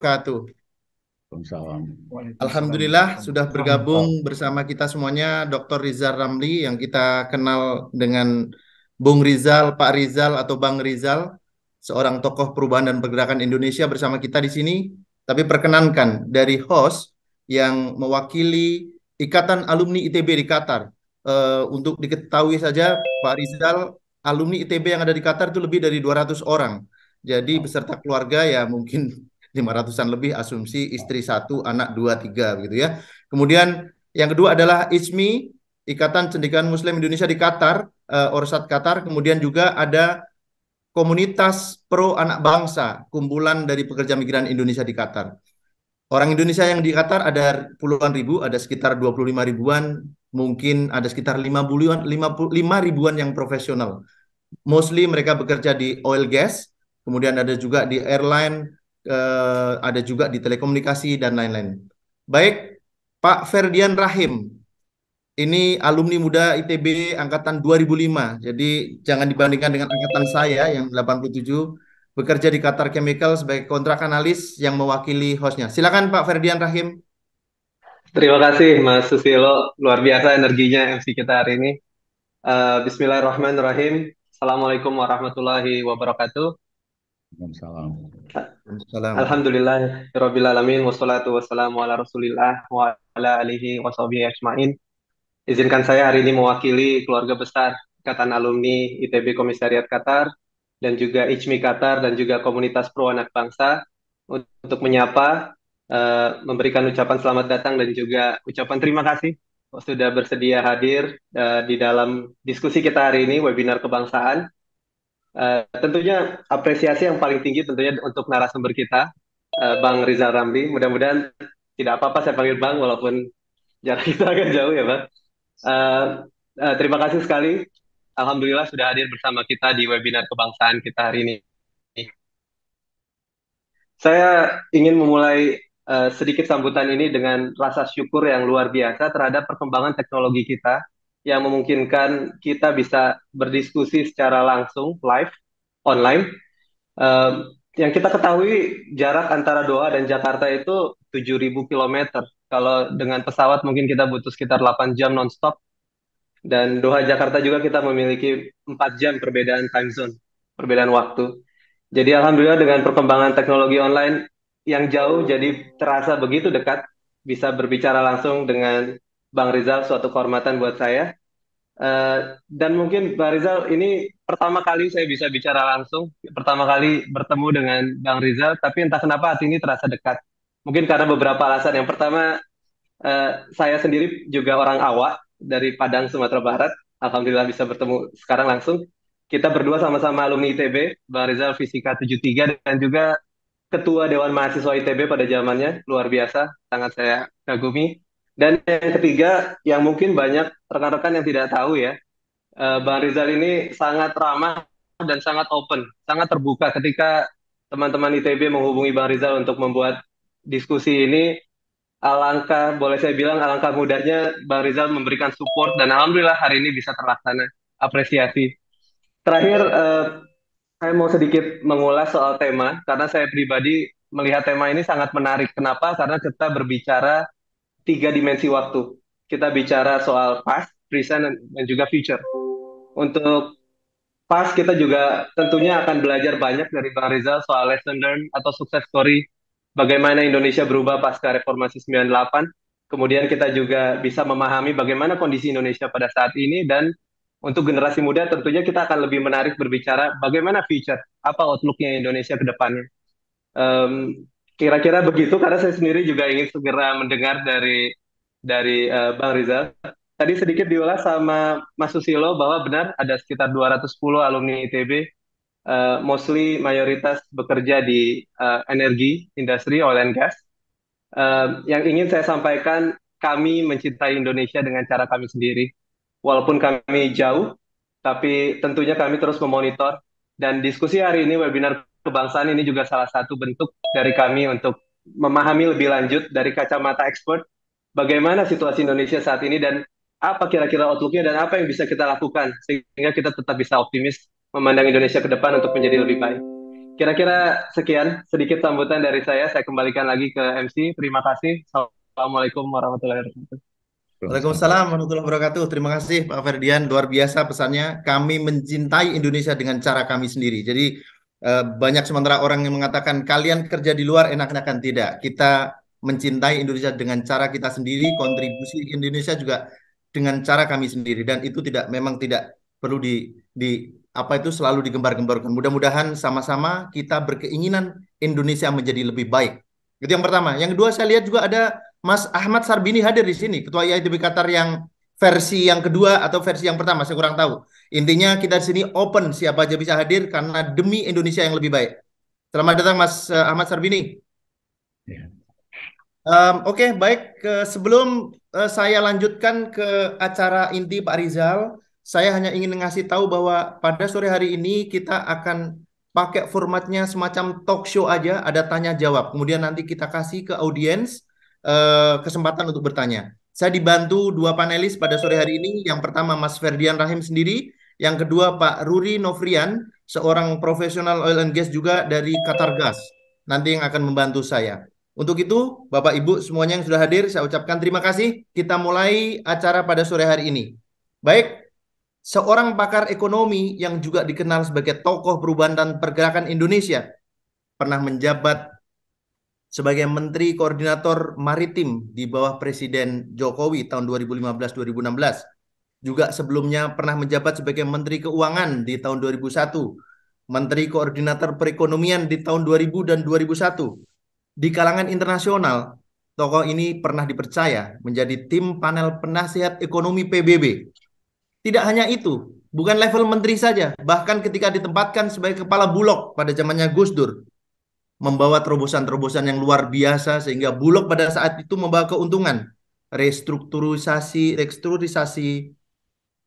wabarakatuh. Alhamdulillah sudah bergabung bersama kita semuanya Dr. Rizal Ramli yang kita kenal dengan Bung Rizal, Pak Rizal atau Bang Rizal, seorang tokoh perubahan dan pergerakan Indonesia bersama kita di sini. Tapi perkenankan dari host yang mewakili Ikatan Alumni ITB di Qatar. Uh, untuk diketahui saja Pak Rizal, alumni ITB yang ada di Qatar itu lebih dari 200 orang. Jadi beserta keluarga ya mungkin lima ratusan lebih asumsi istri satu anak dua tiga begitu ya. Kemudian yang kedua adalah ISMI Ikatan Cendekiawan Muslim Indonesia di Qatar uh, Orsat Qatar. Kemudian juga ada komunitas pro anak bangsa kumpulan dari pekerja migran Indonesia di Qatar. Orang Indonesia yang di Qatar ada puluhan ribu ada sekitar 25 ribuan mungkin ada sekitar 5 ribuan 5 ribuan yang profesional. Mostly mereka bekerja di oil gas kemudian ada juga di airline uh, ada juga di telekomunikasi dan lain-lain. Baik, Pak Ferdian Rahim. Ini alumni muda ITB angkatan 2005. Jadi jangan dibandingkan dengan angkatan saya yang 87 bekerja di Qatar Chemical sebagai kontrak analis yang mewakili hostnya. Silakan Pak Ferdian Rahim. Terima kasih Mas Susilo, luar biasa energinya MC kita hari ini. Uh, Bismillahirrahmanirrahim. Assalamualaikum warahmatullahi wabarakatuh. Waalaikumsalam. Alhamdulillah Rabbil Alamin Wassalatu wassalamu ala rasulillah Wa ala alihi Izinkan saya hari ini mewakili keluarga besar Ikatan Alumni ITB Komisariat Qatar dan juga ICMI Qatar dan juga komunitas pro anak bangsa untuk menyapa, uh, memberikan ucapan selamat datang dan juga ucapan terima kasih sudah bersedia hadir uh, di dalam diskusi kita hari ini, webinar kebangsaan. Uh, tentunya apresiasi yang paling tinggi tentunya untuk narasumber kita, uh, Bang Rizal Ramli. Mudah-mudahan tidak apa-apa saya panggil Bang walaupun jarak kita agak jauh ya Bang. Uh, uh, terima kasih sekali. Alhamdulillah sudah hadir bersama kita di webinar kebangsaan kita hari ini. Saya ingin memulai uh, sedikit sambutan ini dengan rasa syukur yang luar biasa terhadap perkembangan teknologi kita yang memungkinkan kita bisa berdiskusi secara langsung live online. Um, yang kita ketahui jarak antara Doha dan Jakarta itu 7.000 km. Kalau dengan pesawat mungkin kita butuh sekitar 8 jam nonstop. Dan Doha Jakarta juga kita memiliki 4 jam perbedaan time zone, perbedaan waktu. Jadi alhamdulillah dengan perkembangan teknologi online yang jauh jadi terasa begitu dekat bisa berbicara langsung dengan Bang Rizal suatu kehormatan buat saya. Uh, dan mungkin Bang Rizal ini pertama kali saya bisa bicara langsung, pertama kali bertemu dengan Bang Rizal, tapi entah kenapa hati ini terasa dekat. Mungkin karena beberapa alasan. Yang pertama, uh, saya sendiri juga orang awak dari Padang, Sumatera Barat. Alhamdulillah bisa bertemu sekarang langsung. Kita berdua sama-sama alumni ITB, Bang Rizal Fisika 73 dan juga Ketua Dewan Mahasiswa ITB pada zamannya, luar biasa, sangat saya kagumi. Dan yang ketiga, yang mungkin banyak rekan-rekan yang tidak tahu ya, uh, Bang Rizal ini sangat ramah dan sangat open, sangat terbuka ketika teman-teman ITB menghubungi Bang Rizal untuk membuat diskusi ini. Alangkah, boleh saya bilang alangkah mudahnya Bang Rizal memberikan support dan alhamdulillah hari ini bisa terlaksana. Apresiasi. Terakhir, uh, saya mau sedikit mengulas soal tema karena saya pribadi melihat tema ini sangat menarik. Kenapa? Karena kita berbicara tiga dimensi waktu. Kita bicara soal past, present, dan juga future. Untuk past kita juga tentunya akan belajar banyak dari Bang Rizal soal lesson learned atau success story bagaimana Indonesia berubah pasca reformasi 98. Kemudian kita juga bisa memahami bagaimana kondisi Indonesia pada saat ini dan untuk generasi muda tentunya kita akan lebih menarik berbicara bagaimana future, apa outlooknya Indonesia ke depannya. Um, Kira-kira begitu karena saya sendiri juga ingin segera mendengar dari dari uh, Bang Rizal. Tadi sedikit diulas sama Mas Susilo bahwa benar ada sekitar 210 alumni ITB, uh, eh, mostly mayoritas bekerja di uh, energi, industri, oil and gas. Uh, yang ingin saya sampaikan, kami mencintai Indonesia dengan cara kami sendiri. Walaupun kami jauh, tapi tentunya kami terus memonitor. Dan diskusi hari ini, webinar kebangsaan ini juga salah satu bentuk dari kami untuk memahami lebih lanjut dari kacamata expert bagaimana situasi Indonesia saat ini dan apa kira-kira outlooknya dan apa yang bisa kita lakukan sehingga kita tetap bisa optimis memandang Indonesia ke depan untuk menjadi lebih baik. kira-kira sekian sedikit sambutan dari saya. Saya kembalikan lagi ke MC. Terima kasih. Assalamualaikum warahmatullahi wabarakatuh. Waalaikumsalam warahmatullahi wabarakatuh. Terima kasih Pak Ferdian, luar biasa pesannya. Kami mencintai Indonesia dengan cara kami sendiri. Jadi banyak sementara orang yang mengatakan kalian kerja di luar enak-enakan tidak. Kita mencintai Indonesia dengan cara kita sendiri, kontribusi Indonesia juga dengan cara kami sendiri dan itu tidak memang tidak perlu di di apa itu selalu digembar-gemborkan. Mudah-mudahan sama-sama kita berkeinginan Indonesia menjadi lebih baik. Itu yang pertama. Yang kedua saya lihat juga ada Mas Ahmad Sarbini hadir di sini, Ketua IAITB Qatar yang versi yang kedua atau versi yang pertama, saya kurang tahu. Intinya kita di sini open siapa aja bisa hadir karena demi Indonesia yang lebih baik. Selamat datang Mas uh, Ahmad Sarbini. Ya. Um, Oke, okay, baik. Ke, sebelum uh, saya lanjutkan ke acara inti Pak Rizal, saya hanya ingin ngasih tahu bahwa pada sore hari ini kita akan pakai formatnya semacam talk show aja, ada tanya jawab. Kemudian nanti kita kasih ke audiens uh, kesempatan untuk bertanya. Saya dibantu dua panelis pada sore hari ini. Yang pertama Mas Ferdian Rahim sendiri, yang kedua Pak Ruri Novrian, seorang profesional oil and gas juga dari Qatar Gas. Nanti yang akan membantu saya. Untuk itu, Bapak Ibu semuanya yang sudah hadir, saya ucapkan terima kasih. Kita mulai acara pada sore hari ini. Baik, seorang pakar ekonomi yang juga dikenal sebagai tokoh perubahan dan pergerakan Indonesia, pernah menjabat sebagai Menteri Koordinator Maritim di bawah Presiden Jokowi tahun 2015-2016. Juga sebelumnya pernah menjabat sebagai Menteri Keuangan di tahun 2001, Menteri Koordinator Perekonomian di tahun 2000 dan 2001. Di kalangan internasional, tokoh ini pernah dipercaya menjadi tim panel penasihat ekonomi PBB. Tidak hanya itu, bukan level menteri saja, bahkan ketika ditempatkan sebagai kepala Bulog pada zamannya Gus Dur, membawa terobosan-terobosan yang luar biasa sehingga Bulog pada saat itu membawa keuntungan. Restrukturisasi restrukturisasi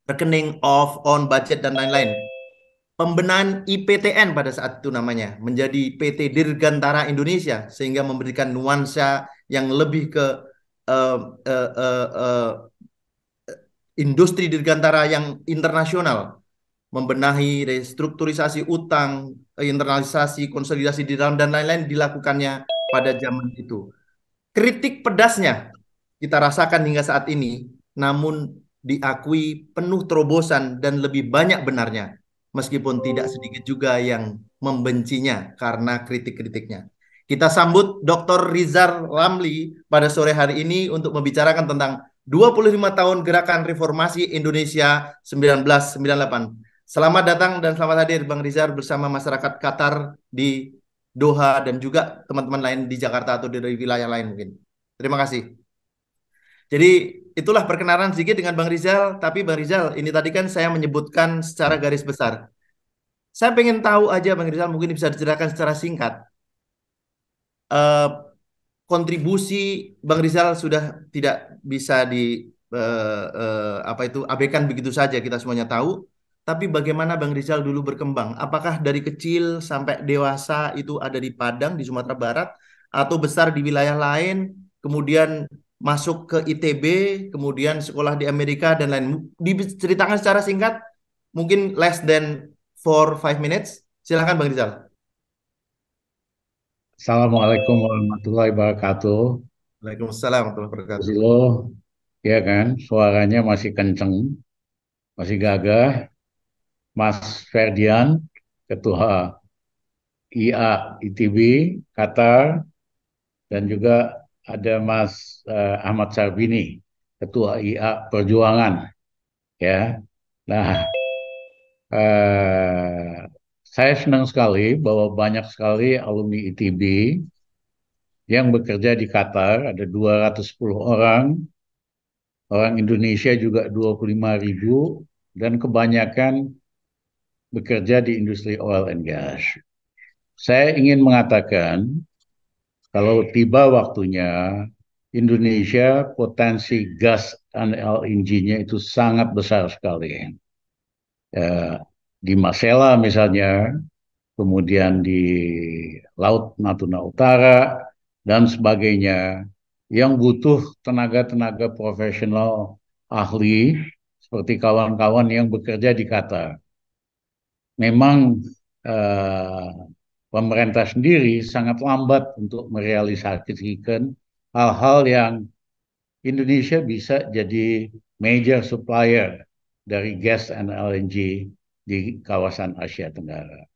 rekening off on budget dan lain-lain. Pembenahan IPTN pada saat itu namanya menjadi PT Dirgantara Indonesia sehingga memberikan nuansa yang lebih ke uh, uh, uh, uh, industri dirgantara yang internasional membenahi restrukturisasi utang, internalisasi, konsolidasi di dalam dan lain-lain dilakukannya pada zaman itu. Kritik pedasnya kita rasakan hingga saat ini, namun diakui penuh terobosan dan lebih banyak benarnya, meskipun tidak sedikit juga yang membencinya karena kritik-kritiknya. Kita sambut Dr. Rizal Ramli pada sore hari ini untuk membicarakan tentang 25 tahun Gerakan Reformasi Indonesia 1998. Selamat datang dan selamat hadir Bang Rizal bersama masyarakat Qatar di Doha dan juga teman-teman lain di Jakarta atau di wilayah lain mungkin. Terima kasih. Jadi itulah perkenalan sedikit dengan Bang Rizal. Tapi Bang Rizal, ini tadi kan saya menyebutkan secara garis besar. Saya pengen tahu aja Bang Rizal mungkin bisa diceritakan secara singkat. Uh, kontribusi Bang Rizal sudah tidak bisa di uh, uh, apa itu abaikan begitu saja kita semuanya tahu tapi bagaimana Bang Rizal dulu berkembang? Apakah dari kecil sampai dewasa itu ada di Padang, di Sumatera Barat, atau besar di wilayah lain, kemudian masuk ke ITB, kemudian sekolah di Amerika dan lain. Diceritakan secara singkat, mungkin less than 4-5 minutes. Silahkan Bang Rizal. Assalamualaikum warahmatullahi wabarakatuh. Waalaikumsalam warahmatullahi wabarakatuh. Zilo, ya kan, suaranya masih kenceng, masih gagah, Mas Ferdian, Ketua IA ITB Qatar, dan juga ada Mas uh, Ahmad Sarbini, Ketua IA Perjuangan. Ya, nah uh, saya senang sekali bahwa banyak sekali alumni ITB yang bekerja di Qatar, ada 210 orang, orang Indonesia juga 25 ribu, dan kebanyakan bekerja di industri oil and gas. Saya ingin mengatakan kalau tiba waktunya Indonesia potensi gas dan LNG-nya itu sangat besar sekali. Ya, di Masela misalnya, kemudian di Laut Natuna Utara, dan sebagainya, yang butuh tenaga-tenaga profesional ahli seperti kawan-kawan yang bekerja di Qatar memang uh, pemerintah sendiri sangat lambat untuk merealisasikan hal-hal yang Indonesia bisa jadi major supplier dari gas and LNG di kawasan Asia Tenggara.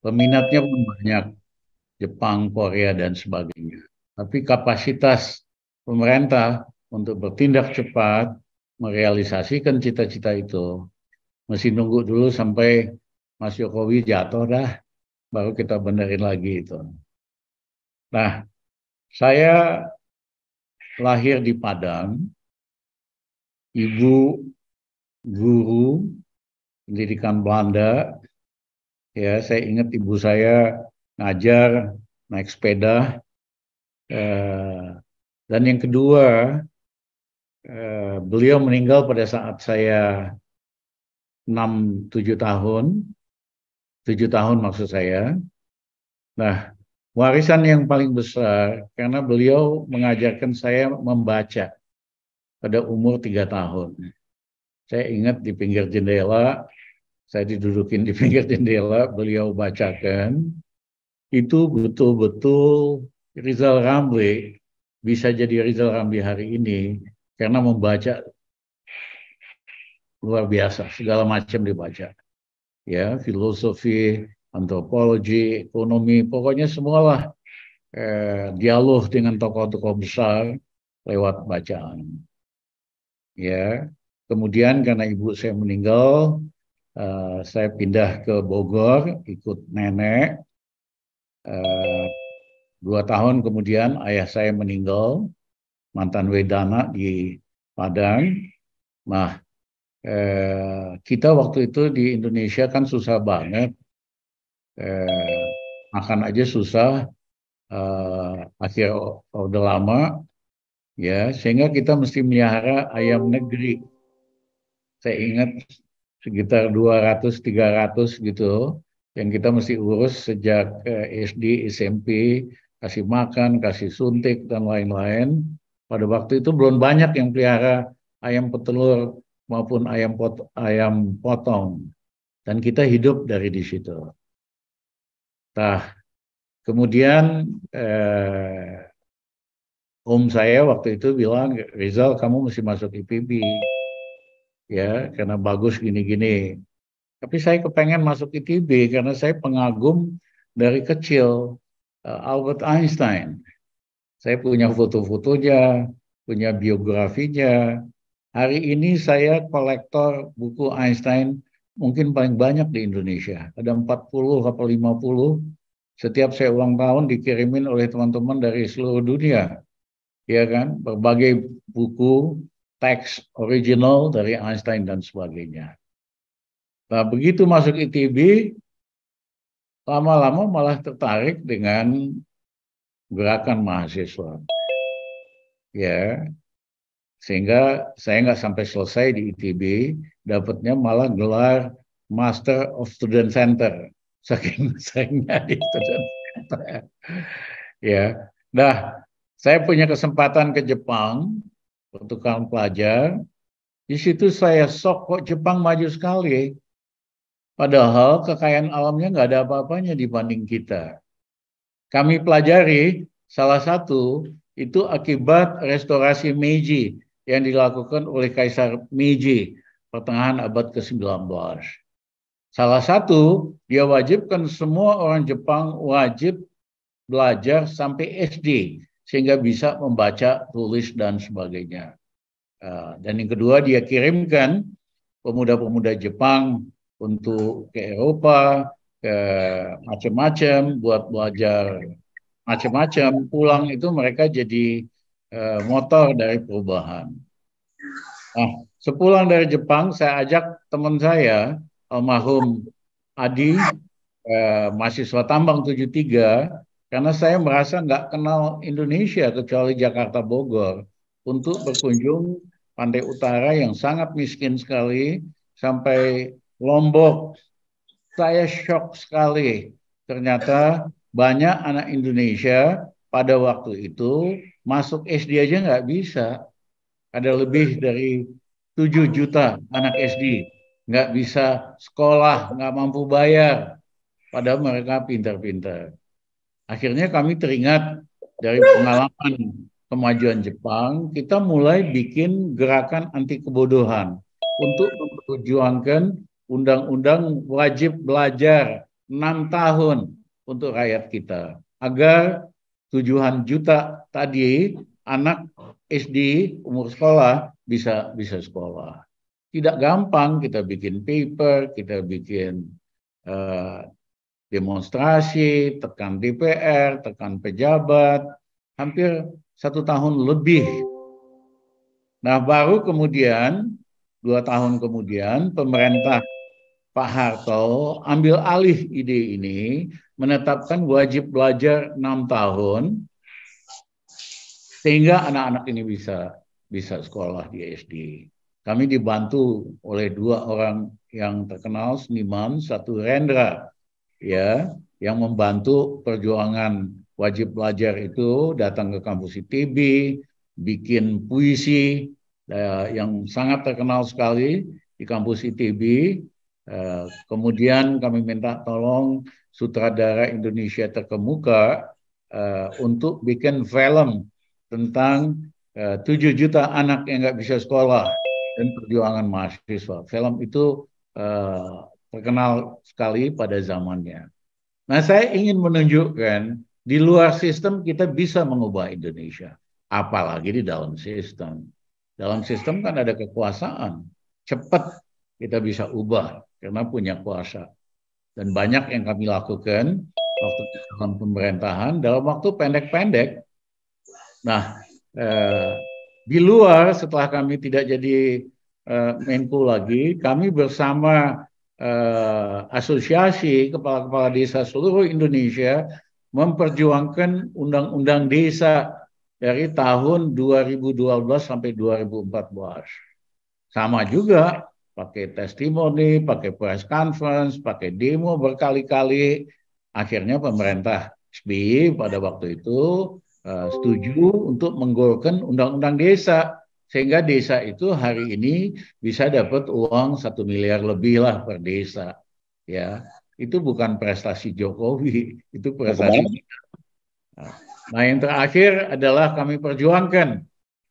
Peminatnya pun banyak, Jepang, Korea, dan sebagainya. Tapi kapasitas pemerintah untuk bertindak cepat merealisasikan cita-cita itu masih nunggu dulu sampai Mas Jokowi jatuh dah, baru kita benerin lagi itu. Nah, saya lahir di Padang, ibu guru pendidikan Belanda, ya saya ingat ibu saya ngajar naik sepeda, eh, dan yang kedua eh, beliau meninggal pada saat saya 6-7 tahun, 7 tahun maksud saya. Nah, warisan yang paling besar karena beliau mengajarkan saya membaca pada umur tiga tahun. Saya ingat di pinggir jendela, saya didudukin di pinggir jendela, beliau bacakan. Itu betul-betul Rizal Ramli bisa jadi Rizal Ramli hari ini karena membaca luar biasa, segala macam dibaca. Ya, filosofi, antropologi, ekonomi, pokoknya semualah eh, dialog dengan tokoh-tokoh besar lewat bacaan. Ya, kemudian karena ibu saya meninggal, eh, saya pindah ke Bogor ikut nenek. Eh, dua tahun kemudian ayah saya meninggal, mantan wedana di Padang. Nah, eh, kita waktu itu di Indonesia kan susah banget. Eh, makan aja susah. Eh, akhir orde lama ya. Sehingga kita mesti melihara ayam negeri. Saya ingat sekitar 200-300 gitu yang kita mesti urus sejak eh, SD, SMP, kasih makan, kasih suntik dan lain-lain. Pada waktu itu belum banyak yang pelihara ayam petelur maupun ayam pot ayam potong dan kita hidup dari di situ. Nah, kemudian eh, om saya waktu itu bilang, Rizal kamu mesti masuk IPB. Ya, karena bagus gini-gini. Tapi saya kepengen masuk ITB karena saya pengagum dari kecil uh, Albert Einstein. Saya punya foto-fotonya, punya biografinya. Hari ini saya kolektor buku Einstein mungkin paling banyak di Indonesia. Ada 40 atau 50. Setiap saya ulang tahun dikirimin oleh teman-teman dari seluruh dunia. Ya kan? Berbagai buku, teks original dari Einstein dan sebagainya. Nah, begitu masuk ITB, lama-lama malah tertarik dengan gerakan mahasiswa. Ya, sehingga saya nggak sampai selesai di ITB, dapatnya malah gelar Master of Student Center. Saking sayangnya di Student Center. ya, nah saya punya kesempatan ke Jepang untuk kaum pelajar. Di situ saya sok kok Jepang maju sekali. Padahal kekayaan alamnya nggak ada apa-apanya dibanding kita. Kami pelajari salah satu itu akibat restorasi Meiji yang dilakukan oleh Kaisar Meiji pertengahan abad ke-19. Salah satu, dia wajibkan semua orang Jepang wajib belajar sampai SD sehingga bisa membaca, tulis dan sebagainya. Ah, dan yang kedua dia kirimkan pemuda-pemuda Jepang untuk ke Eropa, ke macam-macam buat belajar macam-macam. Pulang itu mereka jadi Eh, motor dari perubahan. Nah, sepulang dari Jepang, saya ajak teman saya, almarhum Adi, eh, mahasiswa tambang 73, karena saya merasa nggak kenal Indonesia kecuali Jakarta Bogor, untuk berkunjung pantai utara yang sangat miskin sekali, sampai Lombok. Saya shock sekali. Ternyata banyak anak Indonesia pada waktu itu masuk SD aja nggak bisa. Ada lebih dari 7 juta anak SD nggak bisa sekolah, nggak mampu bayar. padahal mereka pintar-pintar. Akhirnya kami teringat dari pengalaman kemajuan Jepang, kita mulai bikin gerakan anti kebodohan untuk memperjuangkan undang-undang wajib belajar 6 tahun untuk rakyat kita agar tujuan juta tadi anak SD umur sekolah bisa bisa sekolah. Tidak gampang kita bikin paper, kita bikin uh, demonstrasi, tekan DPR, tekan pejabat, hampir satu tahun lebih. Nah baru kemudian dua tahun kemudian pemerintah Pak Harto ambil alih ide ini, menetapkan wajib belajar enam tahun sehingga anak-anak ini bisa bisa sekolah di SD. Kami dibantu oleh dua orang yang terkenal seniman, satu Rendra ya yang membantu perjuangan wajib belajar itu datang ke kampus ITB, bikin puisi uh, yang sangat terkenal sekali di kampus ITB. Uh, kemudian kami minta tolong sutradara Indonesia terkemuka uh, untuk bikin film tentang uh, 7 juta anak yang nggak bisa sekolah dan perjuangan mahasiswa. Film itu uh, terkenal sekali pada zamannya. Nah, saya ingin menunjukkan di luar sistem kita bisa mengubah Indonesia, apalagi di dalam sistem. Dalam sistem kan ada kekuasaan, cepat kita bisa ubah karena punya kuasa. Dan banyak yang kami lakukan waktu dalam pemerintahan dalam waktu pendek-pendek Nah, eh, di luar setelah kami tidak jadi eh, Menko lagi, kami bersama eh, asosiasi kepala-kepala desa seluruh Indonesia memperjuangkan undang-undang desa dari tahun 2012 sampai 2014. Sama juga pakai testimoni, pakai press conference, pakai demo berkali-kali. Akhirnya pemerintah SBY pada waktu itu uh, setuju untuk menggolkan undang-undang desa sehingga desa itu hari ini bisa dapat uang satu miliar lebih lah per desa ya. Itu bukan prestasi Jokowi itu prestasi nah, nah yang terakhir adalah kami perjuangkan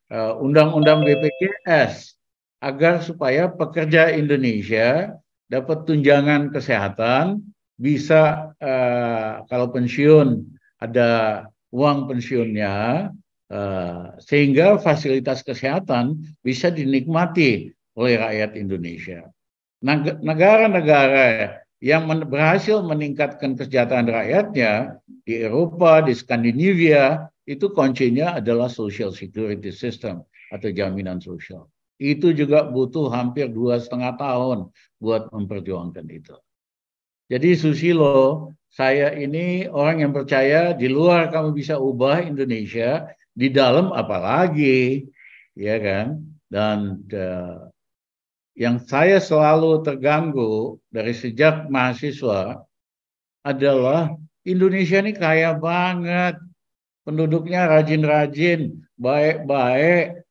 uh, undang-undang BPJS agar supaya pekerja Indonesia dapat tunjangan kesehatan bisa uh, kalau pensiun ada uang pensiunnya uh, sehingga fasilitas kesehatan bisa dinikmati oleh rakyat Indonesia. Negara-negara yang berhasil meningkatkan kesejahteraan rakyatnya di Eropa, di Skandinavia, itu kuncinya adalah social security system atau jaminan sosial. Itu juga butuh hampir dua setengah tahun buat memperjuangkan itu. Jadi Susilo, saya ini orang yang percaya di luar kamu bisa ubah Indonesia, di dalam apalagi, ya kan? Dan uh, yang saya selalu terganggu dari sejak mahasiswa adalah Indonesia ini kaya banget, penduduknya rajin-rajin, baik-baik,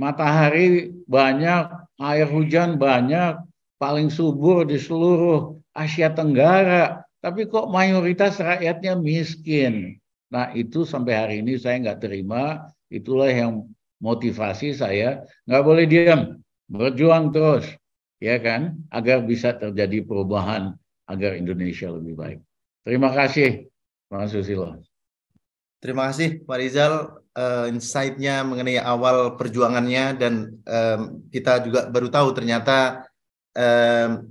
matahari banyak, air hujan banyak, paling subur di seluruh Asia Tenggara, tapi kok mayoritas rakyatnya miskin. Nah itu sampai hari ini saya nggak terima, itulah yang motivasi saya nggak boleh diam, berjuang terus, ya kan, agar bisa terjadi perubahan agar Indonesia lebih baik. Terima kasih, Mas Susilo. Terima kasih Pak Rizal uh, insight-nya mengenai awal perjuangannya dan um, kita juga baru tahu ternyata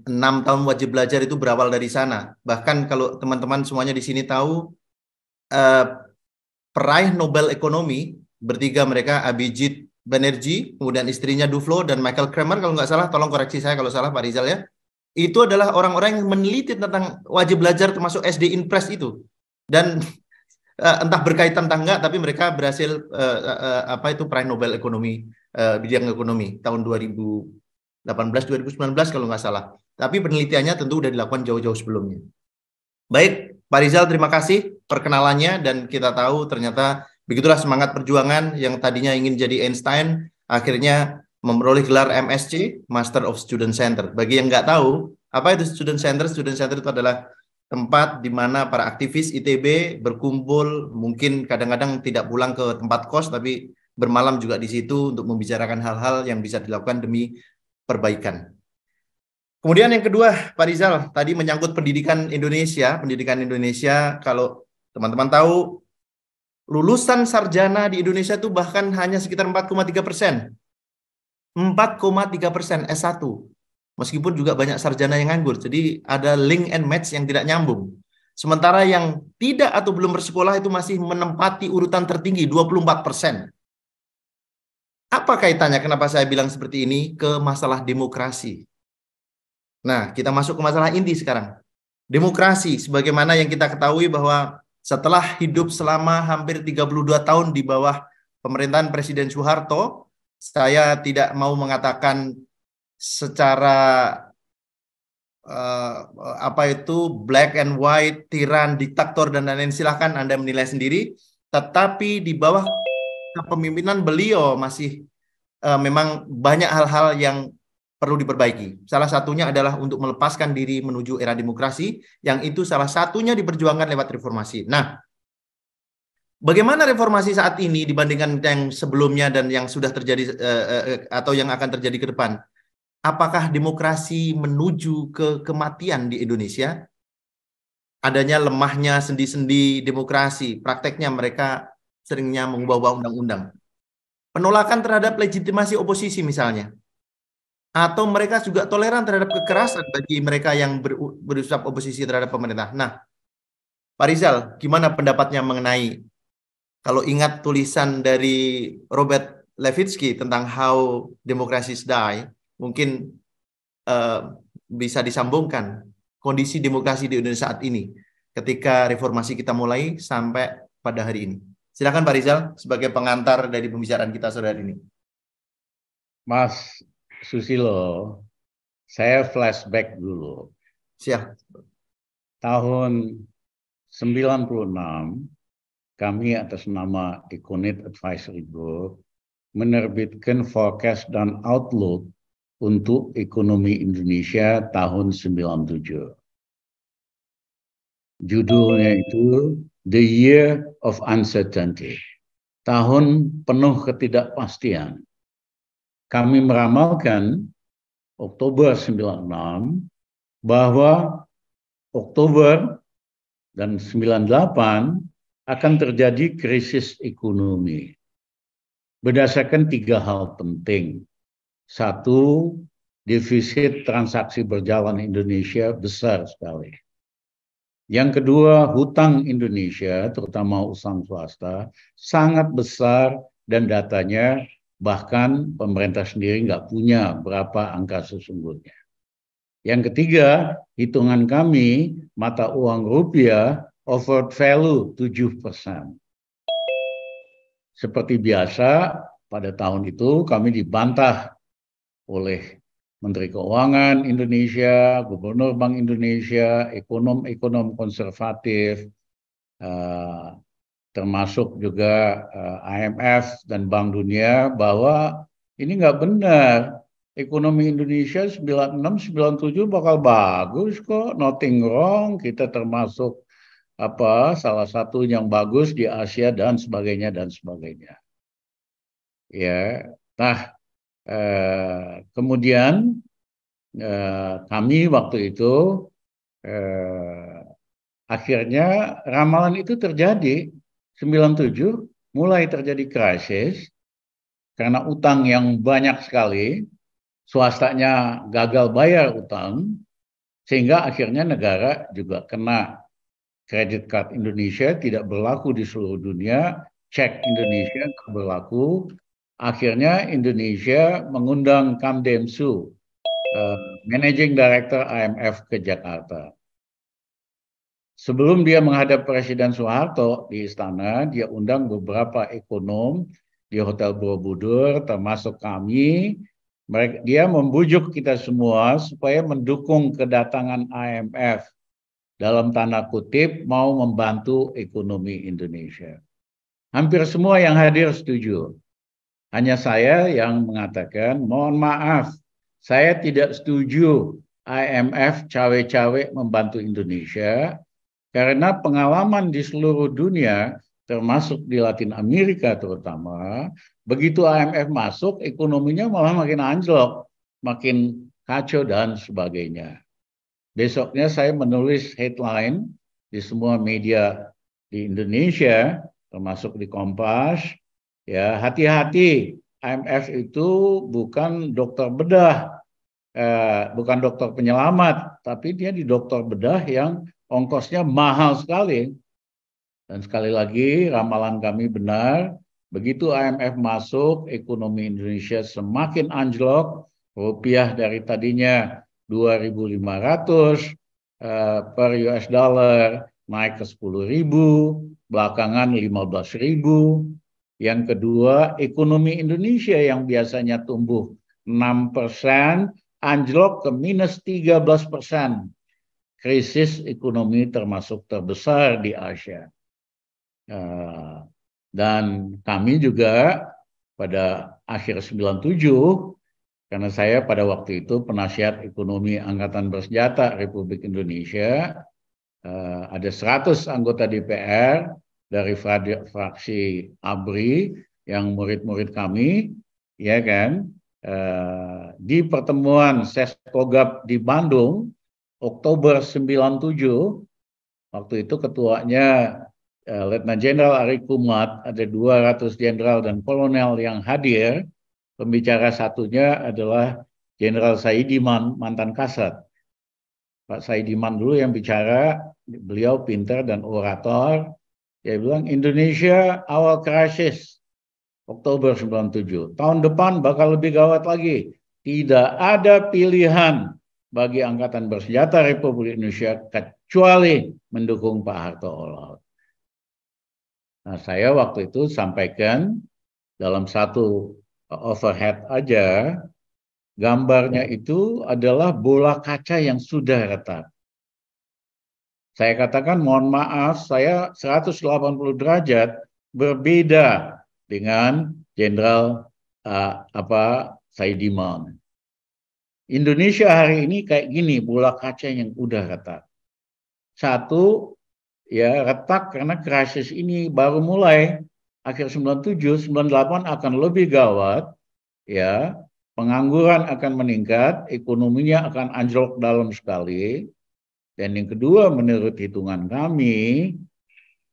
enam tahun wajib belajar itu berawal dari sana. Bahkan kalau teman-teman semuanya di sini tahu, uh, peraih Nobel Ekonomi bertiga mereka Abhijit Banerjee, kemudian istrinya Duflo dan Michael Kramer kalau nggak salah, tolong koreksi saya kalau salah Pak Rizal ya. Itu adalah orang-orang yang meneliti tentang wajib belajar termasuk SD in press itu. Dan uh, entah berkaitan entah enggak, tapi mereka berhasil uh, uh, apa itu peraih Nobel Ekonomi uh, bidang ekonomi tahun 2000 18 2019 kalau nggak salah. Tapi penelitiannya tentu sudah dilakukan jauh-jauh sebelumnya. Baik, Pak Rizal terima kasih perkenalannya dan kita tahu ternyata begitulah semangat perjuangan yang tadinya ingin jadi Einstein akhirnya memperoleh gelar MSc, Master of Student Center. Bagi yang nggak tahu, apa itu Student Center? Student Center itu adalah tempat di mana para aktivis ITB berkumpul, mungkin kadang-kadang tidak pulang ke tempat kos, tapi bermalam juga di situ untuk membicarakan hal-hal yang bisa dilakukan demi perbaikan. Kemudian yang kedua, Pak Rizal, tadi menyangkut pendidikan Indonesia. Pendidikan Indonesia, kalau teman-teman tahu, lulusan sarjana di Indonesia itu bahkan hanya sekitar 4,3 persen. 4,3 persen S1 meskipun juga banyak sarjana yang nganggur. Jadi ada link and match yang tidak nyambung. Sementara yang tidak atau belum bersekolah itu masih menempati urutan tertinggi 24 persen. Apa kaitannya kenapa saya bilang seperti ini ke masalah demokrasi? Nah, kita masuk ke masalah inti sekarang. Demokrasi, sebagaimana yang kita ketahui bahwa setelah hidup selama hampir 32 tahun di bawah pemerintahan Presiden Soeharto, saya tidak mau mengatakan secara uh, apa itu black and white, tiran, diktator dan lain-lain silahkan Anda menilai sendiri. Tetapi di bawah kepemimpinan beliau masih uh, memang banyak hal-hal yang perlu diperbaiki. Salah satunya adalah untuk melepaskan diri menuju era demokrasi, yang itu salah satunya diperjuangkan lewat reformasi. Nah, bagaimana reformasi saat ini dibandingkan yang sebelumnya dan yang sudah terjadi uh, atau yang akan terjadi ke depan? Apakah demokrasi menuju ke kematian di Indonesia? Adanya lemahnya sendi-sendi demokrasi, prakteknya mereka seringnya mengubah undang-undang. Penolakan terhadap legitimasi oposisi misalnya. Atau mereka juga toleran terhadap kekerasan bagi mereka yang ber, berusaha oposisi terhadap pemerintah. Nah, Pak Rizal, gimana pendapatnya mengenai kalau ingat tulisan dari Robert Levitsky tentang how democracies die, mungkin uh, bisa disambungkan kondisi demokrasi di Indonesia saat ini ketika reformasi kita mulai sampai pada hari ini. Silakan Pak Rizal sebagai pengantar dari pembicaraan kita sore hari ini. Mas Susilo, saya flashback dulu. Siap. Tahun 96 kami atas nama Econet Advisory Group menerbitkan forecast dan outlook untuk ekonomi Indonesia tahun 97. Judulnya itu The Year of Uncertainty. Tahun penuh ketidakpastian. Kami meramalkan Oktober 96 bahwa Oktober dan 98 akan terjadi krisis ekonomi. Berdasarkan tiga hal penting. Satu, defisit transaksi berjalan Indonesia besar sekali. Yang kedua, hutang Indonesia, terutama utang swasta, sangat besar dan datanya bahkan pemerintah sendiri nggak punya berapa angka sesungguhnya. Yang ketiga, hitungan kami mata uang rupiah over value 7%. Seperti biasa, pada tahun itu kami dibantah oleh Menteri Keuangan Indonesia, Gubernur Bank Indonesia, ekonom-ekonom konservatif, uh, termasuk juga eh, IMF dan Bank Dunia bahwa ini nggak benar. Ekonomi Indonesia 96-97 bakal bagus kok, nothing wrong. Kita termasuk apa salah satu yang bagus di Asia dan sebagainya dan sebagainya. Ya, nah Eh, kemudian eh, kami waktu itu eh, akhirnya ramalan itu terjadi 97 mulai terjadi krisis karena utang yang banyak sekali swastanya gagal bayar utang sehingga akhirnya negara juga kena kredit card Indonesia tidak berlaku di seluruh dunia, cek Indonesia berlaku, akhirnya Indonesia mengundang Kamdemsu, uh, Managing Director IMF ke Jakarta. Sebelum dia menghadap Presiden Soeharto di istana, dia undang beberapa ekonom di Hotel Borobudur, termasuk kami. Mereka, dia membujuk kita semua supaya mendukung kedatangan IMF dalam tanda kutip mau membantu ekonomi Indonesia. Hampir semua yang hadir setuju. Hanya saya yang mengatakan, mohon maaf, saya tidak setuju IMF cawe-cawe membantu Indonesia karena pengalaman di seluruh dunia termasuk di Latin Amerika terutama, begitu IMF masuk ekonominya malah makin anjlok, makin kacau dan sebagainya. Besoknya saya menulis headline di semua media di Indonesia, termasuk di Kompas, ya hati-hati IMF itu bukan dokter bedah, eh, bukan dokter penyelamat, tapi dia di dokter bedah yang ongkosnya mahal sekali. Dan sekali lagi ramalan kami benar, begitu IMF masuk, ekonomi Indonesia semakin anjlok, rupiah dari tadinya 2.500 uh, eh, per US dollar naik ke 10.000, belakangan 15.000. Yang kedua, ekonomi Indonesia yang biasanya tumbuh 6 persen, anjlok ke minus 13 persen. Krisis ekonomi termasuk terbesar di Asia. Uh, dan kami juga pada akhir 97, karena saya pada waktu itu penasihat ekonomi Angkatan Bersenjata Republik Indonesia, uh, ada 100 anggota DPR dari fraksi ABRI yang murid-murid kami, ya kan, uh, di pertemuan Seskogap di Bandung, Oktober 97, waktu itu ketuanya uh, Letnan Jenderal Ari Kumat, ada 200 jenderal dan kolonel yang hadir. Pembicara satunya adalah Jenderal Saidiman, mantan Kasat. Pak Saidiman dulu yang bicara, beliau pintar dan orator. Dia bilang Indonesia awal krisis Oktober 97. Tahun depan bakal lebih gawat lagi. Tidak ada pilihan bagi Angkatan Bersenjata Republik Indonesia kecuali mendukung Pak Harto All Nah, saya waktu itu sampaikan dalam satu overhead aja, gambarnya itu adalah bola kaca yang sudah retak. Saya katakan mohon maaf, saya 180 derajat berbeda dengan Jenderal uh, apa Saidiman. Indonesia hari ini kayak gini, bola kaca yang udah retak. Satu, ya retak karena krisis ini baru mulai akhir 97, 98 akan lebih gawat, ya pengangguran akan meningkat, ekonominya akan anjlok dalam sekali. Dan yang kedua, menurut hitungan kami,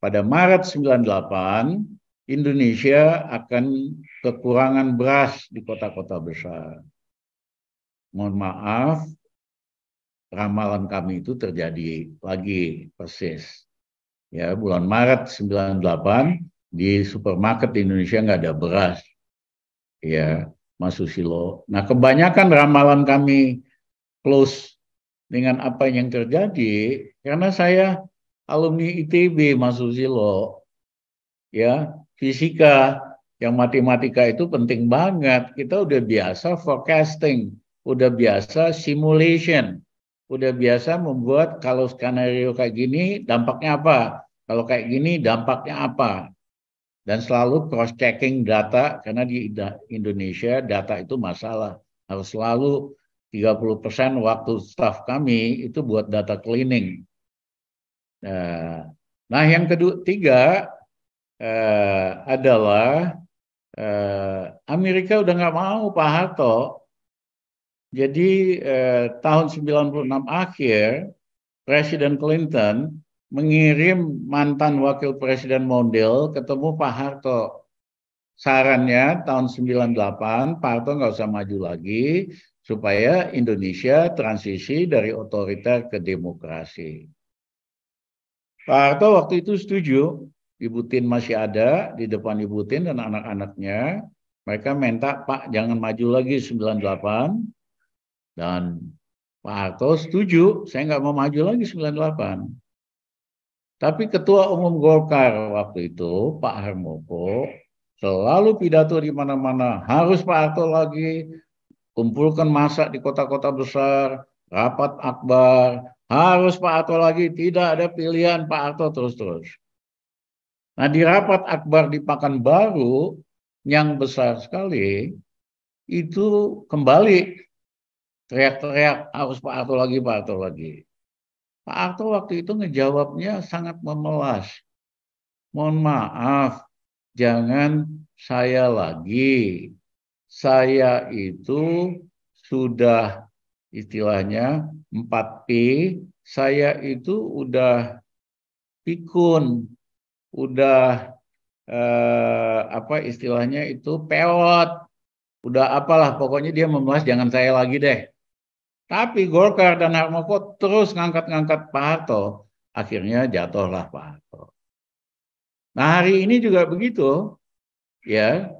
pada Maret 98, Indonesia akan kekurangan beras di kota-kota besar mohon maaf, ramalan kami itu terjadi lagi persis. Ya, bulan Maret 98 di supermarket di Indonesia nggak ada beras. Ya, Mas Susilo. Nah, kebanyakan ramalan kami close dengan apa yang terjadi karena saya alumni ITB Mas. Ya, fisika yang matematika itu penting banget. Kita udah biasa forecasting udah biasa simulation, udah biasa membuat kalau skenario kayak gini dampaknya apa, kalau kayak gini dampaknya apa. Dan selalu cross checking data karena di Indonesia data itu masalah. Harus selalu 30% waktu staff kami itu buat data cleaning. Nah, nah yang kedua tiga eh, adalah eh, Amerika udah nggak mau Pak Harto jadi eh, tahun 96 akhir Presiden Clinton mengirim mantan wakil presiden model ketemu Pak Harto. Sarannya tahun 98 Pak Harto nggak usah maju lagi supaya Indonesia transisi dari otoriter ke demokrasi. Pak Harto waktu itu setuju, Ibu Tin masih ada di depan Ibu Tin dan anak-anaknya. Mereka minta Pak jangan maju lagi 98, dan Pak Harto setuju, saya nggak mau maju lagi 98. Tapi Ketua Umum Golkar waktu itu, Pak Harmoko, selalu pidato di mana-mana, harus Pak Harto lagi, kumpulkan masa di kota-kota besar, rapat akbar, harus Pak Harto lagi, tidak ada pilihan Pak Harto terus-terus. Nah di rapat akbar di Pakanbaru, yang besar sekali, itu kembali teriak-teriak harus Pak Harto lagi, Pak Harto lagi. Pak Harto waktu itu ngejawabnya sangat memelas. Mohon maaf, jangan saya lagi. Saya itu sudah istilahnya 4P, saya itu udah pikun, udah eh, apa istilahnya itu peot, udah apalah pokoknya dia memelas jangan saya lagi deh. Tapi Golkar dan Harmoko terus ngangkat-ngangkat Pak Harto, akhirnya jatuhlah Pak Harto. Nah hari ini juga begitu, ya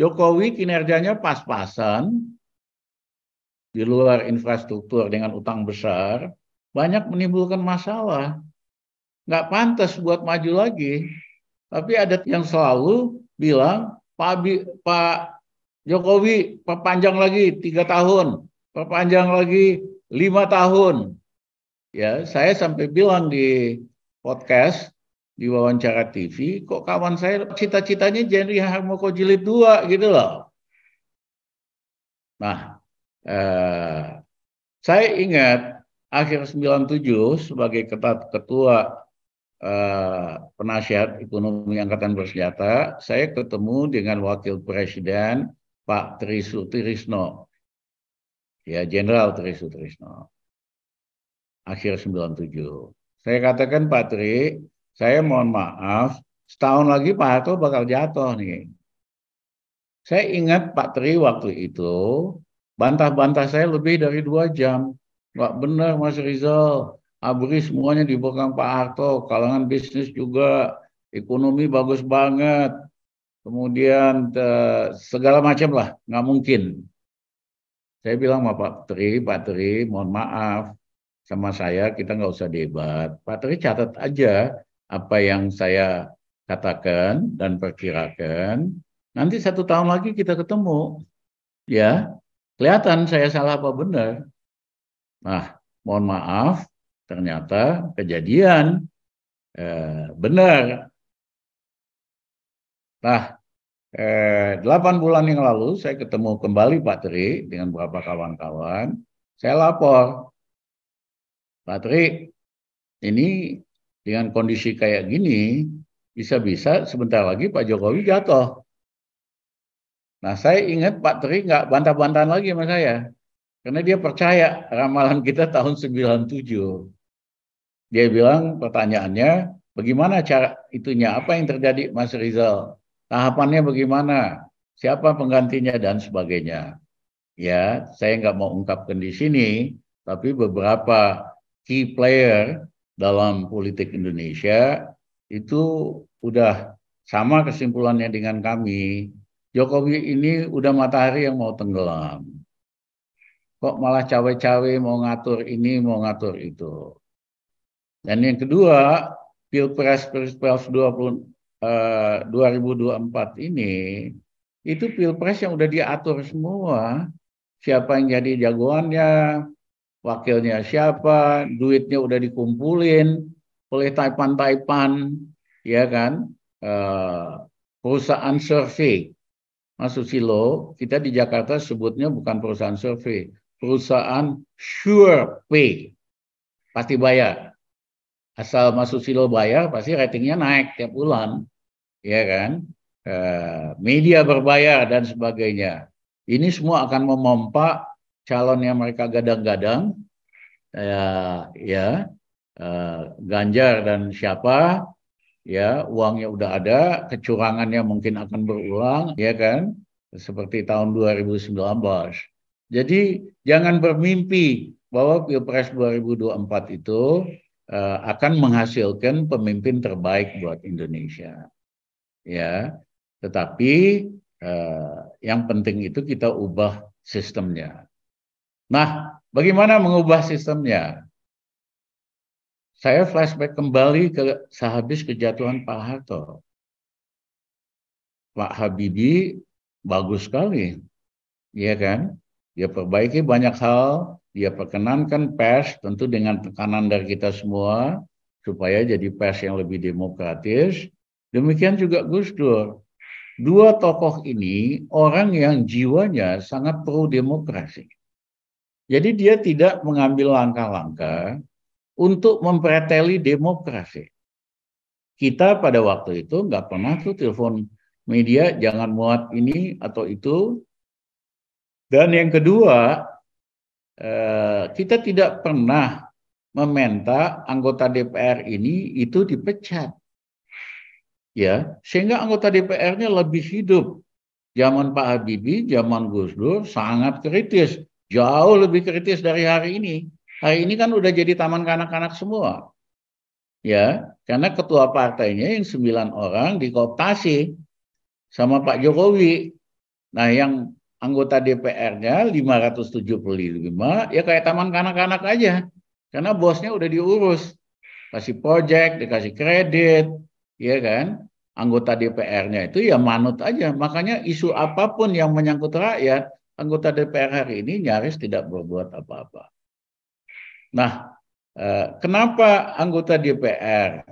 Jokowi kinerjanya pas-pasan, di luar infrastruktur dengan utang besar, banyak menimbulkan masalah. Nggak pantas buat maju lagi. Tapi ada yang selalu bilang, Pak, Pak Jokowi perpanjang lagi tiga tahun, perpanjang lagi lima tahun. Ya, saya sampai bilang di podcast, di wawancara TV, kok kawan saya cita-citanya jadi Harmoko jilid dua gitu loh. Nah, eh, saya ingat akhir 97 sebagai ketua uh, penasihat ekonomi angkatan bersenjata, saya ketemu dengan wakil presiden Pak Trisu Trisno, ya Jenderal Trisu Trisno, akhir 97. Saya katakan Pak Tri, saya mohon maaf, setahun lagi Pak Harto bakal jatuh nih. Saya ingat Pak Tri waktu itu bantah-bantah saya lebih dari dua jam. Nggak benar Mas Rizal, Abri semuanya di belakang Pak Harto, kalangan bisnis juga, ekonomi bagus banget, kemudian eh, segala macam lah, nggak mungkin. Saya bilang sama Pak Tri, Pak Tri, mohon maaf sama saya, kita nggak usah debat. Pak Tri catat aja apa yang saya katakan dan perkirakan. Nanti satu tahun lagi kita ketemu, ya kelihatan saya salah apa benar. Nah, mohon maaf, ternyata kejadian eh, benar. Nah, eh, 8 bulan yang lalu saya ketemu kembali Pak Tri dengan beberapa kawan-kawan. Saya lapor, Pak Tri, ini dengan kondisi kayak gini, bisa-bisa sebentar lagi Pak Jokowi jatuh. Nah, saya ingat Pak Tri nggak bantah-bantahan lagi sama saya. Karena dia percaya ramalan kita tahun 97. Dia bilang pertanyaannya, bagaimana cara itunya? Apa yang terjadi Mas Rizal? Tahapannya bagaimana? Siapa penggantinya dan sebagainya. Ya, saya nggak mau ungkapkan di sini, tapi beberapa key player dalam politik Indonesia itu udah sama kesimpulannya dengan kami. Jokowi ini udah matahari yang mau tenggelam. Kok malah cawe-cawe mau ngatur ini, mau ngatur itu. Dan yang kedua, Pilpres Pilpres 20 uh, 2024 ini itu Pilpres yang udah diatur semua. Siapa yang jadi jagoannya, wakilnya siapa, duitnya udah dikumpulin oleh taipan-taipan, ya kan? Uh, perusahaan survei. Mas Susilo, kita di Jakarta sebutnya bukan perusahaan survei, perusahaan sure pay. Pasti bayar asal masuk silo bayar pasti ratingnya naik tiap bulan ya kan eh, media berbayar dan sebagainya ini semua akan memompa calon yang mereka gadang-gadang ya, ya eh, Ganjar dan siapa ya uangnya udah ada kecurangannya mungkin akan berulang ya kan seperti tahun 2019 jadi jangan bermimpi bahwa Pilpres 2024 itu uh, akan menghasilkan pemimpin terbaik buat Indonesia. Ya, tetapi uh, yang penting itu kita ubah sistemnya. Nah, bagaimana mengubah sistemnya? Saya flashback kembali ke sehabis kejatuhan Pak Harto. Pak Habibie bagus sekali, ya kan? Dia perbaiki banyak hal, dia perkenankan pers tentu dengan tekanan dari kita semua supaya jadi pers yang lebih demokratis. Demikian juga Gus Dur. Dua tokoh ini orang yang jiwanya sangat pro demokrasi. Jadi dia tidak mengambil langkah-langkah untuk mempreteli demokrasi. Kita pada waktu itu nggak pernah tuh telepon media jangan muat ini atau itu. Dan yang kedua, eh, kita tidak pernah meminta anggota DPR ini itu dipecat. Ya, sehingga anggota DPR-nya lebih hidup. Zaman Pak Habibie, zaman Gus Dur sangat kritis Jauh lebih kritis dari hari ini. Hari ini kan udah jadi taman kanak-kanak semua. Ya, karena ketua partainya yang sembilan orang dikooptasi sama Pak Jokowi. Nah, yang anggota DPR-nya 575 ya kayak taman kanak-kanak aja. Karena bosnya udah diurus. Kasih project, dikasih kredit, ya kan? Anggota DPR-nya itu ya manut aja. Makanya isu apa pun yang menyangkut rakyat, anggota DPR hari ini nyaris tidak berbuat apa-apa. Nah, eh, kenapa anggota DPR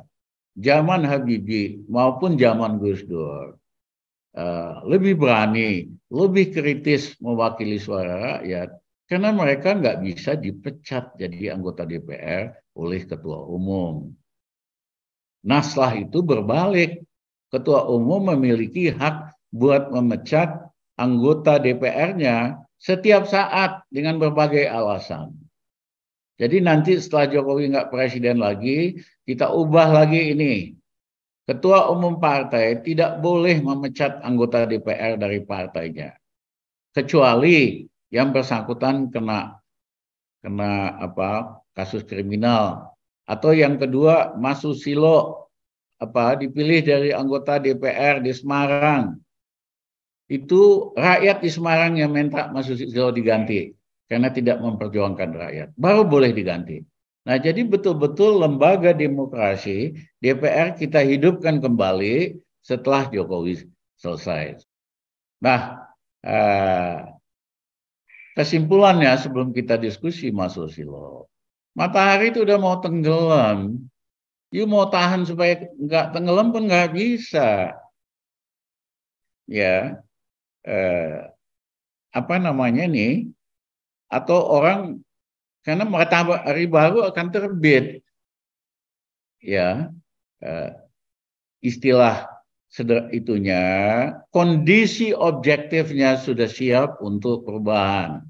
zaman Habibie maupun zaman Gus Dur eh, lebih berani, lebih kritis mewakili suara rakyat? Karena mereka nggak bisa dipecat jadi anggota DPR oleh ketua umum. Nah setelah itu berbalik, ketua umum memiliki hak buat memecat anggota DPR-nya setiap saat dengan berbagai alasan. Jadi nanti setelah Jokowi nggak presiden lagi, kita ubah lagi ini. Ketua umum partai tidak boleh memecat anggota DPR dari partainya. Kecuali yang bersangkutan kena kena apa kasus kriminal atau yang kedua masuk silo apa dipilih dari anggota DPR di Semarang itu rakyat di Semarang yang minta masuk Silo diganti karena tidak memperjuangkan rakyat. Baru boleh diganti. Nah, jadi betul-betul lembaga demokrasi DPR kita hidupkan kembali setelah Jokowi selesai. Nah, eh, kesimpulannya sebelum kita diskusi Mas Silo, matahari itu udah mau tenggelam. You mau tahan supaya nggak tenggelam pun nggak bisa. Ya, eh, apa namanya nih atau orang karena matahari baru akan terbit. Ya eh, istilah seder itunya kondisi objektifnya sudah siap untuk perubahan.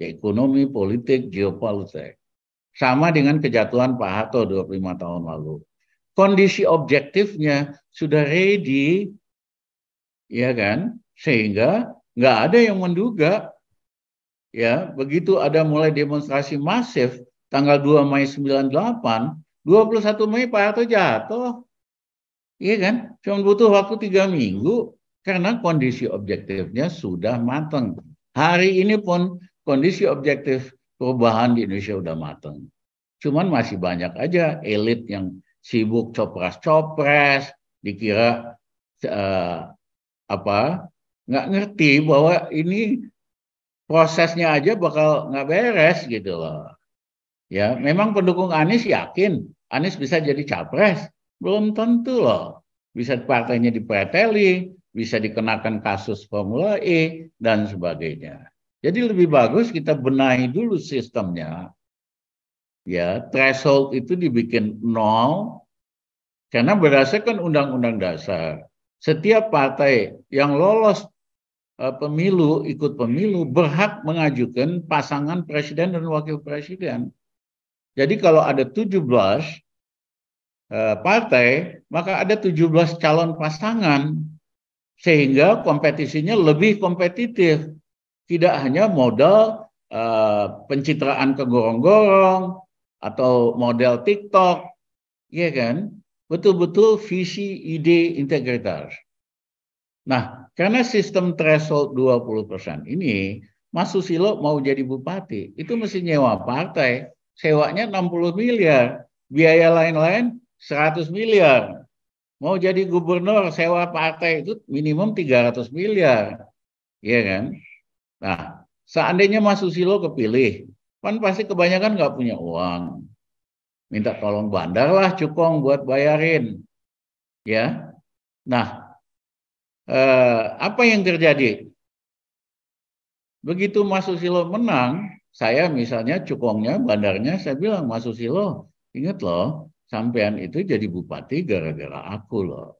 Ya ekonomi politik geopolitik. Sama dengan kejatuhan Pak Harto 25 tahun lalu. Kondisi objektifnya sudah ready ya kan sehingga nggak ada yang menduga ya begitu ada mulai demonstrasi masif tanggal 2 Mei 98, 21 Mei Pak Harto jatuh. Iya kan? Cuma butuh waktu tiga minggu karena kondisi objektifnya sudah matang. Hari ini pun kondisi objektif perubahan di Indonesia sudah matang. Cuman masih banyak aja elit yang sibuk copras-copres, dikira uh, apa nggak ngerti bahwa ini prosesnya aja bakal nggak beres gitu loh. Ya, memang pendukung Anies yakin Anies bisa jadi capres, belum tentu loh. Bisa partainya dipreteli, bisa dikenakan kasus Formula E dan sebagainya. Jadi lebih bagus kita benahi dulu sistemnya. Ya, threshold itu dibikin nol karena berdasarkan undang-undang dasar setiap partai yang lolos pemilu, ikut pemilu, berhak mengajukan pasangan presiden dan wakil presiden. Jadi kalau ada 17 uh, eh, partai, maka ada 17 calon pasangan. Sehingga kompetisinya lebih kompetitif. Tidak hanya modal uh, pencitraan kegorong-gorong atau model TikTok, ya kan? Betul-betul visi, ide, integritas. Nah, karena sistem threshold 20% ini, Mas Susilo mau jadi bupati, itu mesti nyewa partai, sewanya 60 miliar, biaya lain-lain 100 miliar. Mau jadi gubernur, sewa partai itu minimum 300 miliar. Iya kan? Nah, seandainya Mas Susilo kepilih, kan pasti kebanyakan nggak punya uang. Minta tolong bandar lah cukong buat bayarin. Ya. Nah, eh, apa yang terjadi? Begitu Mas Susilo menang, saya misalnya cukongnya, bandarnya, saya bilang, Mas Susilo, ingat loh, sampean itu jadi bupati gara-gara aku loh.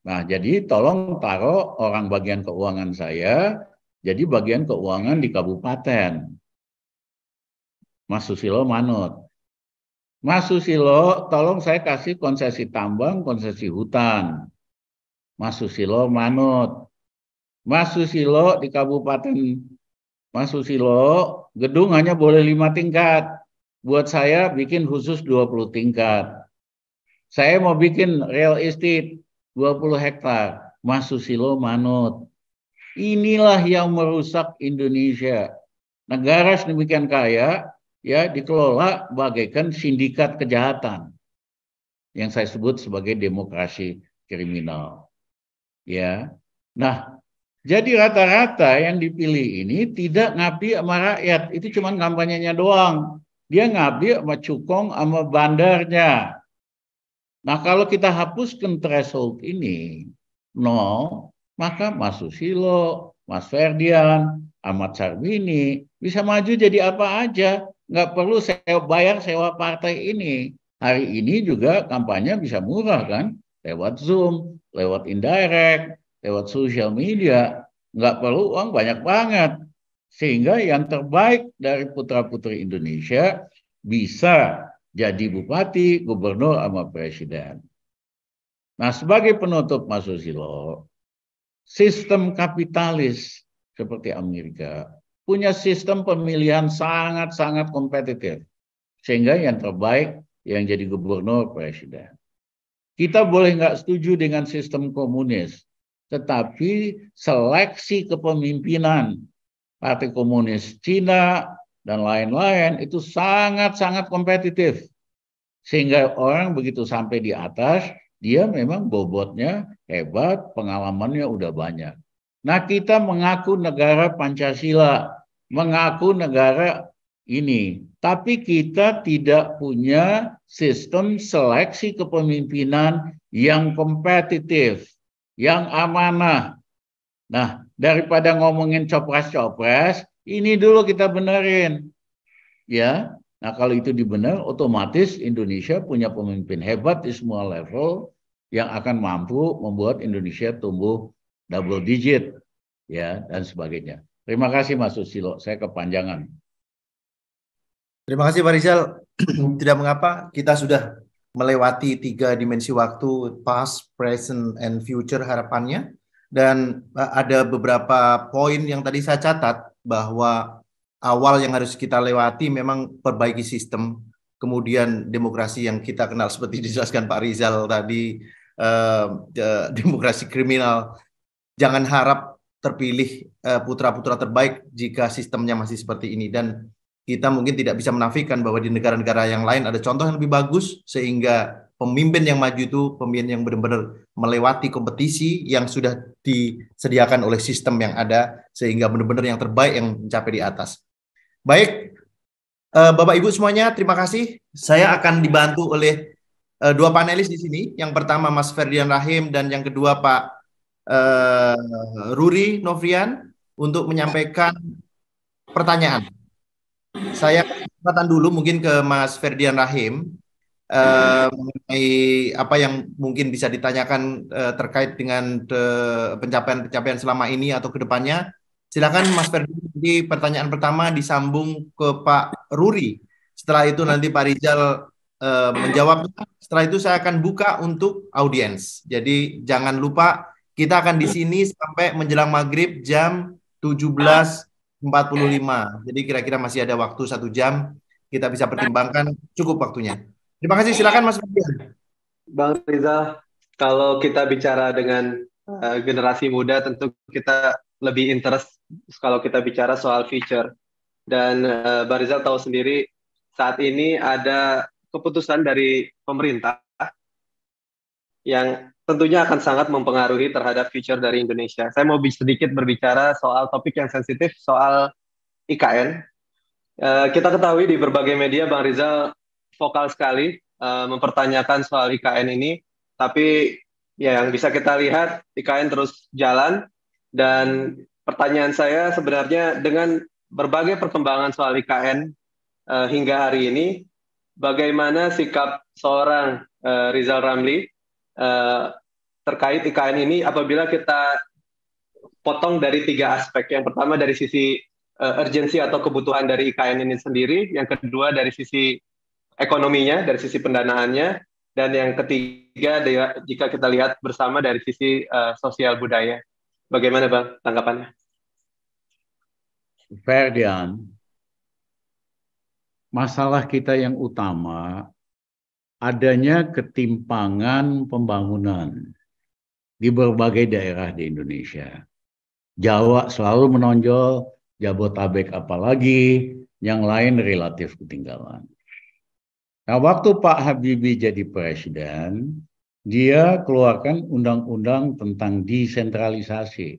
Nah, jadi tolong taruh orang bagian keuangan saya jadi bagian keuangan di kabupaten. Mas Susilo manut. Mas Susilo, tolong saya kasih konsesi tambang, konsesi hutan. Mas Susilo manut. Mas Susilo di kabupaten Mas Susilo, gedung hanya boleh lima tingkat. Buat saya bikin khusus 20 tingkat. Saya mau bikin real estate 20 hektar. Mas Susilo manut. Inilah yang merusak Indonesia. Negara sedemikian kaya ya dikelola bagaikan sindikat kejahatan yang saya sebut sebagai demokrasi kriminal. Ya. Nah, jadi rata-rata yang dipilih ini tidak ngabdi sama rakyat, itu cuma kampanyenya doang. Dia ngabdi sama cukong sama bandarnya. Nah, kalau kita hapuskan threshold ini nol, maka Mas Susilo, Mas Ferdian, Ahmad Sarbini bisa maju jadi apa aja. Nggak perlu saya bayar sewa partai ini. Hari ini juga kampanye bisa murah kan, lewat Zoom, lewat indirect, lewat sosial media. Nggak perlu uang banyak banget. Sehingga yang terbaik dari putra-putri Indonesia bisa jadi bupati, gubernur, sama presiden. Nah, sebagai penutup Mas Susilo, sistem kapitalis seperti Amerika punya sistem pemilihan sangat-sangat kompetitif. Sehingga yang terbaik yang jadi gubernur presiden. Kita boleh nggak setuju dengan sistem komunis, tetapi seleksi kepemimpinan Partai Komunis Cina dan lain-lain itu sangat-sangat kompetitif. Sehingga orang begitu sampai di atas, dia memang bobotnya hebat, pengalamannya udah banyak. Nah kita mengaku negara Pancasila, mengaku negara ini, tapi kita tidak punya sistem seleksi kepemimpinan yang kompetitif, yang amanah. Nah, daripada ngomongin copres-copres, ini dulu kita benerin. Ya, Nah kalau itu dibenar, otomatis Indonesia punya pemimpin hebat di semua level yang akan mampu membuat Indonesia tumbuh double digit ya dan sebagainya. Terima kasih Mas Susilo, saya kepanjangan. Terima kasih Pak Rizal. Tidak mengapa, kita sudah melewati tiga dimensi waktu, past, present, and future harapannya. Dan eh, ada beberapa poin yang tadi saya catat bahwa awal yang harus kita lewati memang perbaiki sistem, kemudian demokrasi yang kita kenal seperti dijelaskan Pak Rizal tadi, eh, demokrasi kriminal. Jangan harap terpilih eh, putra-putra terbaik jika sistemnya masih seperti ini dan kita mungkin tidak bisa menafikan bahwa di negara-negara yang lain ada contoh yang lebih bagus sehingga pemimpin yang maju itu pemimpin yang benar-benar melewati kompetisi yang sudah disediakan oleh sistem yang ada sehingga benar-benar yang terbaik yang mencapai di atas. Baik, uh, Bapak Ibu semuanya, terima kasih. Saya akan dibantu oleh uh, dua panelis di sini. Yang pertama Mas Ferdian Rahim dan yang kedua Pak uh, Ruri Novrian untuk menyampaikan pertanyaan. Saya kesempatan dulu mungkin ke Mas Ferdian Rahim uh, mengenai apa yang mungkin bisa ditanyakan uh, terkait dengan pencapaian-pencapaian selama ini atau ke depannya. Silakan Mas Ferdi, nanti pertanyaan pertama disambung ke Pak Ruri. Setelah itu nanti Pak Rizal uh, menjawab. Setelah itu saya akan buka untuk audiens. Jadi jangan lupa kita akan di sini sampai menjelang maghrib jam 17.45. Jadi kira-kira masih ada waktu satu jam. Kita bisa pertimbangkan cukup waktunya. Terima kasih. Silakan Mas Ferdi. Bang Rizal, kalau kita bicara dengan uh, generasi muda, tentu kita lebih interest kalau kita bicara soal future. Dan uh, Barizal tahu sendiri saat ini ada keputusan dari pemerintah yang tentunya akan sangat mempengaruhi terhadap future dari Indonesia. Saya mau sedikit berbicara soal topik yang sensitif, soal IKN. Uh, kita ketahui di berbagai media Bang Rizal vokal sekali uh, mempertanyakan soal IKN ini, tapi ya yang bisa kita lihat IKN terus jalan dan pertanyaan saya sebenarnya dengan berbagai perkembangan soal IKN uh, hingga hari ini, bagaimana sikap seorang Rizal Ramli terkait IKN ini apabila kita potong dari tiga aspek. Yang pertama dari sisi uh, urgensi atau kebutuhan dari IKN ini sendiri, yang kedua dari sisi ekonominya, dari sisi pendanaannya, dan yang ketiga jika kita lihat bersama dari sisi uh, sosial budaya. Bagaimana Bang tanggapannya? Ferdian, masalah kita yang utama adanya ketimpangan pembangunan di berbagai daerah di Indonesia. Jawa selalu menonjol, Jabotabek apalagi, yang lain relatif ketinggalan. Nah, waktu Pak Habibie jadi presiden, dia keluarkan undang-undang tentang desentralisasi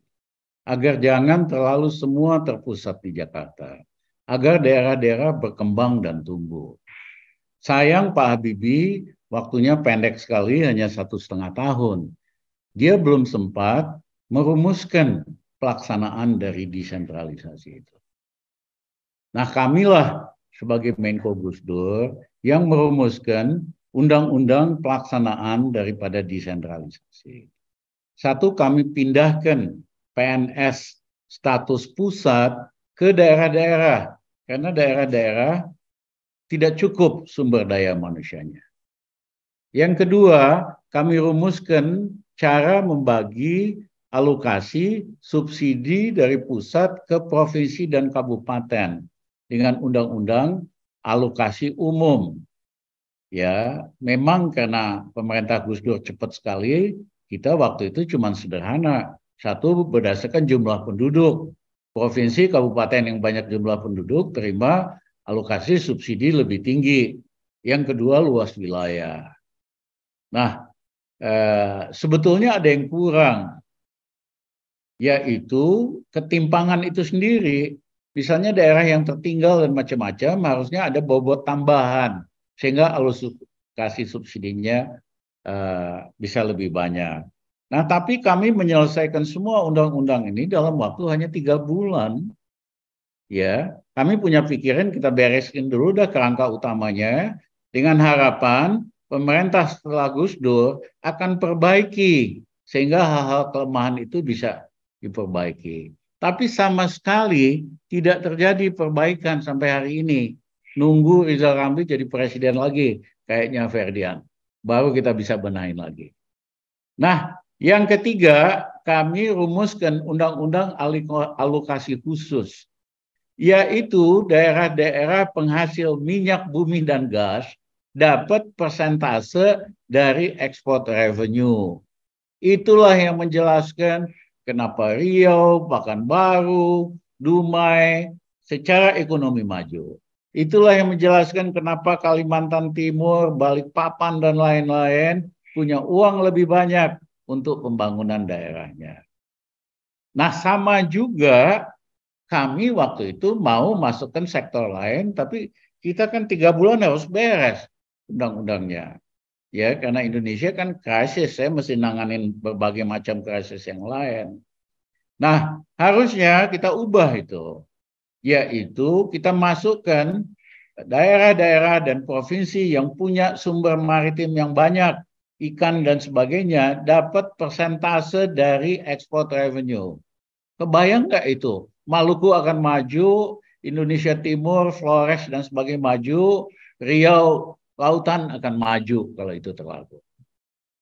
agar jangan terlalu semua terpusat di Jakarta, agar daerah-daerah berkembang dan tumbuh. Sayang Pak Habibie waktunya pendek sekali, hanya satu setengah tahun. Dia belum sempat merumuskan pelaksanaan dari desentralisasi itu. Nah kamilah sebagai Menko Gus Dur yang merumuskan undang-undang pelaksanaan daripada desentralisasi. Satu, kami pindahkan PNS status pusat ke daerah-daerah karena daerah-daerah tidak cukup sumber daya manusianya. Yang kedua, kami rumuskan cara membagi alokasi subsidi dari pusat ke provinsi dan kabupaten dengan undang-undang alokasi umum ya memang karena pemerintah Gus Dur cepat sekali, kita waktu itu cuma sederhana. Satu berdasarkan jumlah penduduk. Provinsi, kabupaten yang banyak jumlah penduduk terima alokasi subsidi lebih tinggi. Yang kedua luas wilayah. Nah, eh, sebetulnya ada yang kurang, yaitu ketimpangan itu sendiri. Misalnya daerah yang tertinggal dan macam-macam harusnya ada bobot tambahan sehingga alokasi subsidinya uh, bisa lebih banyak. Nah, tapi kami menyelesaikan semua undang-undang ini dalam waktu hanya tiga bulan. Ya, kami punya pikiran kita bereskin dulu dah kerangka utamanya dengan harapan pemerintah setelah Gus Dur akan perbaiki sehingga hal-hal kelemahan itu bisa diperbaiki. Tapi sama sekali tidak terjadi perbaikan sampai hari ini nunggu Rizal Ramli jadi presiden lagi kayaknya Ferdian. Baru kita bisa benahin lagi. Nah, yang ketiga, kami rumuskan undang-undang alokasi khusus, yaitu daerah-daerah penghasil minyak bumi dan gas dapat persentase dari ekspor revenue. Itulah yang menjelaskan kenapa Riau, Baru, Dumai secara ekonomi maju. Itulah yang menjelaskan kenapa Kalimantan Timur, Balikpapan, dan lain-lain punya uang lebih banyak untuk pembangunan daerahnya. Nah, sama juga kami waktu itu mau masukkan sektor lain, tapi kita kan tiga bulan harus beres undang-undangnya. Ya, karena Indonesia kan krisis, saya mesti nanganin berbagai macam krisis yang lain. Nah, harusnya kita ubah itu yaitu kita masukkan daerah-daerah dan provinsi yang punya sumber maritim yang banyak, ikan dan sebagainya, dapat persentase dari ekspor revenue. Kebayang nggak itu? Maluku akan maju, Indonesia Timur, Flores dan sebagainya maju, Riau, lautan akan maju kalau itu terlalu.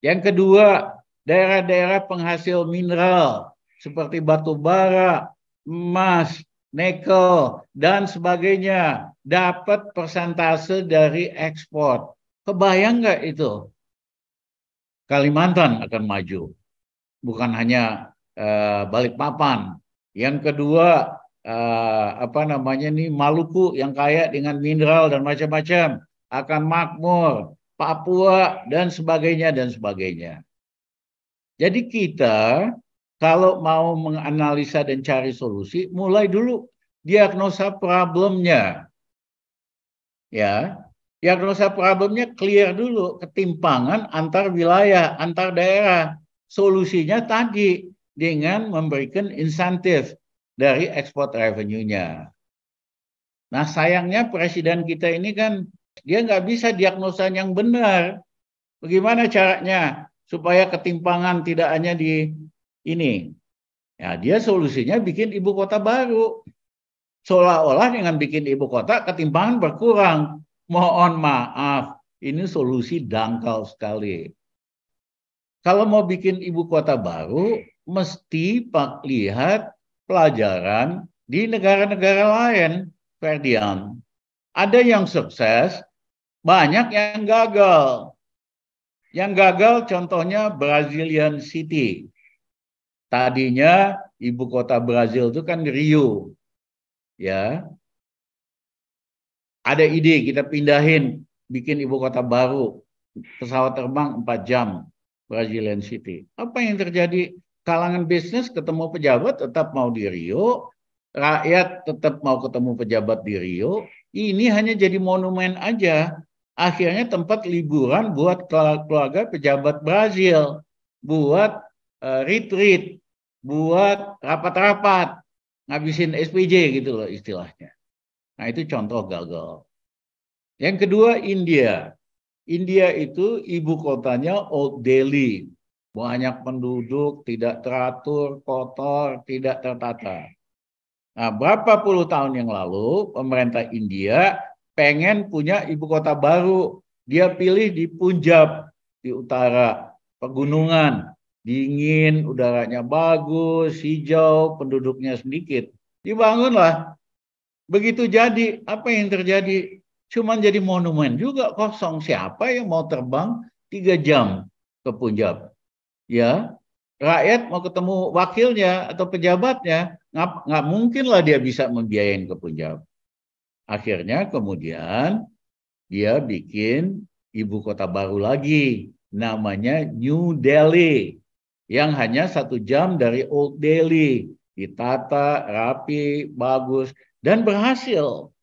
Yang kedua, daerah-daerah penghasil mineral seperti batu bara, emas, nikel, dan sebagainya dapat persentase dari ekspor. Kebayang nggak itu? Kalimantan akan maju, bukan hanya uh, Balikpapan. Yang kedua, uh, apa namanya nih Maluku yang kaya dengan mineral dan macam-macam akan makmur, Papua dan sebagainya dan sebagainya. Jadi kita kalau mau menganalisa dan cari solusi, mulai dulu diagnosa problemnya. Ya, diagnosa problemnya clear dulu, ketimpangan antar wilayah, antar daerah. Solusinya tadi dengan memberikan insentif dari ekspor revenue-nya. Nah sayangnya presiden kita ini kan dia nggak bisa diagnosa yang benar. Bagaimana caranya supaya ketimpangan tidak hanya di ini. Ya, dia solusinya bikin ibu kota baru. Seolah-olah dengan bikin ibu kota ketimpangan berkurang. Mohon maaf, ini solusi dangkal sekali. Kalau mau bikin ibu kota baru, mesti pak lihat pelajaran di negara-negara lain, Ferdian. Ada yang sukses, banyak yang gagal. Yang gagal contohnya Brazilian City. Tadinya ibu kota Brazil itu kan Rio. Ya. Ada ide kita pindahin bikin ibu kota baru. Pesawat terbang 4 jam Brazilian City. Apa yang terjadi? Kalangan bisnis ketemu pejabat tetap mau di Rio, rakyat tetap mau ketemu pejabat di Rio. Ini hanya jadi monumen aja. Akhirnya tempat liburan buat keluarga pejabat Brazil, buat uh, retreat, buat rapat-rapat, ngabisin SPJ gitu loh istilahnya. Nah itu contoh gagal. Yang kedua India. India itu ibu kotanya Old Delhi. Banyak penduduk, tidak teratur, kotor, tidak tertata. Nah, berapa puluh tahun yang lalu pemerintah India pengen punya ibu kota baru. Dia pilih di Punjab, di utara, pegunungan, dingin, udaranya bagus, hijau, penduduknya sedikit. Dibangunlah. Begitu jadi, apa yang terjadi? Cuman jadi monumen juga kosong. Siapa yang mau terbang tiga jam ke Punjab? Ya, rakyat mau ketemu wakilnya atau pejabatnya, nggak, nggak mungkin lah dia bisa membiayain ke Punjab. Akhirnya kemudian dia bikin ibu kota baru lagi, namanya New Delhi, yang hanya satu jam dari Old Delhi, ditata rapi, bagus, dan berhasil.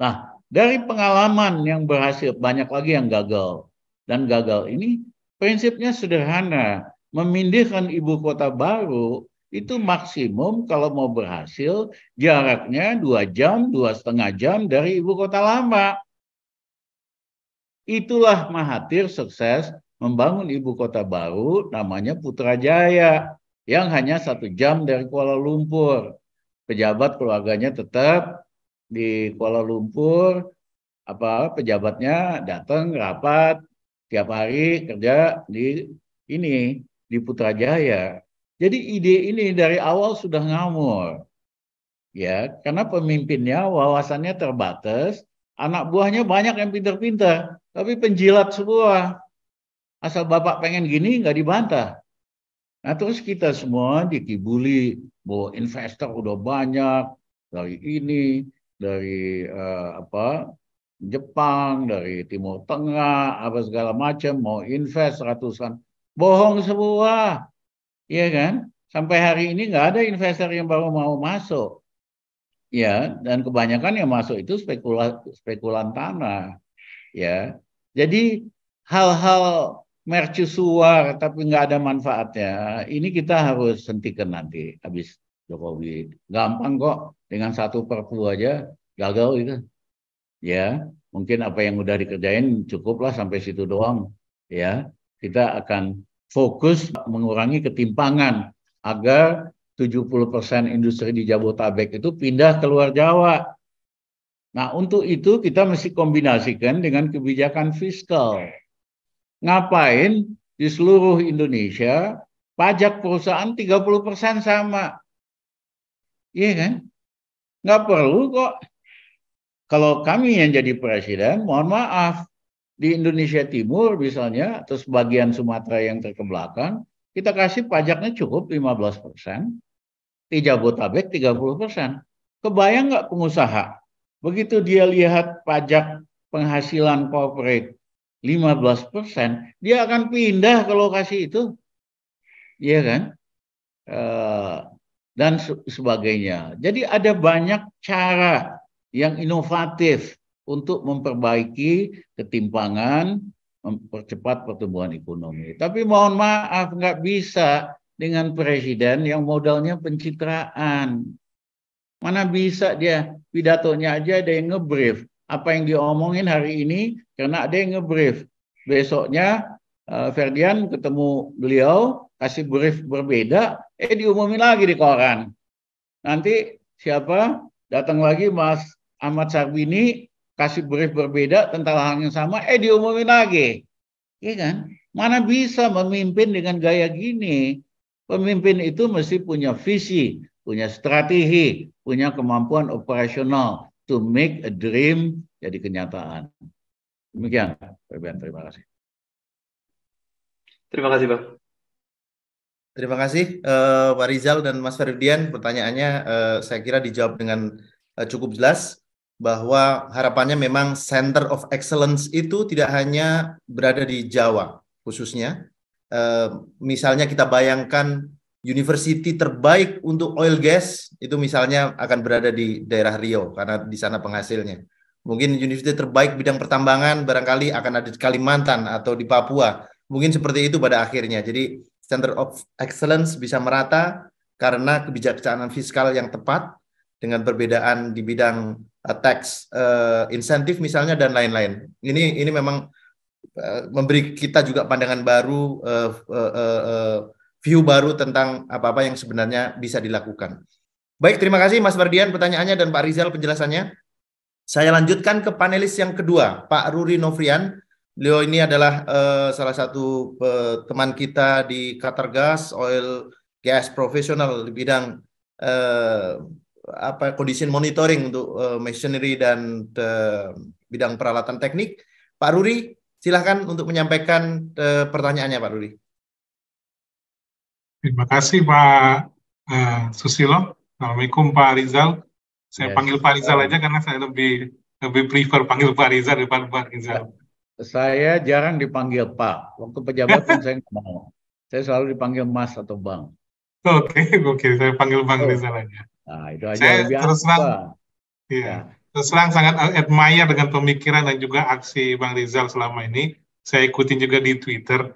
Nah, dari pengalaman yang berhasil, banyak lagi yang gagal. Dan gagal ini prinsipnya sederhana. Memindahkan ibu kota baru itu maksimum kalau mau berhasil jaraknya dua jam, dua setengah jam dari ibu kota lama. Itulah Mahathir sukses membangun ibu kota baru namanya Putrajaya yang hanya satu jam dari Kuala Lumpur. Pejabat keluarganya tetap di Kuala Lumpur apa pejabatnya datang rapat tiap hari kerja di ini di Putrajaya. Jadi ide ini dari awal sudah ngamur. Ya, karena pemimpinnya wawasannya terbatas, anak buahnya banyak yang pintar-pintar, tapi penjilat semua. Asal Bapak pengen gini nggak dibantah. Nah terus kita semua dikibuli bahwa investor udah banyak dari ini, dari uh, apa Jepang, dari Timur Tengah, apa segala macam mau invest ratusan, bohong semua, ya kan? Sampai hari ini nggak ada investor yang baru mau masuk, ya. Dan kebanyakan yang masuk itu spekulan spekulan tanah, ya. Jadi hal-hal mercusuar tapi nggak ada manfaatnya. Ini kita harus hentikan nanti habis Jokowi. Gampang kok dengan satu perpu aja gagal itu. Ya, mungkin apa yang udah dikerjain cukuplah sampai situ doang. Ya, kita akan fokus mengurangi ketimpangan agar 70% industri di Jabotabek itu pindah ke luar Jawa. Nah, untuk itu kita mesti kombinasikan dengan kebijakan fiskal. Ngapain di seluruh Indonesia pajak perusahaan 30% sama? Iya kan? Nggak perlu kok. Kalau kami yang jadi presiden, mohon maaf. Di Indonesia Timur misalnya, atau sebagian Sumatera yang terkebelakang, kita kasih pajaknya cukup 15 persen. Di Jabotabek 30 persen. Kebayang nggak pengusaha? Begitu dia lihat pajak penghasilan corporate 15 persen, dia akan pindah ke lokasi itu. Iya kan? Uh, dan sebagainya. Jadi ada banyak cara yang inovatif untuk memperbaiki ketimpangan, mempercepat pertumbuhan ekonomi. Tapi mohon maaf, nggak bisa dengan presiden yang modalnya pencitraan. Mana bisa dia pidatonya aja ada yang ngebrief. Apa yang diomongin hari ini karena ada yang ngebrief. Besoknya uh, Ferdian ketemu beliau kasih brief berbeda, eh diumumin lagi di koran. Nanti siapa datang lagi Mas Ahmad Sarbini kasih brief berbeda tentang hal yang sama, eh diumumin lagi. Iya kan? Mana bisa memimpin dengan gaya gini? Pemimpin itu mesti punya visi, punya strategi, punya kemampuan operasional to make a dream jadi kenyataan. Demikian, Fabian. Terima kasih. Terima kasih, Bang. Terima kasih uh, Pak Rizal dan Mas Ferdian. Pertanyaannya uh, saya kira dijawab dengan uh, cukup jelas bahwa harapannya memang Center of Excellence itu tidak hanya berada di Jawa khususnya. Uh, misalnya kita bayangkan university terbaik untuk oil gas itu misalnya akan berada di daerah Rio karena di sana penghasilnya. Mungkin university terbaik bidang pertambangan barangkali akan ada di Kalimantan atau di Papua. Mungkin seperti itu pada akhirnya. Jadi Center of Excellence bisa merata karena kebijaksanaan fiskal yang tepat dengan perbedaan di bidang uh, tax uh, insentif misalnya dan lain-lain. Ini ini memang uh, memberi kita juga pandangan baru uh, uh, uh, view baru tentang apa-apa yang sebenarnya bisa dilakukan. Baik, terima kasih Mas Fardian pertanyaannya dan Pak Rizal penjelasannya. Saya lanjutkan ke panelis yang kedua, Pak Ruri Novrian Beliau ini adalah uh, salah satu uh, teman kita di Qatar Gas, oil gas profesional di bidang uh, apa condition monitoring untuk uh, machinery dan uh, bidang peralatan teknik. Pak Ruri, silahkan untuk menyampaikan uh, pertanyaannya, Pak Ruri. Terima kasih Pak uh, Susilo. Assalamualaikum Pak Rizal. Saya yes. panggil Pak Rizal aja karena saya lebih lebih prefer panggil Pak Rizal daripada Pak Rizal saya jarang dipanggil Pak. Waktu pejabat pun saya nggak mau. Saya selalu dipanggil Mas atau Bang. Oke, okay, oke. Okay. Saya panggil Bang oh. Rizal aja. Nah, itu aja saya lebih terus terang, iya. Ya. Terus terang sangat admire dengan pemikiran dan juga aksi Bang Rizal selama ini. Saya ikutin juga di Twitter.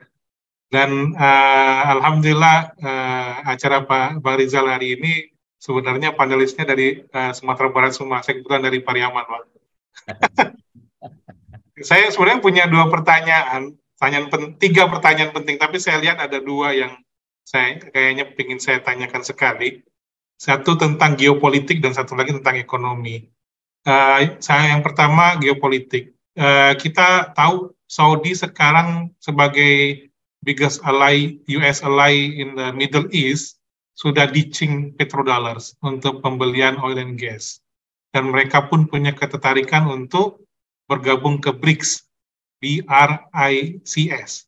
Dan uh, Alhamdulillah uh, acara Pak Bang Rizal hari ini sebenarnya panelisnya dari uh, Sumatera Barat semua. Saya kebetulan dari Pariaman, Pak. saya sebenarnya punya dua pertanyaan, pertanyaan pen, tiga pertanyaan penting, tapi saya lihat ada dua yang saya kayaknya ingin saya tanyakan sekali. Satu tentang geopolitik dan satu lagi tentang ekonomi. Uh, saya yang pertama geopolitik. Uh, kita tahu Saudi sekarang sebagai biggest ally US ally in the Middle East sudah ditching petrodollars untuk pembelian oil and gas. Dan mereka pun punya ketertarikan untuk bergabung ke BRICS, BRICS,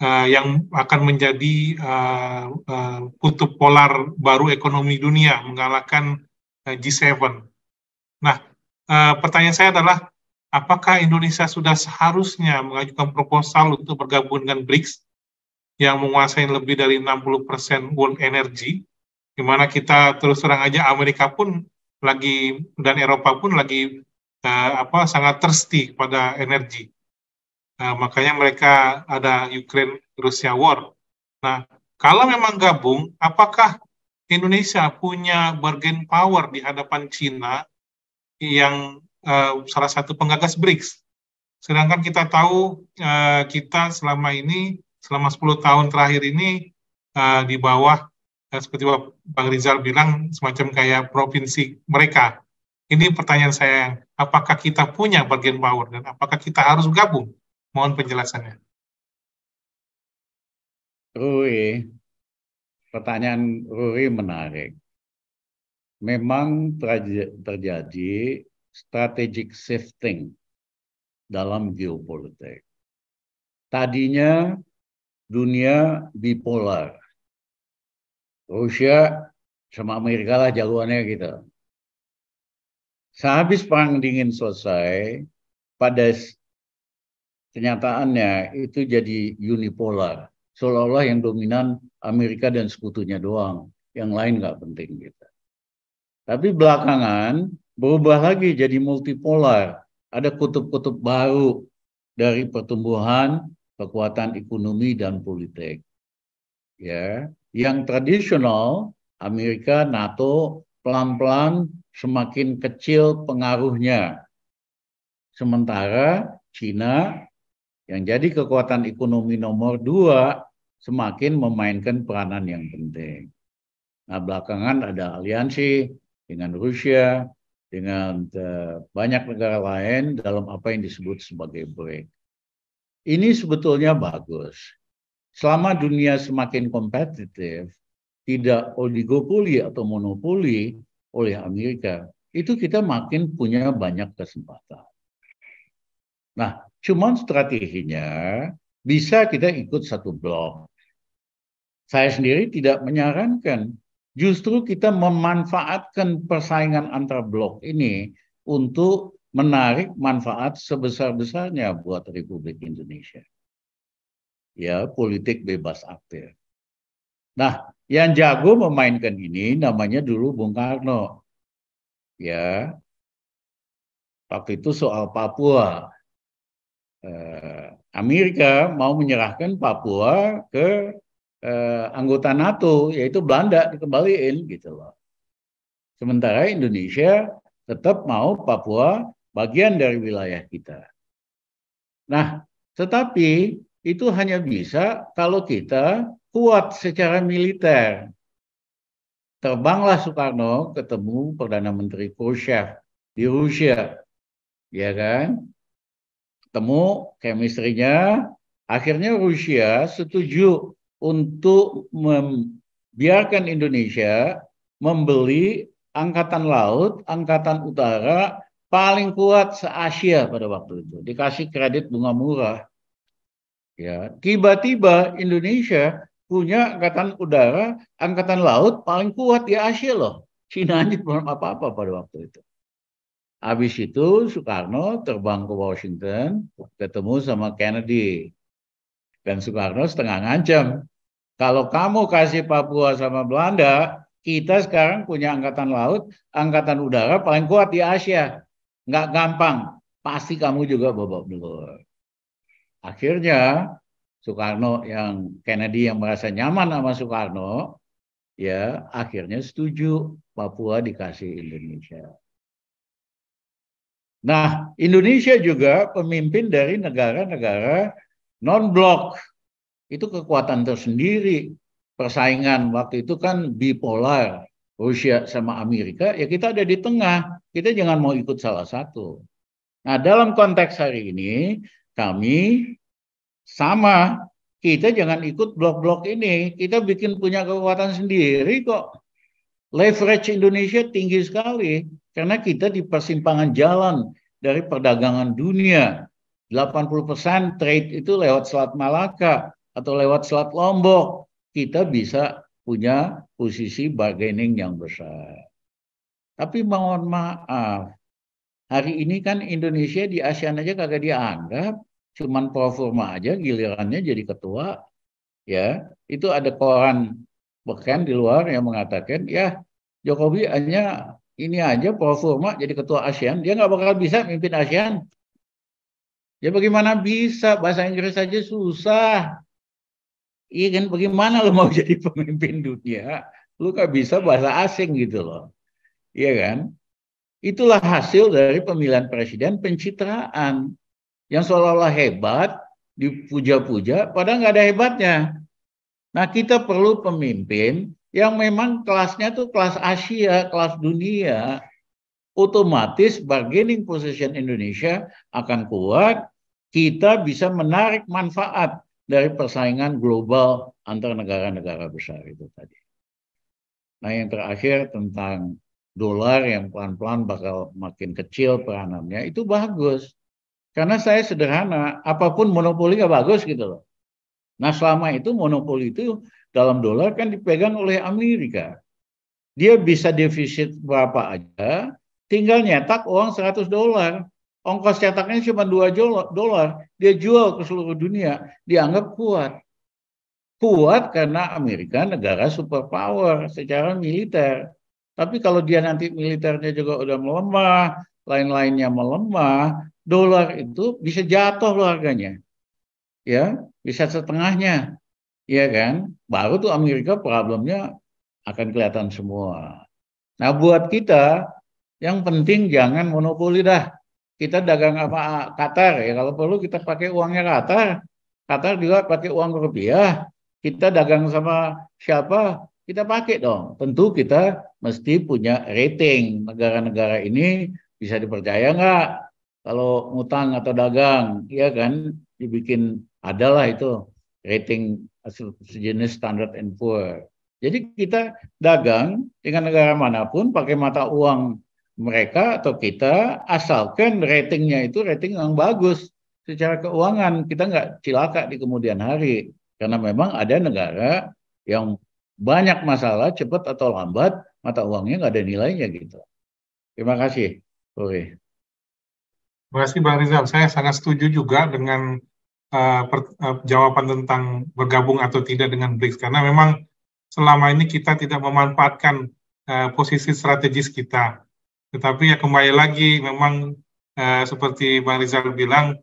uh, yang akan menjadi uh, uh, kutub polar baru ekonomi dunia, mengalahkan uh, G7. Nah, uh, pertanyaan saya adalah, apakah Indonesia sudah seharusnya mengajukan proposal untuk bergabung dengan BRICS yang menguasai lebih dari 60% world energy, di mana kita terus terang aja Amerika pun lagi dan Eropa pun lagi uh, apa sangat thirsty pada energi. Uh, makanya mereka ada Ukraine Rusia war. Nah, kalau memang gabung, apakah Indonesia punya bargain power di hadapan Cina yang uh, salah satu penggagas BRICS? Sedangkan kita tahu uh, kita selama ini selama 10 tahun terakhir ini uh, di bawah uh, seperti Bang Rizal bilang semacam kayak provinsi mereka ini pertanyaan saya, apakah kita punya bagian power dan apakah kita harus gabung? Mohon penjelasannya. Rui, pertanyaan Rui menarik. Memang terjadi strategic shifting dalam geopolitik. Tadinya dunia bipolar. Rusia sama Amerika lah jagoannya gitu. Sehabis perang dingin selesai, pada kenyataannya itu jadi unipolar. Seolah-olah yang dominan Amerika dan sekutunya doang. Yang lain nggak penting gitu. Tapi belakangan berubah lagi jadi multipolar. Ada kutub-kutub baru dari pertumbuhan, kekuatan ekonomi dan politik. Ya, yang tradisional Amerika, NATO, pelan-pelan semakin kecil pengaruhnya. Sementara Cina yang jadi kekuatan ekonomi nomor dua semakin memainkan peranan yang penting. Nah belakangan ada aliansi dengan Rusia, dengan uh, banyak negara lain dalam apa yang disebut sebagai BRIC. Ini sebetulnya bagus. Selama dunia semakin kompetitif, tidak oligopoli atau monopoli oleh Amerika, itu kita makin punya banyak kesempatan. Nah, cuman strateginya bisa kita ikut satu blok. Saya sendiri tidak menyarankan justru kita memanfaatkan persaingan antar blok ini untuk menarik manfaat sebesar-besarnya buat Republik Indonesia. Ya, politik bebas aktif. Nah, yang jago memainkan ini namanya dulu Bung Karno. Ya. Waktu itu soal Papua. Eh, Amerika mau menyerahkan Papua ke eh, anggota NATO, yaitu Belanda dikembaliin gitu loh. Sementara Indonesia tetap mau Papua bagian dari wilayah kita. Nah, tetapi itu hanya bisa kalau kita kuat secara militer. Terbanglah Soekarno ketemu Perdana Menteri Khrushchev di Rusia. Ya kan? Ketemu chemistry-nya. Akhirnya Rusia setuju untuk membiarkan Indonesia membeli angkatan laut, angkatan utara paling kuat se-Asia pada waktu itu. Dikasih kredit bunga murah. Ya, tiba-tiba Indonesia punya angkatan udara, angkatan laut paling kuat di Asia loh. Cina aja belum apa-apa pada waktu itu. Habis itu Soekarno terbang ke Washington, ketemu sama Kennedy. Dan Soekarno setengah ngancam. Kalau kamu kasih Papua sama Belanda, kita sekarang punya angkatan laut, angkatan udara paling kuat di Asia. Nggak gampang. Pasti kamu juga babak belur. Akhirnya Soekarno yang Kennedy yang merasa nyaman sama Soekarno, ya akhirnya setuju Papua dikasih Indonesia. Nah, Indonesia juga pemimpin dari negara-negara non-blok. Itu kekuatan tersendiri. Persaingan waktu itu kan bipolar. Rusia sama Amerika, ya kita ada di tengah. Kita jangan mau ikut salah satu. Nah, dalam konteks hari ini, kami sama, kita jangan ikut blok-blok ini. Kita bikin punya kekuatan sendiri kok. Leverage Indonesia tinggi sekali karena kita di persimpangan jalan dari perdagangan dunia. 80% trade itu lewat Selat Malaka atau lewat Selat Lombok. Kita bisa punya posisi bargaining yang besar. Tapi mohon maaf, hari ini kan Indonesia di ASEAN aja kagak dianggap cuman pro forma aja gilirannya jadi ketua ya itu ada koran bahkan di luar yang mengatakan ya Jokowi hanya ini aja pro forma jadi ketua ASEAN. Dia nggak bakal bisa mimpin ASEAN. Ya bagaimana bisa? Bahasa Inggris saja susah. Iya kan? Bagaimana lo mau jadi pemimpin dunia? Lu nggak bisa bahasa asing gitu loh. Iya kan? Itulah hasil dari pemilihan presiden pencitraan yang seolah-olah hebat, dipuja-puja, padahal nggak ada hebatnya. Nah kita perlu pemimpin yang memang kelasnya tuh kelas Asia, kelas dunia. Otomatis bargaining position Indonesia akan kuat, kita bisa menarik manfaat dari persaingan global antar negara-negara besar itu tadi. Nah yang terakhir tentang dolar yang pelan-pelan bakal makin kecil peranannya itu bagus. Karena saya sederhana, apa pun monopoli nggak bagus gitu loh. Nah selama itu monopoli itu dalam dolar kan dipegang oleh Amerika. Dia bisa defisit berapa aja, tinggal nyetak uang 100 dolar. Ongkos cetaknya cuma 2 dolar. Dia jual ke seluruh dunia. Dianggap kuat. Kuat karena Amerika negara superpower secara militer. Tapi kalau dia nanti militernya juga udah melemah, lain-lainnya melemah, dolar itu bisa jatuh loh harganya. Ya, bisa setengahnya. Ya kan? Baru tuh Amerika problemnya akan kelihatan semua. Nah buat kita yang penting jangan monopoli dah. Kita dagang apa Qatar ya kalau perlu kita pakai uangnya Qatar. Qatar juga pakai uang rupiah. Kita dagang sama siapa kita pakai dong. Tentu kita mesti punya rating negara-negara ini bisa dipercaya nggak kalau ngutang atau dagang, ya kan dibikin adalah itu rating sejenis standard and poor. Jadi kita dagang dengan negara mana pun pakai mata uang mereka atau kita asalkan ratingnya itu rating yang bagus secara keuangan kita nggak cilaka di kemudian hari karena memang ada negara yang banyak masalah cepat atau lambat mata uangnya nggak ada nilainya gitu. Terima kasih, Oke. Terima kasih Bang Rizal. Saya sangat setuju juga dengan uh, per, uh, jawaban tentang bergabung atau tidak dengan BRICS karena memang selama ini kita tidak memanfaatkan uh, posisi strategis kita. Tetapi ya kembali lagi memang uh, seperti Bang Rizal bilang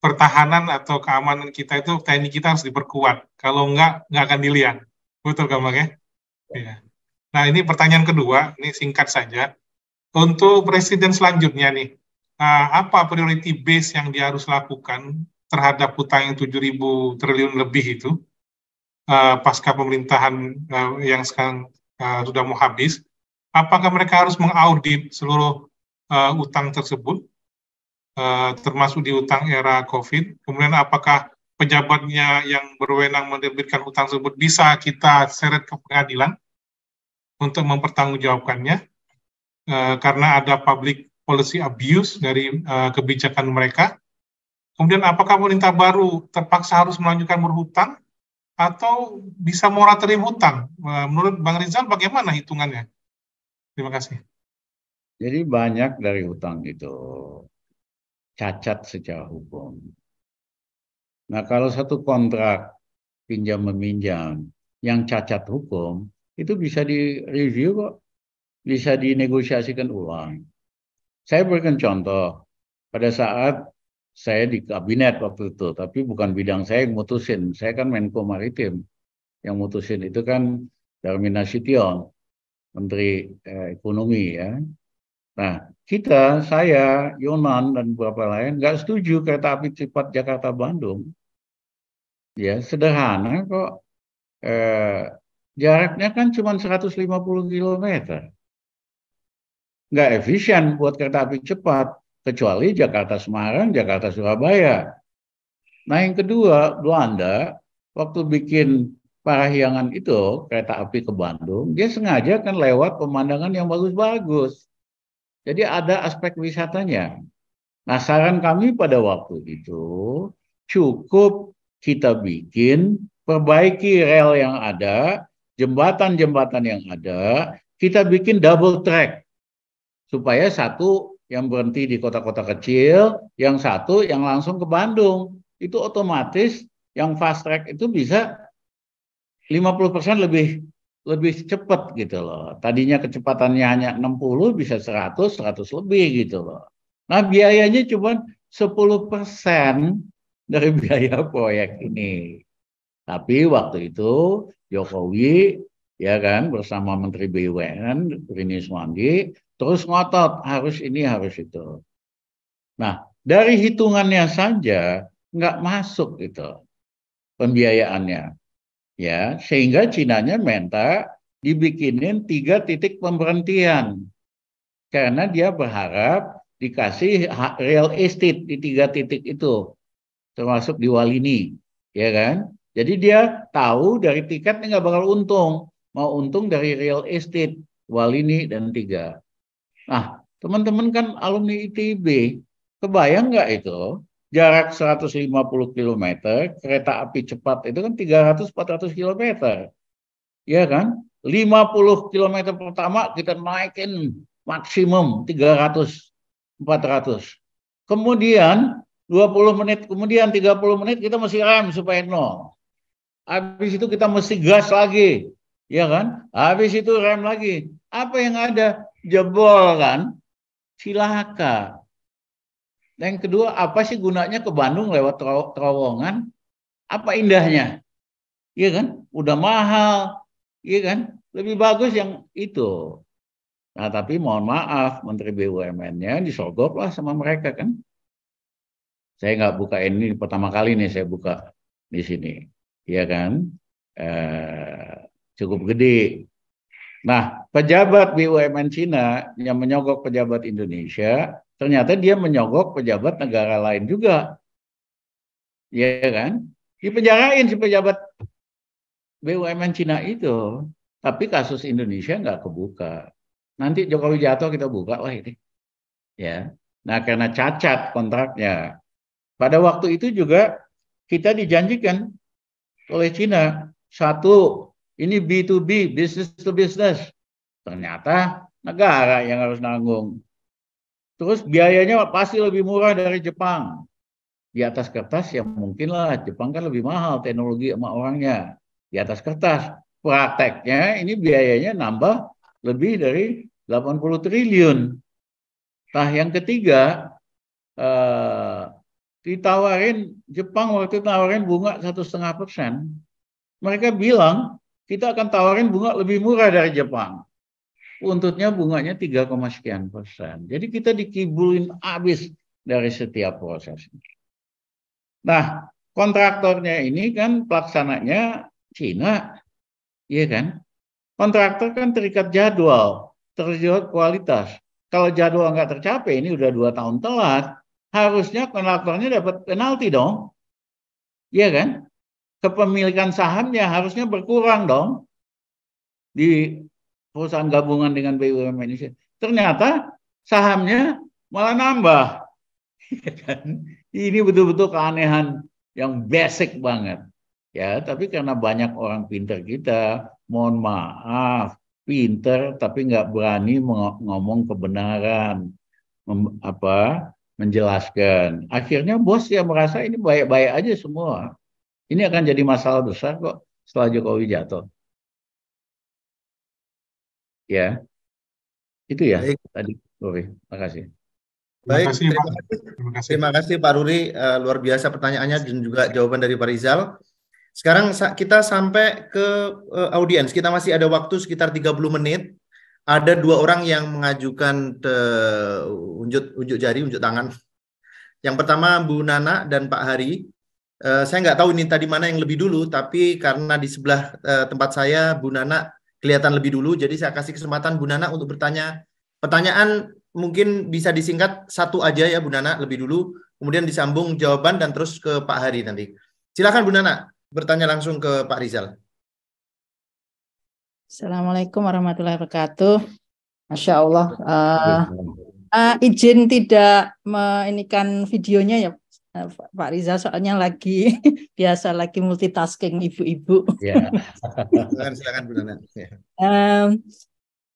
pertahanan atau keamanan kita itu TNI kita harus diperkuat. Kalau enggak nggak akan dilihat. Betul kan Bang ya? ya. Nah ini pertanyaan kedua, ini singkat saja. Untuk presiden selanjutnya nih, apa priority base yang dia harus lakukan terhadap hutang yang 7.000 triliun lebih itu? uh, pasca pemerintahan uh, yang sekarang uh, sudah mau habis, apakah mereka harus mengaudit seluruh uh, utang tersebut, uh, termasuk di utang era COVID? Kemudian apakah pejabatnya yang berwenang menerbitkan utang tersebut bisa kita seret ke pengadilan untuk mempertanggungjawabkannya? Uh, karena ada public policy abuse dari uh, kebijakan mereka. Kemudian apakah pemerintah baru terpaksa harus melanjutkan berhutang atau bisa moratorium hutang. Menurut Bang Rizal bagaimana hitungannya? Terima kasih. Jadi banyak dari hutang itu cacat secara hukum. Nah kalau satu kontrak pinjam meminjam yang cacat hukum itu bisa direview kok, bisa dinegosiasikan ulang. Saya berikan contoh pada saat saya di kabinet waktu itu, tapi bukan bidang saya yang mutusin. Saya kan Menko Maritim. Yang mutusin itu kan Darmin Nasution, Menteri eh, Ekonomi ya. Nah, kita, saya, Yonan, dan beberapa lain nggak setuju kereta api cepat Jakarta-Bandung. Ya, sederhana kok. Eh, jaraknya kan cuma 150 km. Nggak efisien buat kereta api cepat kecuali Jakarta Semarang, Jakarta Surabaya. Nah yang kedua, Belanda waktu bikin Parahyangan itu kereta api ke Bandung, dia sengaja kan lewat pemandangan yang bagus-bagus. Jadi ada aspek wisatanya. Nah saran kami pada waktu itu cukup kita bikin perbaiki rel yang ada, jembatan-jembatan yang ada, kita bikin double track supaya satu yang berhenti di kota-kota kecil, yang satu yang langsung ke Bandung. Itu otomatis yang fast track itu bisa 50% lebih lebih cepat gitu loh. Tadinya kecepatannya hanya 60 bisa 100, 100 lebih gitu loh. Nah biayanya cuma 10% dari biaya proyek ini. Tapi waktu itu Jokowi ya kan bersama Menteri BUMN Rini Suwandi terus ngotot harus ini harus itu. Nah dari hitungannya saja nggak masuk itu pembiayaannya. Ya sehingga Cinanya minta dibikinin tiga titik pemberhentian. Karena dia berharap dikasih real estate di tiga titik itu termasuk di Walini ya kan? Jadi dia tahu dari tiket nggak bakal untung. Mau untung dari real estate Walini dan tiga Nah, teman-teman kan alumni ITB, kebayang nggak itu jarak 150 km, kereta api cepat itu kan 300-400 km. Ya kan? 50 km pertama kita naikin maksimum 300 400. Kemudian 20 menit kemudian 30 menit kita masih rem supaya nol. Habis itu kita mesti gas lagi. Ya kan? Habis itu rem lagi. Apa yang ada? Jebol kan, silahkan. Dan yang kedua, apa sih gunanya ke Bandung lewat terowongan? Apa indahnya? Iya kan? Udah mahal. Iya kan? Lebih bagus yang itu. Nah, tapi mohon maaf, Menteri BUMN-nya disogok lah sama mereka kan. Saya nggak buka ini pertama kali nih saya buka di sini, ya kan? Eh, cukup gede. Nah, pejabat BUMN Cina yang menyogok pejabat Indonesia, ternyata dia menyogok pejabat negara lain juga. Ya kan? Dipenjarain si pejabat BUMN Cina itu. Tapi kasus Indonesia nggak kebuka. Nanti Jokowi jatuh kita buka lah ini. Ya. Nah, karena cacat kontraknya. Pada waktu itu juga kita dijanjikan oleh Cina satu ini B2B, business to business. Ternyata negara yang harus nanggung. Terus biayanya pasti lebih murah dari Jepang. Di atas kertas ya mungkin lah Jepang kan lebih mahal teknologi sama orangnya. Di atas kertas. Prakteknya ini biayanya nambah lebih dari 80 triliun. Nah yang ketiga, eh, ditawarin Jepang waktu itu bunga satu setengah persen. Mereka bilang kita akan tawarin bunga lebih murah dari Jepang. Untutnya bunganya 3, sekian persen. Jadi kita dikibulin habis dari setiap proses. Nah, kontraktornya ini kan pelaksananya Cina, iya kan? Kontraktor kan terikat jadwal terjadi kualitas. Kalau jadwal nggak tercapai, ini udah dua tahun telat, harusnya kontraktornya dapat penalti dong. Iya kan? Kepemilikan sahamnya harusnya berkurang dong di perusahaan gabungan dengan BUMN Indonesia. Ternyata sahamnya malah nambah. Iya kan? Ini betul-betul keanehan yang basic banget. Ya, tapi karena banyak orang pintar kita, mohon maaf, pinter tapi nggak berani ngomong kebenaran, mem, apa menjelaskan. Akhirnya bos ya merasa ini baik-baik aja semua. Ini akan jadi masalah besar kok setelah Jokowi jatuh. Ya, itu ya Baik. tadi, Ruri. Terima kasih. Baik, terima kasih, terima kasih, terima kasih. Terima kasih Pak Ruri, uh, luar biasa pertanyaannya dan juga jawaban dari Pak Rizal. Sekarang kita sampai ke uh, audiens. Kita masih ada waktu sekitar 30 menit. Ada dua orang yang mengajukan uh, unjuk unjuk jari, unjuk tangan. Yang pertama Bu Nana dan Pak Hari. Uh, saya nggak tahu ini tadi mana yang lebih dulu, tapi karena di sebelah uh, tempat saya Bu Nana kelihatan lebih dulu, jadi saya kasih kesempatan Bu Nana untuk bertanya. Pertanyaan mungkin bisa disingkat satu aja ya Bu Nana lebih dulu, kemudian disambung jawaban dan terus ke Pak Hari nanti. Silakan Bu Nana bertanya langsung ke Pak Rizal. Assalamualaikum warahmatullahi wabarakatuh. Masya Allah. Uh, uh, izin tidak menginikan videonya ya Pak Rizal soalnya lagi biasa lagi multitasking ibu-ibu. Ya. silakan silakan Bu Nana. Ya. Um,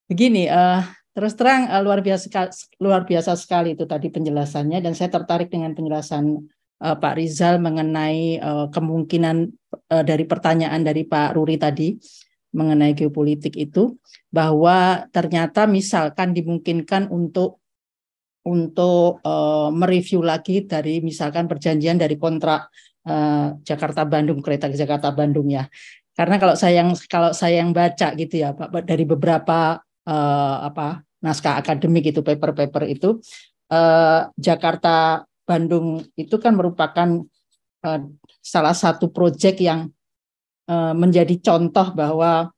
begini, uh, terus terang uh, luar biasa luar biasa sekali itu tadi penjelasannya dan saya tertarik dengan penjelasan uh, Pak Rizal mengenai uh, kemungkinan uh, dari pertanyaan dari Pak Ruri tadi mengenai geopolitik itu bahwa ternyata misalkan dimungkinkan untuk untuk uh, mereview lagi dari misalkan perjanjian dari kontrak uh, Jakarta Bandung kereta Jakarta Bandung ya. Karena kalau saya yang kalau saya yang baca gitu ya Pak dari beberapa uh, apa naskah akademik itu paper-paper itu uh, Jakarta Bandung itu kan merupakan uh, salah satu proyek yang uh, menjadi contoh bahwa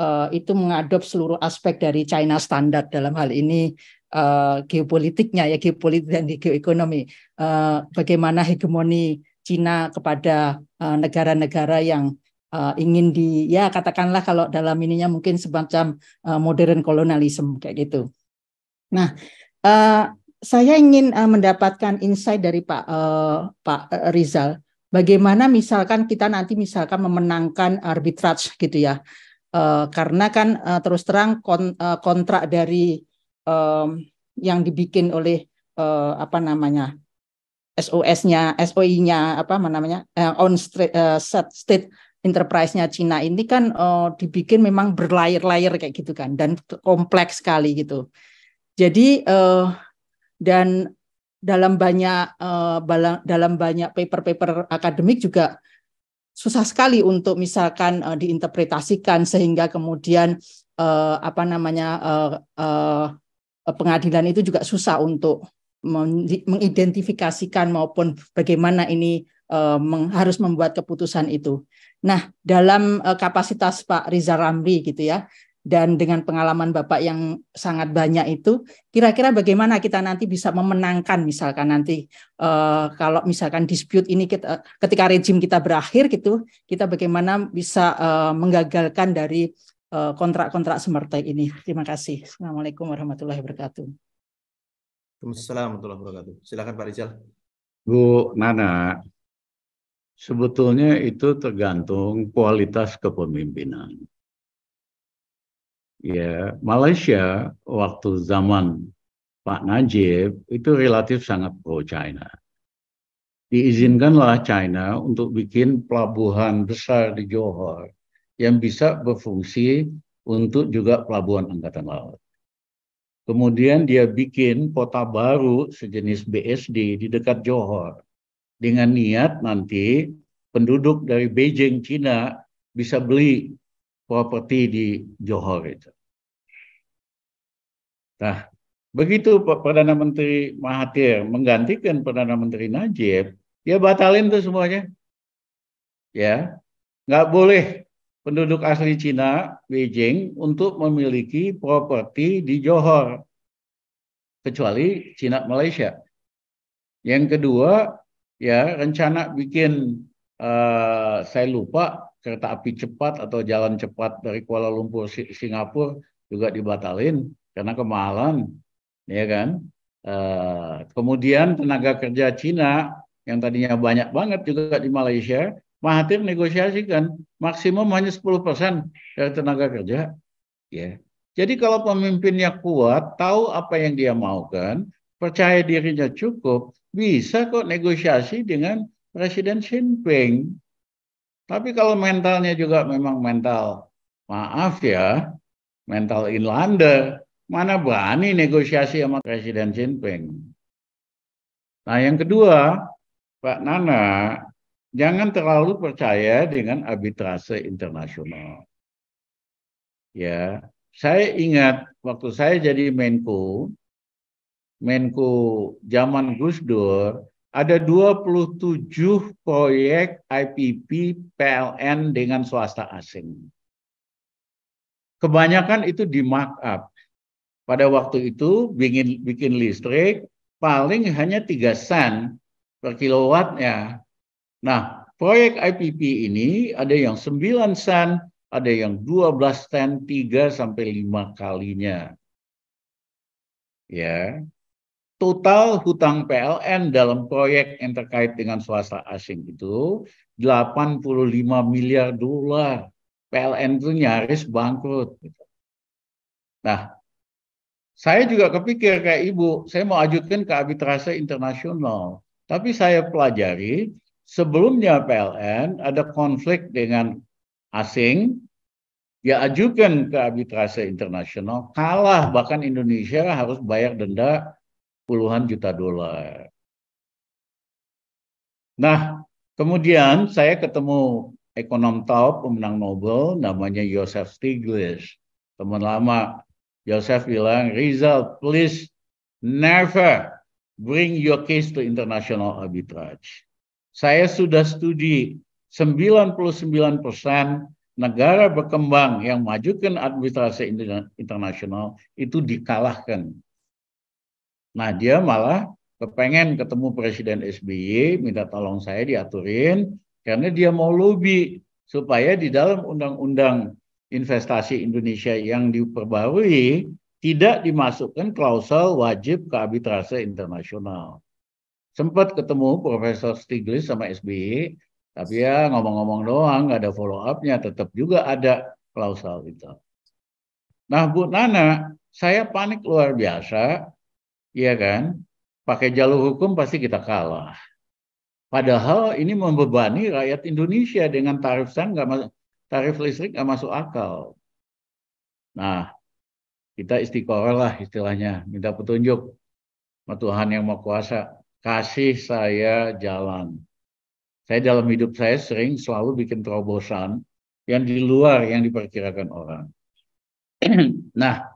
uh, itu mengadop seluruh aspek dari China Standard. Dalam hal ini uh, geopolitiknya ya geopolitik dan geoekonomi uh, bagaimana hegemoni Cina kepada negara-negara uh, yang uh, ingin di ya katakanlah kalau dalam ininya mungkin semacam uh, modern kolonialisme kayak gitu. Nah, uh, saya ingin uh, mendapatkan insight dari Pak uh, Pak Rizal. Bagaimana misalkan kita nanti misalkan memenangkan arbitrage gitu ya, uh, karena kan uh, terus terang kon, uh, kontrak dari um, yang dibikin oleh uh, apa namanya SOS-nya, SOI-nya apa namanya uh, on state, uh, state enterprise-nya Cina ini kan uh, dibikin memang berlayer-layer kayak gitu kan dan kompleks sekali gitu. Jadi uh, dan dalam banyak uh, dalam banyak paper-paper akademik juga susah sekali untuk misalkan uh, diinterpretasikan sehingga kemudian uh, apa namanya uh, uh, pengadilan itu juga susah untuk mengidentifikasikan maupun bagaimana ini uh, harus membuat keputusan itu. Nah, dalam uh, kapasitas Pak Riza Ramli gitu ya, dan dengan pengalaman Bapak yang sangat banyak itu, kira-kira bagaimana kita nanti bisa memenangkan misalkan nanti uh, kalau misalkan dispute ini kita, ketika rejim kita berakhir gitu, kita bagaimana bisa uh, menggagalkan dari eh, kontrak-kontrak uh, semertai ini. Terima kasih. Assalamualaikum warahmatullahi wabarakatuh. Assalamualaikum warahmatullahi wabarakatuh. Silakan Pak Rizal. Bu Nana, sebetulnya itu tergantung kualitas kepemimpinan ya Malaysia waktu zaman Pak Najib itu relatif sangat pro China. Diizinkanlah China untuk bikin pelabuhan besar di Johor yang bisa berfungsi untuk juga pelabuhan angkatan laut. Kemudian dia bikin kota baru sejenis BSD di dekat Johor dengan niat nanti penduduk dari Beijing, Cina bisa beli properti di Johor itu. Nah, begitu Perdana Menteri Mahathir menggantikan Perdana Menteri Najib, ya batalin tuh semuanya. Ya, nggak boleh penduduk asli Cina, Beijing, untuk memiliki properti di Johor. Kecuali Cina Malaysia. Yang kedua, ya rencana bikin, uh, saya lupa, kereta api cepat atau jalan cepat dari Kuala Lumpur Singapura juga dibatalin karena kemahalan, ya kan? Uh, kemudian tenaga kerja Cina yang tadinya banyak banget juga di Malaysia, Mahathir negosiasikan maksimum hanya 10% dari tenaga kerja. Ya. Jadi kalau pemimpinnya kuat, tahu apa yang dia maukan, percaya dirinya cukup, bisa kok negosiasi dengan Presiden Xi Jinping. Tapi kalau mentalnya juga memang mental, maaf ya, mental inlander, mana berani negosiasi sama Presiden Xi Jinping. Nah yang kedua, Pak Nana, jangan terlalu percaya dengan arbitrase internasional. Ya, saya ingat waktu saya jadi Menko, Menko zaman Gus Dur, ada 27 proyek IPP PLN dengan swasta asing. Kebanyakan itu di markup. Pada waktu itu bikin, bikin listrik paling hanya 3 sen per kilowattnya. Nah, proyek IPP ini ada yang 9 sen, ada yang 12 sen, 3 sampai 5 kalinya. Ya, total hutang PLN dalam proyek yang terkait dengan swasta asing itu 85 miliar dolar. PLN itu nyaris bangkrut. Nah, saya juga kepikir kayak ibu, saya mau ajukan ke arbitrase internasional. Tapi saya pelajari, sebelumnya PLN ada konflik dengan asing, dia ajukan ke arbitrase internasional, kalah bahkan Indonesia harus bayar denda puluhan juta dolar. Nah, kemudian saya ketemu ekonom top pemenang Nobel namanya Joseph Stiglitz. Teman lama, Joseph bilang, Rizal, please never bring your case to international arbitrage. Saya sudah studi 99% negara berkembang yang majukan arbitrase internasional itu dikalahkan Nah dia malah kepengen ketemu Presiden SBY, minta tolong saya diaturin, karena dia mau lobby supaya di dalam undang-undang investasi Indonesia yang diperbarui tidak dimasukkan klausul wajib ke arbitrase internasional. Sempat ketemu Profesor Stiglitz sama SBY, tapi ya ngomong-ngomong doang, nggak ada follow up-nya, tetap juga ada klausul itu. Nah Bu Nana, saya panik luar biasa Iya kan? Pakai jalur hukum pasti kita kalah. Padahal ini membebani rakyat Indonesia dengan tarif san nggak tarif listrik nggak masuk akal. Nah, kita istiqoroh lah istilahnya, minta petunjuk sama Tuhan yang mau kuasa. Kasih saya jalan. Saya dalam hidup saya sering selalu bikin terobosan yang di luar yang diperkirakan orang. nah,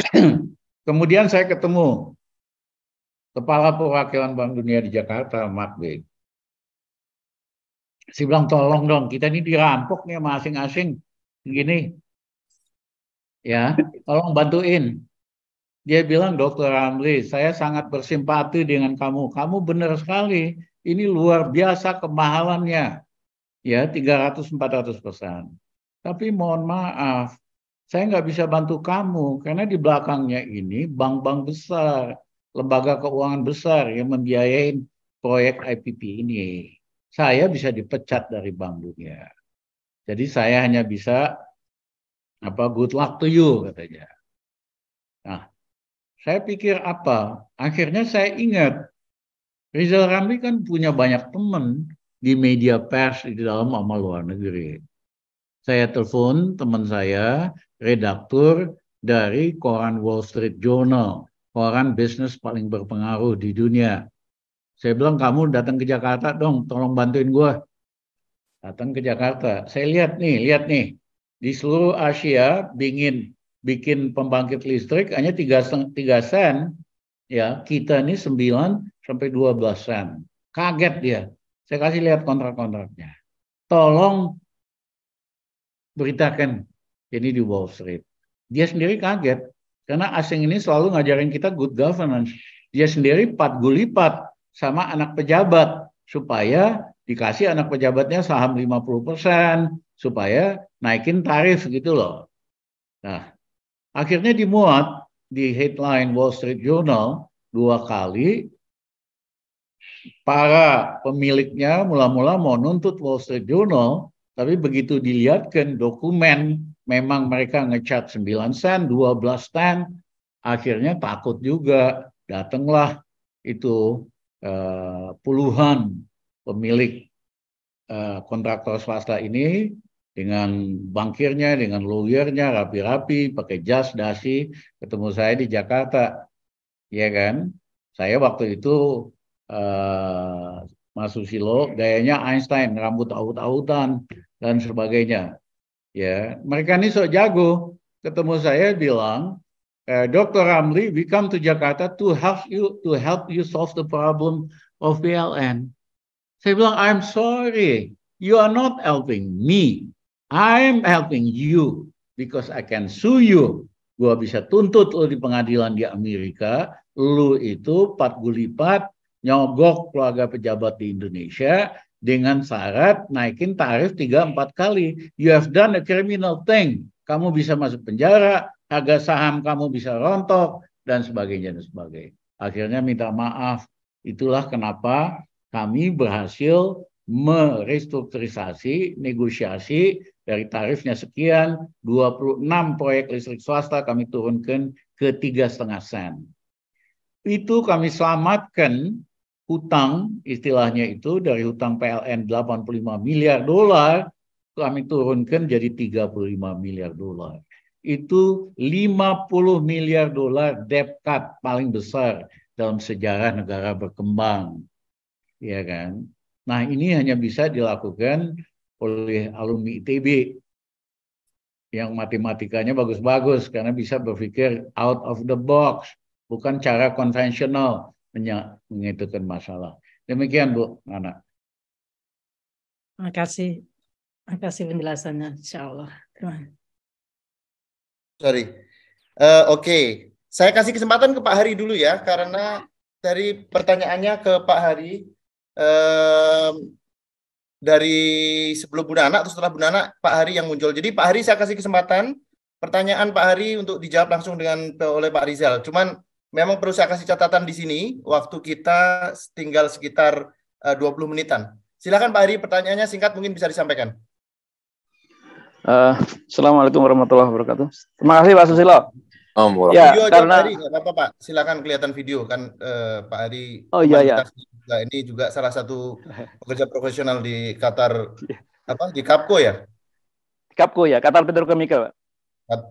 kemudian saya ketemu Kepala Perwakilan Bank Dunia di Jakarta, Mark Big. Saya bilang, tolong dong, kita ini dirampok nih masing-masing. Gini, ya, tolong bantuin. Dia bilang, Dokter Ramli, saya sangat bersimpati dengan kamu. Kamu benar sekali. Ini luar biasa kemahalannya. Ya, 300-400 persen. Tapi mohon maaf, saya nggak bisa bantu kamu karena di belakangnya ini bank-bank besar lembaga keuangan besar yang membiayai proyek IPP ini. Saya bisa dipecat dari Bank Dunia. Jadi saya hanya bisa apa good luck to you katanya. Saya pikir apa? Akhirnya saya ingat Rizal Ramli kan punya banyak teman di media pers di dalam sama luar negeri. Saya telepon teman saya, redaktur dari koran Wall Street Journal orang bisnis paling berpengaruh di dunia. Saya bilang kamu datang ke Jakarta dong, tolong bantuin gue. Datang ke Jakarta. Saya lihat nih, lihat nih. Di seluruh Asia bikin bikin pembangkit listrik hanya 3, 3 sen. Ya, kita ini 9 sampai 12 sen. Kaget dia. Saya kasih lihat kontrak-kontraknya. Tolong beritakan ini di Wall Street. Dia sendiri kaget. Karena asing ini selalu ngajarin kita good governance. Dia sendiri empat gulipat sama anak pejabat supaya dikasih anak pejabatnya saham 50% supaya naikin tarif gitu loh. Nah, akhirnya dimuat di headline Wall Street Journal dua kali para pemiliknya mula-mula mau nuntut Wall Street Journal tapi begitu dilihatkan dokumen memang mereka ngecat 9 sen, 12 sen, akhirnya takut juga. Datanglah itu uh, puluhan pemilik uh, kontraktor swasta ini dengan bankirnya, dengan lawyernya, rapi-rapi, pakai jas, dasi, ketemu saya di Jakarta. Ya kan? Saya waktu itu uh, Mas Susilo, gayanya Einstein, rambut aut-autan, dan sebagainya. Ya, mereka ini so jago. Ketemu saya bilang, eh, Dr. Ramli, we come to Jakarta to help you to help you solve the problem of PLN. Saya bilang, I'm sorry, you are not helping me. I'm helping you because I can sue you. Gua bisa tuntut lo di pengadilan di Amerika, lu itu pat gulipat nyogok keluarga pejabat di Indonesia, dengan syarat naikin tarif 3-4 kali. You have done a criminal thing. Kamu bisa masuk penjara, harga saham kamu bisa rontok, dan sebagainya. dan sebagainya. Akhirnya minta maaf. Itulah kenapa kami berhasil merestrukturisasi, negosiasi dari tarifnya sekian, 26 proyek listrik swasta kami turunkan ke tiga setengah sen. Itu kami selamatkan hutang istilahnya itu dari hutang PLN 85 miliar dolar kami turunkan jadi 35 miliar dolar. Itu 50 miliar dolar debt cut paling besar dalam sejarah negara berkembang. Ya kan? Nah, ini hanya bisa dilakukan oleh alumni ITB yang matematikanya bagus-bagus karena bisa berpikir out of the box, bukan cara konvensional mengitukan masalah. Demikian Bu Nana. Terima kasih. Terima kasih penjelasannya. Insya Allah. Terima Sorry. Uh, Oke, okay. saya kasih kesempatan ke Pak Hari dulu ya, karena dari pertanyaannya ke Pak Hari, um, dari sebelum Bu Nana atau setelah Bu Nana, Pak Hari yang muncul. Jadi Pak Hari saya kasih kesempatan pertanyaan Pak Hari untuk dijawab langsung dengan oleh Pak Rizal. Cuman memang perlu saya kasih catatan di sini, waktu kita tinggal sekitar eh, uh, 20 menitan. Silakan Pak Ari, pertanyaannya singkat mungkin bisa disampaikan. Uh, Assalamualaikum warahmatullahi wabarakatuh. Terima kasih Pak Susilo. Oh, ya, video karena Ari, nggak apa-apa Pak. Silakan kelihatan video kan uh, Pak Ari. Oh iya iya. Juga, ini juga salah satu pekerja profesional di Qatar apa di Kapko ya? Kapko ya, Qatar Petrochemical.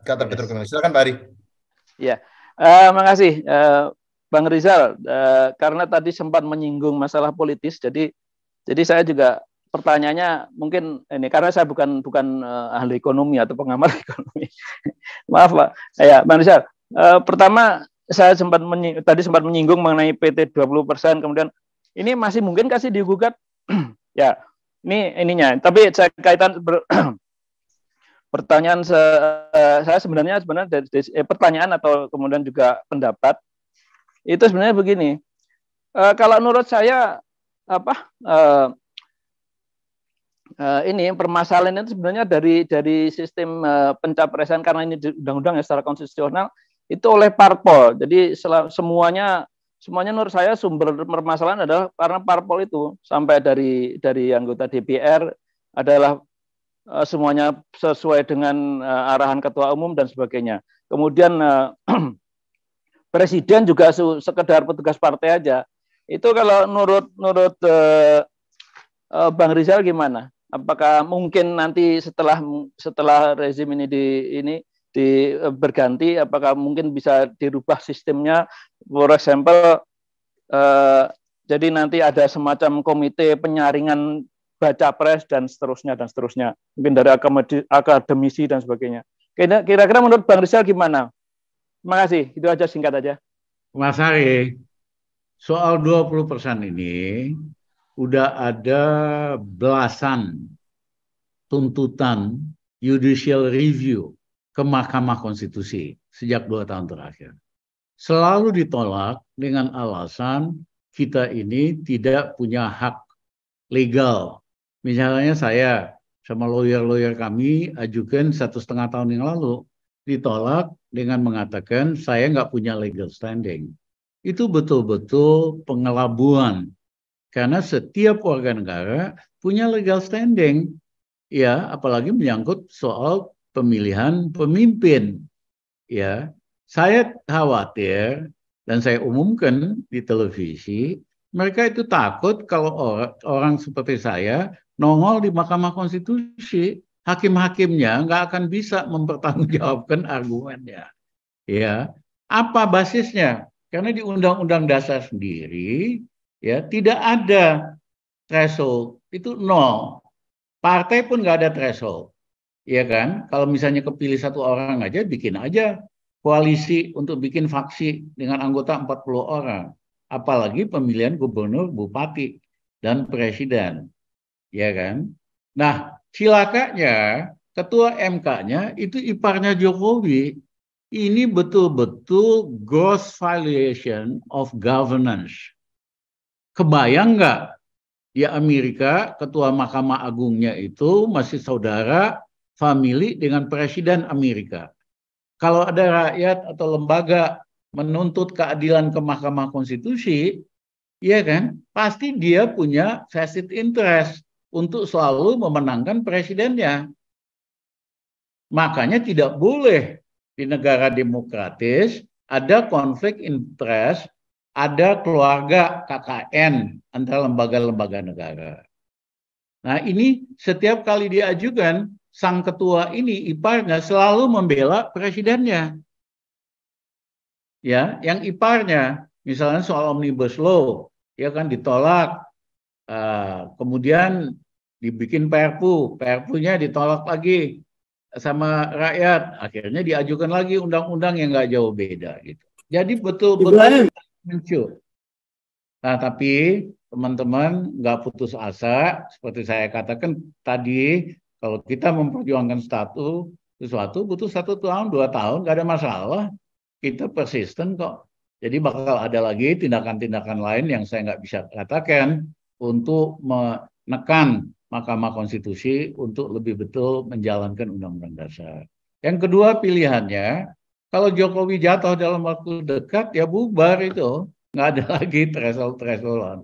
Qatar Petrochemical. Silakan Pak Ari. Iya. Uh, makasih uh, Bang Rizal uh, karena tadi sempat menyinggung masalah politis jadi jadi saya juga pertanyaannya mungkin ini karena saya bukan bukan uh, ahli ekonomi atau pengamat ekonomi Maaf Pak. Ya, Bang Rizal. Uh, pertama saya sempat tadi sempat menyinggung mengenai PT 20%, kemudian ini masih mungkin kasih digugat? ya, ini ininya. Tapi saya kaitan ber, pertanyaan se, uh, saya sebenarnya sebenarnya dari, dari eh, pertanyaan atau kemudian juga pendapat itu sebenarnya begini. Uh, kalau menurut saya apa uh, uh, ini permasalahan itu sebenarnya dari dari sistem uh, pencapresan karena ini undang-undang ya secara konstitusional itu oleh parpol. Jadi semuanya semuanya menurut saya sumber permasalahan adalah karena parpol itu sampai dari dari anggota DPR adalah uh, semuanya sesuai dengan uh, arahan ketua umum dan sebagainya. Kemudian uh, presiden juga sekedar petugas partai aja. Itu kalau menurut menurut Bang Rizal gimana? Apakah mungkin nanti setelah setelah rezim ini di ini di berganti apakah mungkin bisa dirubah sistemnya for example uh, jadi nanti ada semacam komite penyaringan baca pres dan seterusnya dan seterusnya mungkin dari akademisi dan sebagainya kira-kira menurut Bang Rizal gimana Terima kasih. Itu aja singkat aja. Mas Ari, soal 20% ini udah ada belasan tuntutan judicial review ke Mahkamah Konstitusi sejak dua tahun terakhir. Selalu ditolak dengan alasan kita ini tidak punya hak legal. Misalnya saya sama lawyer-lawyer kami ajukan satu setengah tahun yang lalu ditolak dengan mengatakan saya nggak punya legal standing. Itu betul-betul pengelabuan. Karena setiap warga negara punya legal standing. Ya, apalagi menyangkut soal pemilihan pemimpin. Ya, saya khawatir dan saya umumkan di televisi, mereka itu takut kalau orang, orang seperti saya nongol di Mahkamah Konstitusi hakim-hakimnya nggak akan bisa mempertanggungjawabkan argumennya. Ya, apa basisnya? Karena di Undang-Undang Dasar sendiri ya tidak ada threshold itu nol. Partai pun nggak ada threshold. Ya kan? Kalau misalnya kepilih satu orang aja, bikin aja koalisi untuk bikin faksi dengan anggota 40 orang. Apalagi pemilihan gubernur, bupati, dan presiden. Ya kan? Nah, Cilakanya ketua MK-nya itu iparnya Jokowi. Ini betul-betul gross violation of governance. Kebayang nggak? Ya Amerika, ketua Mahkamah Agungnya itu masih saudara family dengan Presiden Amerika. Kalau ada rakyat atau lembaga menuntut keadilan ke Mahkamah Konstitusi, ya kan, pasti dia punya vested interest untuk selalu memenangkan presidennya. Makanya tidak boleh di negara demokratis ada konflik interest, ada keluarga KKN antara lembaga-lembaga negara. Nah ini setiap kali diajukan, sang ketua ini iparnya selalu membela presidennya. Ya, yang iparnya, misalnya soal omnibus law, ya kan ditolak. Uh, kemudian dibikin perpu, perpunya ditolak lagi sama rakyat, akhirnya diajukan lagi undang-undang yang nggak jauh beda gitu. Jadi betul-betul muncul. Nah tapi teman-teman nggak putus asa, seperti saya katakan tadi, kalau kita memperjuangkan satu sesuatu butuh satu tahun, dua tahun, nggak ada masalah. Kita persisten kok. Jadi bakal ada lagi tindakan-tindakan lain yang saya nggak bisa katakan untuk menekan Mahkamah Konstitusi untuk lebih betul menjalankan Undang-Undang Dasar. Yang kedua pilihannya, kalau Jokowi jatuh dalam waktu dekat, ya bubar itu. Nggak ada lagi threshold-thresholdan.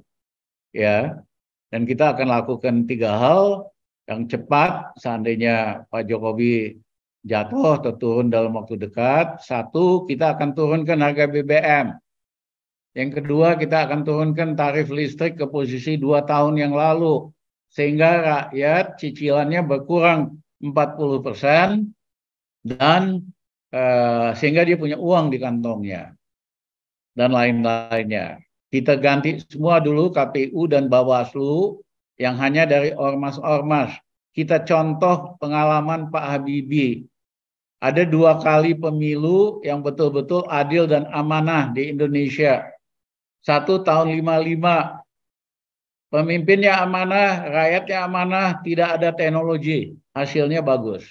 Ya, dan kita akan lakukan tiga hal yang cepat seandainya Pak Jokowi jatuh atau turun dalam waktu dekat. Satu, kita akan turunkan harga BBM. Yang kedua, kita akan turunkan tarif listrik ke posisi dua tahun yang lalu sehingga rakyat cicilannya berkurang 40 persen dan uh, sehingga dia punya uang di kantongnya dan lain-lainnya. Kita ganti semua dulu KPU dan Bawaslu yang hanya dari ormas-ormas. Kita contoh pengalaman Pak Habibie. ada dua kali pemilu yang betul-betul adil dan amanah di Indonesia. Satu tahun 55, pemimpinnya amanah, rakyatnya amanah, tidak ada teknologi, hasilnya bagus.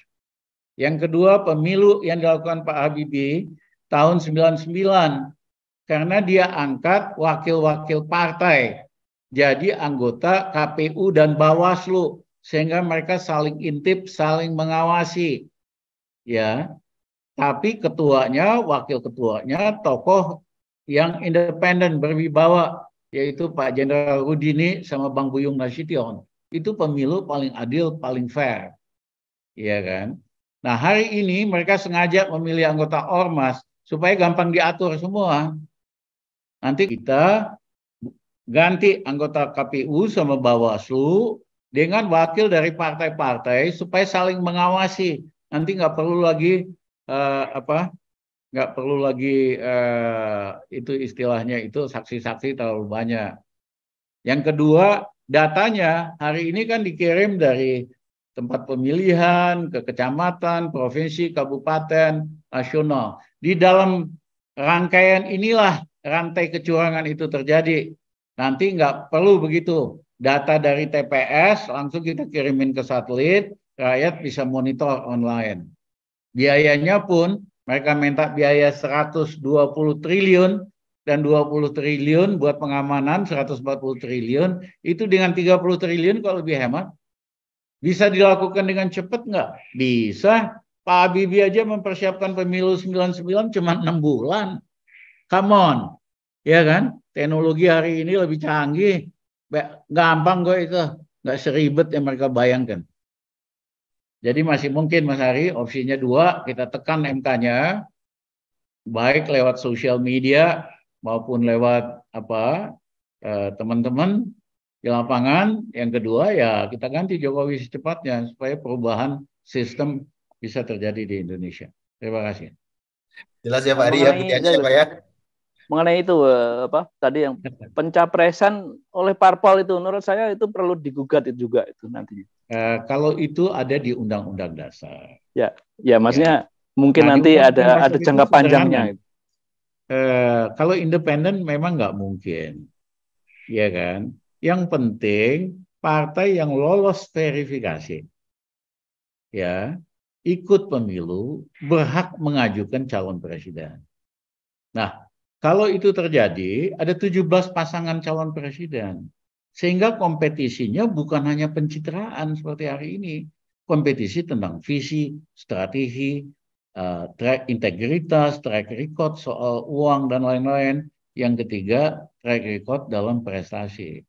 Yang kedua, pemilu yang dilakukan Pak Habibie tahun 99, karena dia angkat wakil-wakil partai jadi anggota KPU dan Bawaslu sehingga mereka saling intip, saling mengawasi ya. Tapi ketuanya, wakil ketuanya tokoh yang independen berwibawa yaitu Pak Jenderal Rudini sama Bang Buyung Nasution. Itu pemilu paling adil, paling fair. Iya kan? Nah, hari ini mereka sengaja memilih anggota ormas supaya gampang diatur semua. Nanti kita ganti anggota KPU sama Bawaslu dengan wakil dari partai-partai supaya saling mengawasi nanti nggak perlu lagi uh, apa nggak perlu lagi uh, itu istilahnya itu saksi-saksi terlalu banyak. Yang kedua datanya hari ini kan dikirim dari tempat pemilihan ke kecamatan, provinsi, kabupaten, nasional. Di dalam rangkaian inilah rantai kecurangan itu terjadi. Nanti nggak perlu begitu. Data dari TPS langsung kita kirimin ke satelit, rakyat bisa monitor online. Biayanya pun mereka minta biaya 120 triliun dan 20 triliun buat pengamanan 140 triliun itu dengan 30 triliun kalau lebih hemat bisa dilakukan dengan cepat nggak? Bisa. Pak Habibie aja mempersiapkan pemilu 99 cuma enam bulan. Come on. Ya kan? Teknologi hari ini lebih canggih. Gampang kok itu. Nggak seribet yang mereka bayangkan. Jadi masih mungkin Mas Hari opsinya dua, kita tekan MK-nya baik lewat sosial media maupun lewat apa eh, teman-teman di lapangan. Yang kedua ya kita ganti Jokowi secepatnya supaya perubahan sistem bisa terjadi di Indonesia. Terima kasih. Jelas ya Pak Ari ya, ya Pak ya mengenai itu eh, apa tadi yang pencapresan oleh parpol itu menurut saya itu perlu digugat itu juga itu nanti. Uh, kalau itu ada di undang-undang dasar. Ya, ya maksudnya ya. mungkin nah, nanti ada ada jangka panjangnya. Uh, kalau independen memang nggak mungkin, ya kan. Yang penting partai yang lolos verifikasi, ya ikut pemilu berhak mengajukan calon presiden. Nah, kalau itu terjadi, ada 17 pasangan calon presiden. Sehingga kompetisinya bukan hanya pencitraan seperti hari ini. Kompetisi tentang visi, strategi, uh, track integritas, track record soal uang dan lain-lain. Yang ketiga, track record dalam prestasi.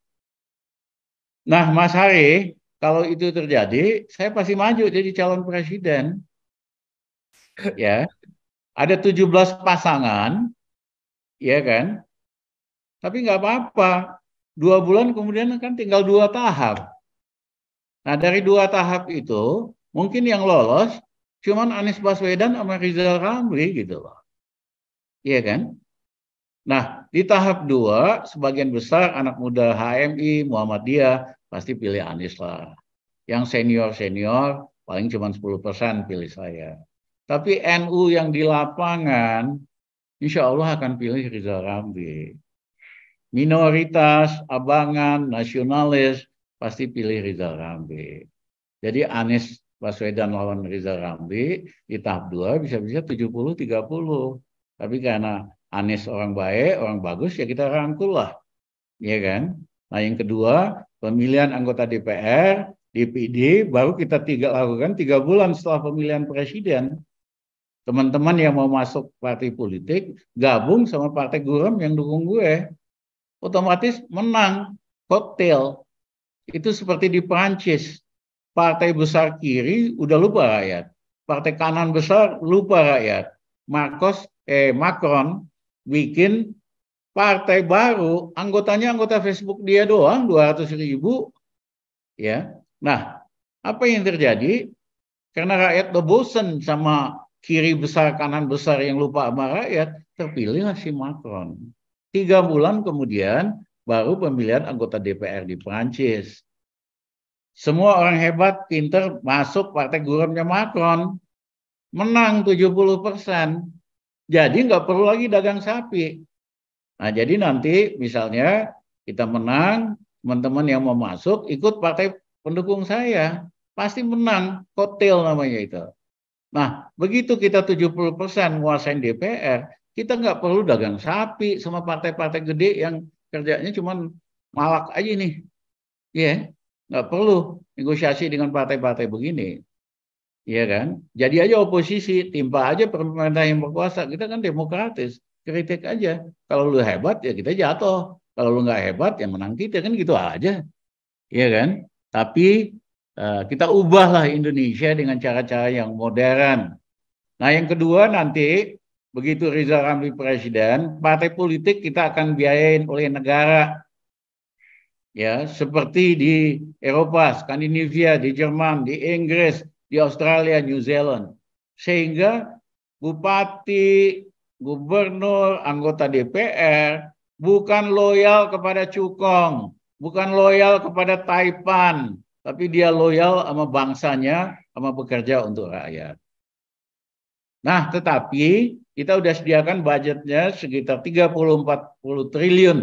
Nah, Mas Hari, kalau itu terjadi, saya pasti maju jadi calon presiden. Ya, ada 17 pasangan ya kan? Tapi nggak apa-apa. Dua bulan kemudian kan tinggal dua tahap. Nah dari dua tahap itu mungkin yang lolos cuman Anies Baswedan sama Rizal Ramli gitu loh. Iya kan? Nah di tahap dua sebagian besar anak muda HMI, Muhammadiyah pasti pilih Anies lah. Yang senior-senior paling cuma 10% pilih saya. Tapi NU yang di lapangan insya Allah akan pilih Rizal Ramli. Minoritas, abangan, nasionalis, pasti pilih Rizal Ramli. Jadi Anies Baswedan lawan Rizal Ramli di tahap 2 bisa-bisa 70-30. Tapi karena Anies orang baik, orang bagus, ya kita rangkul lah. Iya kan? Nah yang kedua, pemilihan anggota DPR, DPD, baru kita tiga, lakukan tiga bulan setelah pemilihan presiden teman-teman yang mau masuk partai politik gabung sama partai Guram yang dukung gue. Otomatis menang koktail itu seperti di Prancis partai besar kiri udah lupa rakyat. Partai kanan besar lupa rakyat. Marcos eh Macron bikin partai baru. Anggotanya anggota Facebook dia doang 200 ribu. Ya. Nah apa yang terjadi? Karena rakyat udah bosen sama kiri besar kanan besar yang lupa sama rakyat, terpilihlah si Macron. Tiga bulan kemudian baru pemilihan anggota DPR di Prancis. Semua orang hebat, pinter masuk partai guramnya Macron. menang 70 persen. Jadi nggak perlu lagi dagang sapi. Nah jadi nanti misalnya kita menang, teman-teman yang mau masuk ikut partai pendukung saya. Pasti menang, kotel namanya itu. Nah begitu kita 70 persen menguasai DPR, kita nggak perlu dagang sapi sama partai-partai gede yang kerjanya cuma malak aja nih. Ya, yeah. nggak perlu negosiasi dengan partai-partai begini. Iya kan? Jadi aja oposisi, timpa aja pemerintah yang berkuasa. Kita kan demokratis, kritik aja. Kalau lu hebat ya kita jatuh. Kalau lu nggak hebat ya menang kita kan gitu aja. Iya kan? Tapi uh, kita ubahlah Indonesia dengan cara-cara yang modern. Nah yang kedua nanti begitu Rizal Ramli presiden, partai politik kita akan biayain oleh negara. Ya, seperti di Eropa, Skandinavia, di Jerman, di Inggris, di Australia, New Zealand. Sehingga bupati, gubernur, anggota DPR bukan loyal kepada Cukong, bukan loyal kepada Taipan, tapi dia loyal sama bangsanya, sama bekerja untuk rakyat. Nah, tetapi kita sudah sediakan budgetnya sekitar 30-40 triliun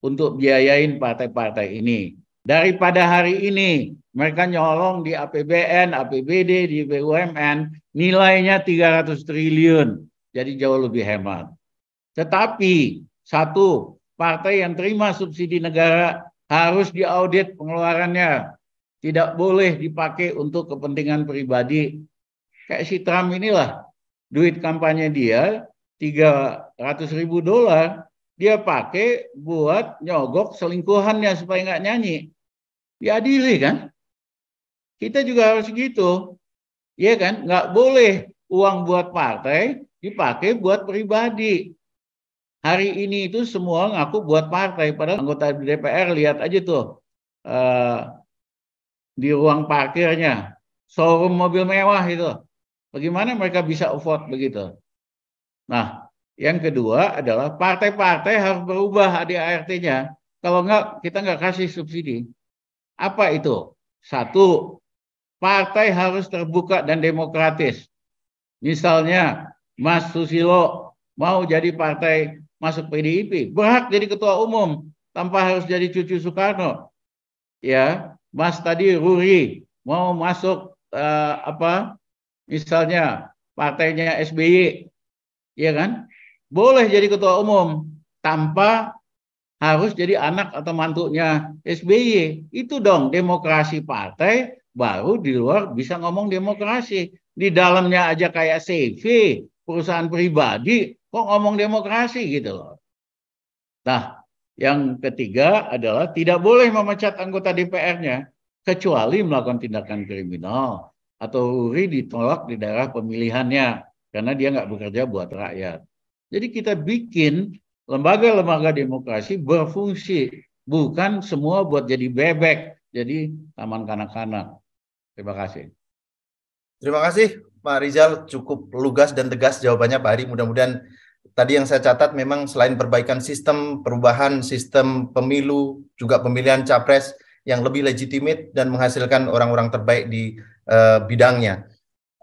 untuk biayain partai-partai ini. Daripada hari ini mereka nyolong di APBN, APBD, di BUMN, nilainya 300 triliun. Jadi jauh lebih hemat. Tetapi satu, partai yang terima subsidi negara harus diaudit pengeluarannya. Tidak boleh dipakai untuk kepentingan pribadi. Kayak si Trump inilah, duit kampanye dia 300 ribu dolar, dia pakai buat nyogok selingkuhannya supaya nggak nyanyi. Diadili kan? Kita juga harus gitu. Iya kan? Nggak boleh uang buat partai dipakai buat pribadi. Hari ini itu semua ngaku buat partai. Padahal anggota DPR lihat aja tuh. Uh, di ruang parkirnya. Showroom mobil mewah itu. Bagaimana mereka bisa afford begitu? Nah, yang kedua adalah partai-partai harus berubah ADART-nya. Kalau enggak, kita enggak kasih subsidi. Apa itu? Satu, partai harus terbuka dan demokratis. Misalnya, Mas Susilo mau jadi partai masuk PDIP, berhak jadi ketua umum tanpa harus jadi cucu Soekarno. Ya, Mas tadi Ruri mau masuk uh, apa? Misalnya partainya SBY, ya kan? boleh jadi ketua umum tanpa harus jadi anak atau mantunya SBY. Itu dong demokrasi partai baru di luar bisa ngomong demokrasi. Di dalamnya aja kayak CV, perusahaan pribadi, kok ngomong demokrasi gitu loh. Nah, yang ketiga adalah tidak boleh memecat anggota DPR-nya kecuali melakukan tindakan kriminal atau URI ditolak di daerah pemilihannya karena dia nggak bekerja buat rakyat. Jadi kita bikin lembaga-lembaga demokrasi berfungsi, bukan semua buat jadi bebek, jadi taman kanak-kanak. Terima kasih. Terima kasih Pak Rizal, cukup lugas dan tegas jawabannya Pak Ari. Mudah-mudahan tadi yang saya catat memang selain perbaikan sistem, perubahan sistem pemilu, juga pemilihan capres yang lebih legitimate dan menghasilkan orang-orang terbaik di uh, bidangnya.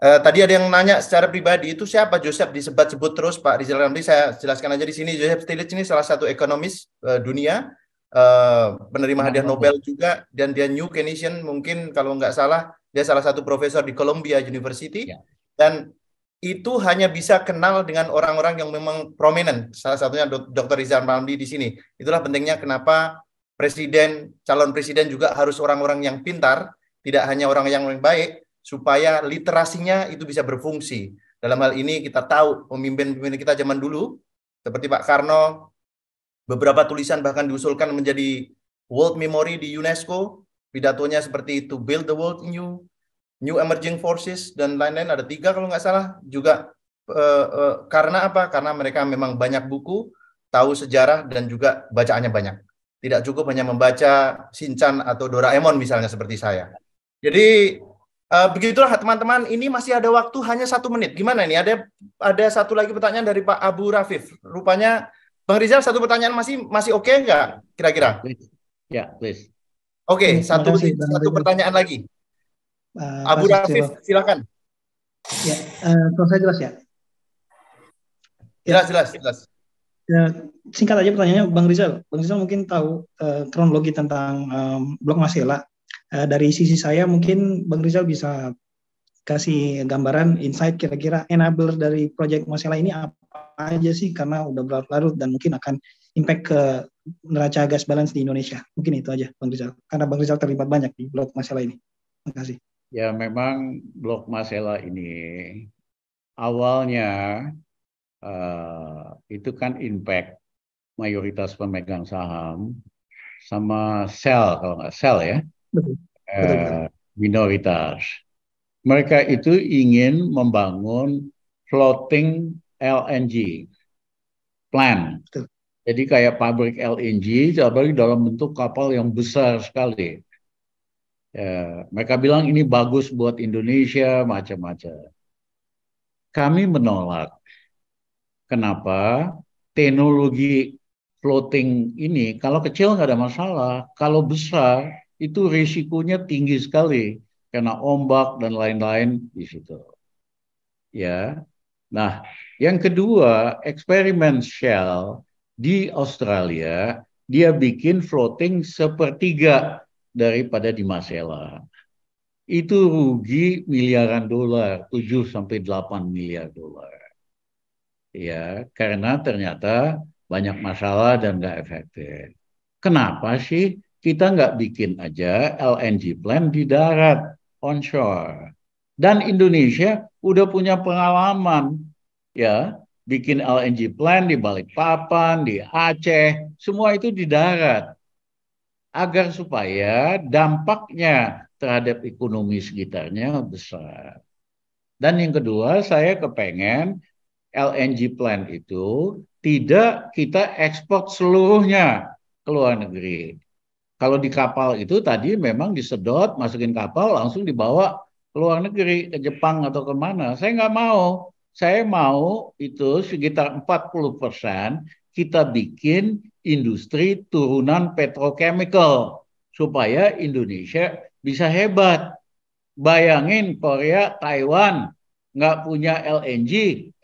Uh, tadi ada yang nanya secara pribadi itu siapa? Joseph disebut-sebut terus Pak Rizal Ramli. Saya jelaskan aja di sini. Joseph Stiglitz ini salah satu ekonomis uh, dunia uh, penerima hadiah Nobel juga. Dan dia New Keynesian mungkin kalau nggak salah dia salah satu profesor di Columbia University. Ya. dan itu hanya bisa kenal dengan orang-orang yang memang prominent salah satunya Dr. Rizal Ramli di sini itulah pentingnya kenapa presiden calon presiden juga harus orang-orang yang pintar tidak hanya orang yang baik supaya literasinya itu bisa berfungsi. Dalam hal ini kita tahu pemimpin-pemimpin kita zaman dulu seperti Pak Karno beberapa tulisan bahkan diusulkan menjadi world memory di UNESCO. Pidatonya seperti itu build the world new, new emerging forces dan lain-lain ada tiga kalau nggak salah juga uh, uh, karena apa? Karena mereka memang banyak buku, tahu sejarah dan juga bacaannya banyak. Tidak cukup hanya membaca Shinchan atau Doraemon misalnya seperti saya. Jadi Uh, begitulah teman-teman, ini masih ada waktu hanya satu menit. Gimana nih? Ada ada satu lagi pertanyaan dari Pak Abu Rafif. Rupanya Bang Rizal satu pertanyaan masih masih oke okay nggak kira-kira? Ya, please. Oke, okay, satu kasih, satu pertanyaan lagi. Uh, Abu Rafif, silakan. Ya, uh, kalau saya jelas ya. Jelas, jelas, jelas. Ya, singkat aja pertanyaannya, Bang Rizal. Bang Rizal mungkin tahu uh, kronologi tentang um, blok Masela. Uh, dari sisi saya mungkin Bang Rizal bisa kasih gambaran insight kira-kira enabler dari proyek Masela ini apa aja sih karena udah berlarut-larut dan mungkin akan impact ke neraca gas balance di Indonesia. Mungkin itu aja Bang Rizal. Karena Bang Rizal terlibat banyak di blok Masela ini. Terima kasih. Ya memang blok Masela ini awalnya uh, itu kan impact mayoritas pemegang saham sama sel kalau nggak sel ya betul. Uh, minoritas. Mereka itu ingin membangun floating LNG plant. Betul. Jadi kayak pabrik LNG, tapi dalam bentuk kapal yang besar sekali. Ya, mereka bilang ini bagus buat Indonesia, macam-macam. Kami menolak. Kenapa? Teknologi floating ini, kalau kecil nggak ada masalah. Kalau besar, itu risikonya tinggi sekali. Karena ombak dan lain-lain di situ. Ya, Nah, yang kedua, eksperimen Shell di Australia, dia bikin floating sepertiga daripada di Masela. Itu rugi miliaran dolar, 7 sampai 8 miliar dolar. Ya, karena ternyata banyak masalah dan nggak efektif. Kenapa sih kita nggak bikin aja LNG plant di darat onshore? Dan Indonesia udah punya pengalaman ya bikin LNG plant di Balikpapan, di Aceh, semua itu di darat agar supaya dampaknya terhadap ekonomi sekitarnya besar. Dan yang kedua, saya kepengen LNG plant itu tidak kita ekspor seluruhnya ke luar negeri. Kalau di kapal itu tadi memang disedot, masukin kapal, langsung dibawa ke luar negeri, ke Jepang atau ke mana. Saya nggak mau. Saya mau itu sekitar 40 persen kita bikin industri turunan petrochemical supaya Indonesia bisa hebat. Bayangin Korea, Taiwan nggak punya LNG,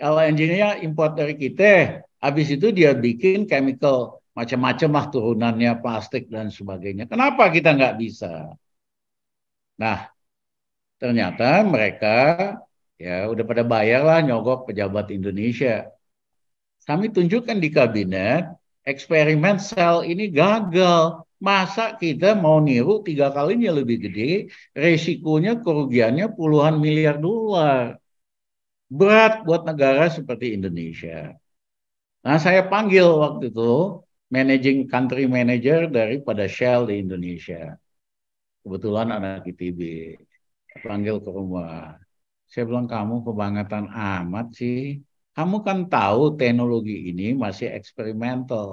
LNG-nya import dari kita. Habis itu dia bikin chemical macam-macam lah turunannya plastik dan sebagainya. Kenapa kita nggak bisa? Nah, ternyata mereka ya udah pada bayar lah nyogok pejabat Indonesia. Kami tunjukkan di kabinet eksperimen sel ini gagal. Masa kita mau niru tiga kalinya lebih gede, resikonya kerugiannya puluhan miliar dolar. Berat buat negara seperti Indonesia. Nah saya panggil waktu itu managing country manager daripada Shell di Indonesia. Kebetulan anak ITB. Panggil ke rumah. Saya bilang kamu kebangetan amat sih kamu kan tahu teknologi ini masih eksperimental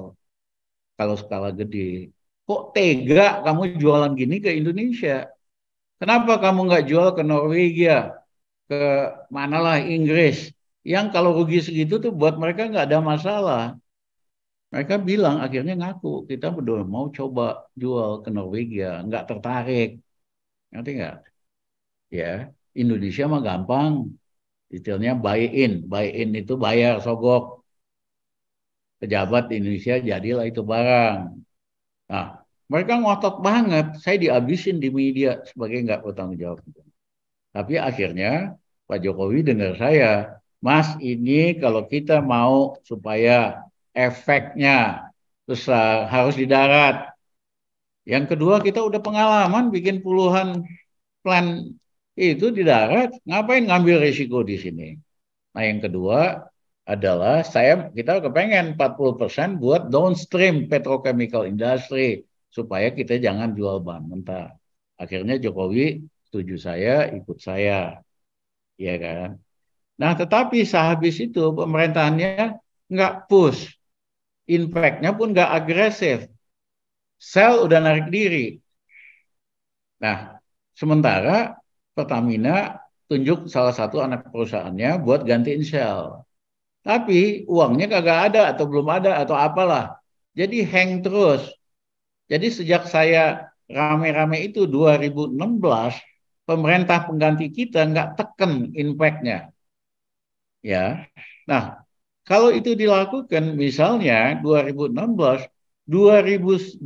kalau skala gede. Kok tega kamu jualan gini ke Indonesia? Kenapa kamu nggak jual ke Norwegia, ke manalah Inggris, yang kalau rugi segitu tuh buat mereka nggak ada masalah. Mereka bilang akhirnya ngaku kita berdua mau coba jual ke Norwegia, nggak tertarik, ngerti nggak? Ya, Indonesia mah gampang, Istilahnya buy in, buy in itu bayar sogok. Pejabat Indonesia jadilah itu barang. Nah, mereka ngotot banget. Saya dihabisin di media sebagai nggak bertanggung jawab. Tapi akhirnya Pak Jokowi dengar saya, Mas ini kalau kita mau supaya efeknya besar harus di darat. Yang kedua kita udah pengalaman bikin puluhan plan itu di darat ngapain ngambil risiko di sini? Nah yang kedua adalah saya kita kepengen 40% buat downstream petrochemical industry supaya kita jangan jual bahan mentah. Akhirnya Jokowi setuju saya ikut saya. Ya kan? Nah tetapi sehabis itu pemerintahannya nggak push. Impactnya pun nggak agresif. Sel udah narik diri. Nah sementara Pertamina tunjuk salah satu anak perusahaannya buat gantiin Shell. Tapi uangnya kagak ada atau belum ada atau apalah. Jadi hang terus. Jadi sejak saya rame-rame itu 2016 pemerintah pengganti kita nggak teken impact-nya. Ya. Nah, kalau itu dilakukan misalnya 2016, 2020,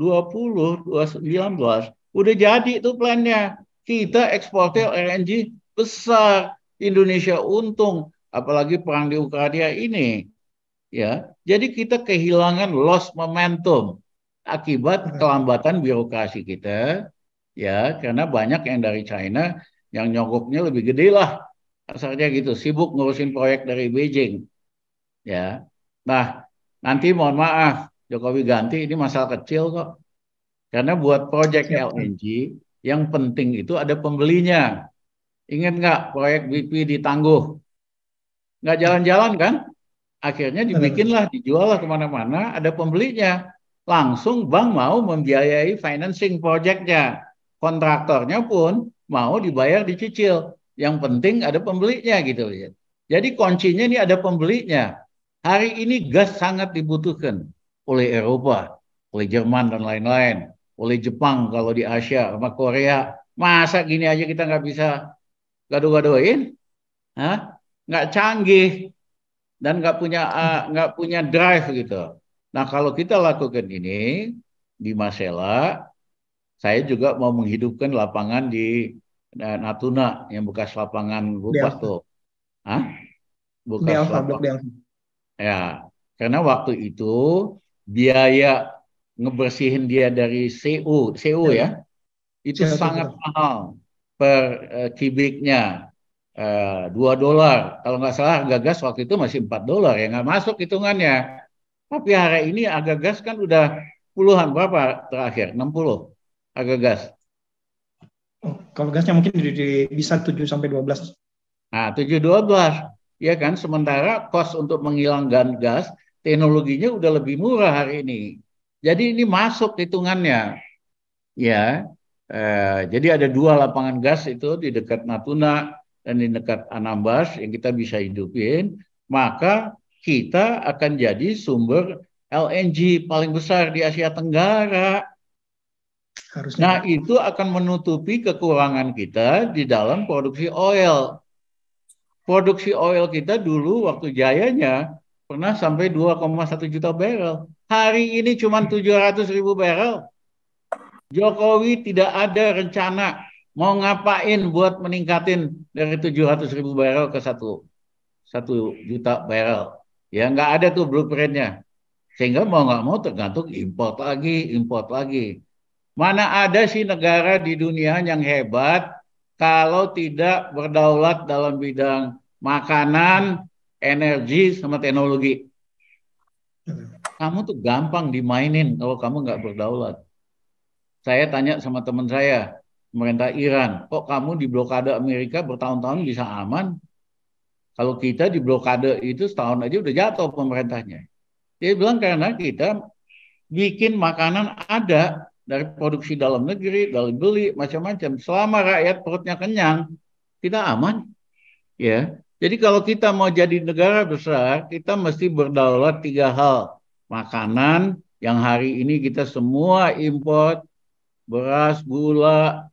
2019 udah jadi itu plannya. Kita eksportir LNG besar, Indonesia untung, apalagi perang di Ukraina ini. Ya, jadi kita kehilangan lost momentum akibat kelambatan birokrasi kita. Ya karena banyak yang dari China yang nyogoknya lebih gede lah. Asalnya gitu sibuk ngurusin proyek dari Beijing. Ya nah nanti mohon maaf Jokowi ganti ini masalah kecil kok. Karena buat proyek LNG yang penting itu ada pembelinya ingat nggak proyek BP ditangguh nggak jalan-jalan kan akhirnya dibikinlah dijual lah ke mana-mana ada pembelinya langsung bank mau membiayai financing projectnya. Kontraktornya pun mau dibayar dicicil. Yang penting ada pembelinya gitu ya. Jadi kuncinya ini ada pembelinya. Hari ini gas sangat dibutuhkan oleh Eropa, oleh Jerman dan lain-lain, oleh Jepang kalau di Asia sama Korea. Masa gini aja kita nggak bisa gaduh-gaduhin? Hah? Nggak canggih dan nggak punya uh, nggak punya drive gitu. Nah kalau kita lakukan ini di Masela, saya juga mau menghidupkan lapangan di eh, Natuna yang bekas lapangan Bupas tuh. Hah? Bekas Delta, lapangan. Ya, karena waktu itu biaya ngebersihin dia dari CO, CO ya, ya itu sangat mahal per uh, kubiknya uh, dua dolar. Kalau nggak salah harga gas waktu itu masih 4 dolar ya nggak masuk hitungannya. Tapi hari ini agak gas kan udah puluhan berapa terakhir? 60 agak gas. Oh, kalau gasnya mungkin di, di, bisa 7 sampai 12. Nah, 7 12. Ya kan sementara kos untuk menghilangkan gas teknologinya udah lebih murah hari ini. Jadi ini masuk hitungannya. Ya. Eh, jadi ada dua lapangan gas itu di dekat Natuna dan di dekat Anambas yang kita bisa hidupin. Maka kita akan jadi sumber LNG paling besar di Asia Tenggara. Harusnya. Nah, itu akan menutupi kekurangan kita di dalam produksi oil. Produksi oil kita dulu waktu jayanya pernah sampai 2,1 juta barrel. Hari ini cuma 700 ribu barrel. Jokowi tidak ada rencana mau ngapain buat meningkatin dari 700 ribu barrel ke satu satu juta barrel. Ya nggak ada tuh blueprintnya. Sehingga mau nggak mau tergantung import lagi, import lagi. Mana ada sih negara di dunia yang hebat kalau tidak berdaulat dalam bidang makanan, energi, sama teknologi. Kamu tuh gampang dimainin kalau kamu nggak berdaulat. Saya tanya sama teman saya, pemerintah Iran, kok kamu di blokade Amerika bertahun-tahun bisa aman? Kalau kita di blokade itu setahun aja udah jatuh pemerintahnya. Dia bilang karena kita bikin makanan ada dari produksi dalam negeri, dari beli macam-macam. Selama rakyat perutnya kenyang, kita aman. Ya. Jadi kalau kita mau jadi negara besar, kita mesti berdaulat tiga hal. Makanan yang hari ini kita semua import, beras, gula,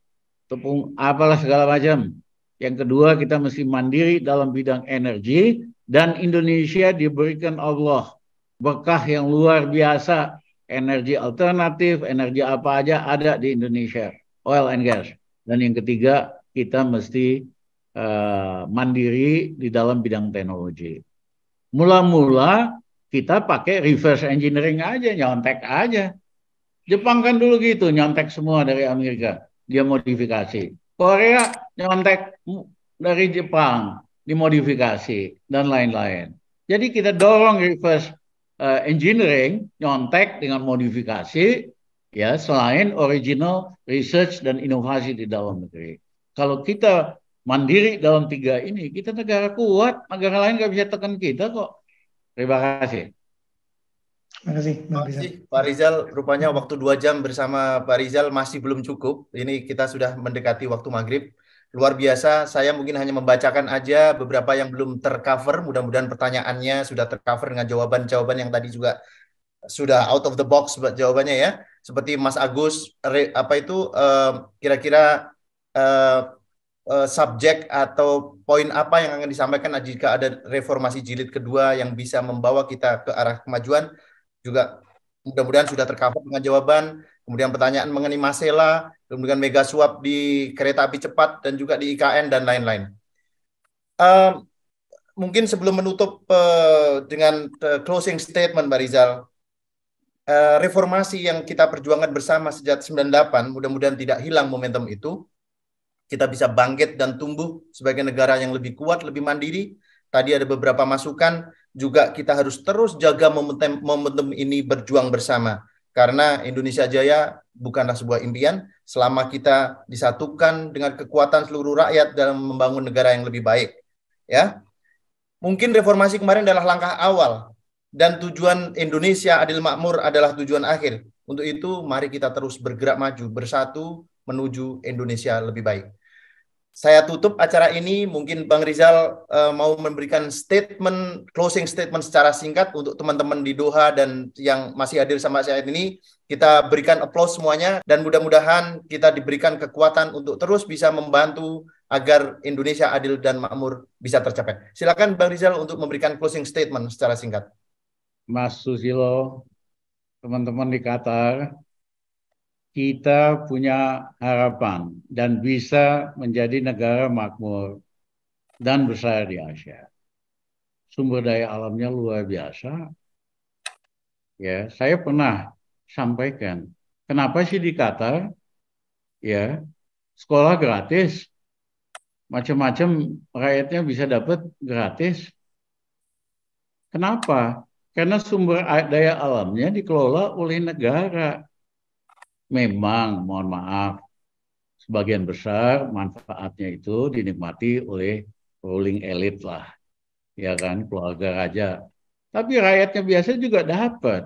tepung, apalah segala macam. Yang kedua, kita mesti mandiri dalam bidang energi dan Indonesia diberikan Allah berkah yang luar biasa. Energi alternatif, energi apa aja ada di Indonesia, oil and gas. Dan yang ketiga, kita mesti uh, mandiri di dalam bidang teknologi. Mula-mula kita pakai reverse engineering aja, nyontek aja. Jepang kan dulu gitu, nyontek semua dari Amerika. Dia modifikasi. Korea nyontek dari Jepang dimodifikasi dan lain-lain. Jadi kita dorong reverse uh, engineering nyontek dengan modifikasi ya selain original research dan inovasi di dalam negeri. Kalau kita mandiri dalam tiga ini, kita negara kuat, negara lain nggak bisa tekan kita kok. Terima kasih. Terima kasih, Terima kasih Pak Rizal. Rupanya waktu dua jam bersama Pak Rizal masih belum cukup. Ini kita sudah mendekati waktu maghrib luar biasa. Saya mungkin hanya membacakan aja beberapa yang belum tercover. Mudah-mudahan pertanyaannya sudah tercover dengan jawaban-jawaban yang tadi juga sudah out of the box buat jawabannya ya. Seperti Mas Agus, apa itu kira-kira uh, uh, uh, subjek atau poin apa yang akan disampaikan jika ada reformasi jilid kedua yang bisa membawa kita ke arah kemajuan juga mudah-mudahan sudah tercover dengan jawaban. Kemudian pertanyaan mengenai Masela, kemudian mega suap di kereta api cepat dan juga di IKN dan lain-lain. Uh, mungkin sebelum menutup uh, dengan uh, closing statement, Mbak Rizal, reformasi yang kita perjuangkan bersama sejak 98, mudah-mudahan tidak hilang momentum itu kita bisa bangkit dan tumbuh sebagai negara yang lebih kuat, lebih mandiri. Tadi ada beberapa masukan, juga kita harus terus jaga momentum, momentum ini berjuang bersama. Karena Indonesia Jaya bukanlah sebuah impian, selama kita disatukan dengan kekuatan seluruh rakyat dalam membangun negara yang lebih baik. Ya, Mungkin reformasi kemarin adalah langkah awal, dan tujuan Indonesia adil makmur adalah tujuan akhir. Untuk itu, mari kita terus bergerak maju, bersatu, menuju Indonesia lebih baik. Saya tutup acara ini, mungkin Bang Rizal uh, mau memberikan statement, closing statement secara singkat untuk teman-teman di Doha dan yang masih hadir sama saya ini. Kita berikan applause semuanya dan mudah-mudahan kita diberikan kekuatan untuk terus bisa membantu agar Indonesia adil dan makmur bisa tercapai. Silakan Bang Rizal untuk memberikan closing statement secara singkat. Mas Susilo, teman-teman di Qatar, kita punya harapan dan bisa menjadi negara makmur dan besar di Asia. Sumber daya alamnya luar biasa. Ya, saya pernah sampaikan, kenapa sih di Qatar ya sekolah gratis, macam-macam rakyatnya bisa dapat gratis. Kenapa? Karena sumber daya alamnya dikelola oleh negara memang mohon maaf. Sebagian besar manfaatnya itu dinikmati oleh ruling elite lah ya kan keluarga raja. Tapi rakyatnya biasa juga dapat.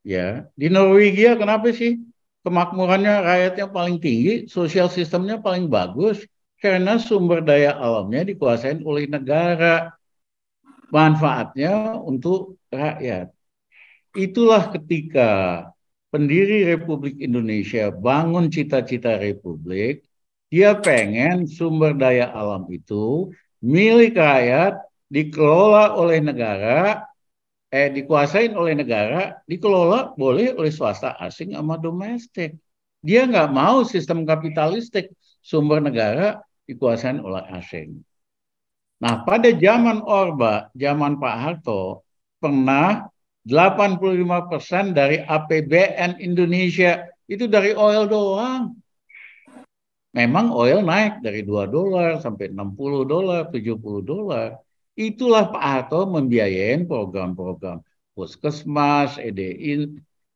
Ya di Norwegia kenapa sih kemakmurannya rakyatnya paling tinggi sosial sistemnya paling bagus? Karena sumber daya alamnya dikuasai oleh negara. Manfaatnya untuk rakyat. Itulah ketika pendiri Republik Indonesia bangun cita-cita republik, dia pengen sumber daya alam itu milik rakyat, dikelola oleh negara, eh dikuasain oleh negara, dikelola boleh oleh swasta asing sama domestik. Dia nggak mau sistem kapitalistik sumber negara dikuasain oleh asing. Nah, pada zaman Orba, zaman Pak Harto, pernah 85% dari APBN Indonesia itu dari oil doang. Memang oil naik dari 2 dolar sampai 60 dolar, 70 dolar. Itulah Pak Harto membiayain program-program puskesmas, EDI,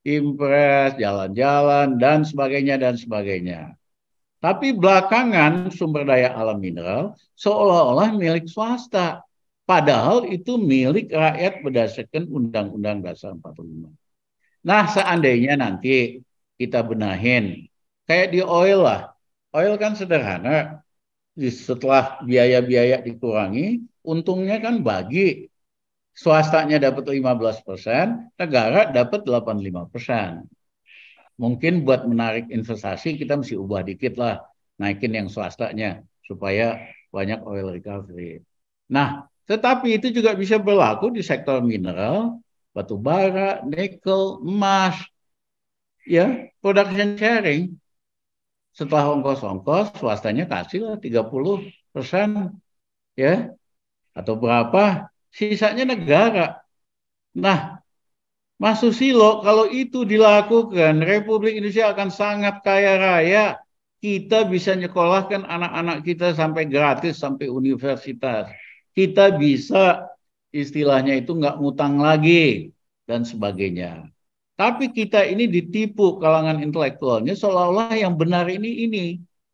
impres, jalan-jalan, dan sebagainya, dan sebagainya. Tapi belakangan sumber daya alam mineral seolah-olah milik swasta. Padahal itu milik rakyat berdasarkan Undang-Undang Dasar 45. Nah, seandainya nanti kita benahin, kayak di oil lah. Oil kan sederhana. Setelah biaya-biaya dikurangi, untungnya kan bagi. Swastanya dapat 15 persen, negara dapat 85 persen. Mungkin buat menarik investasi kita mesti ubah dikit lah, naikin yang swastanya supaya banyak oil recovery. Nah, tetapi itu juga bisa berlaku di sektor mineral, batu bara, nikel, emas, ya production sharing. Setelah ongkos-ongkos, swastanya kasih lah 30 persen, ya, atau berapa, sisanya negara. Nah, Mas Susilo, kalau itu dilakukan, Republik Indonesia akan sangat kaya raya. Kita bisa nyekolahkan anak-anak kita sampai gratis, sampai universitas kita bisa istilahnya itu nggak ngutang lagi dan sebagainya. Tapi kita ini ditipu kalangan intelektualnya seolah-olah yang benar ini ini.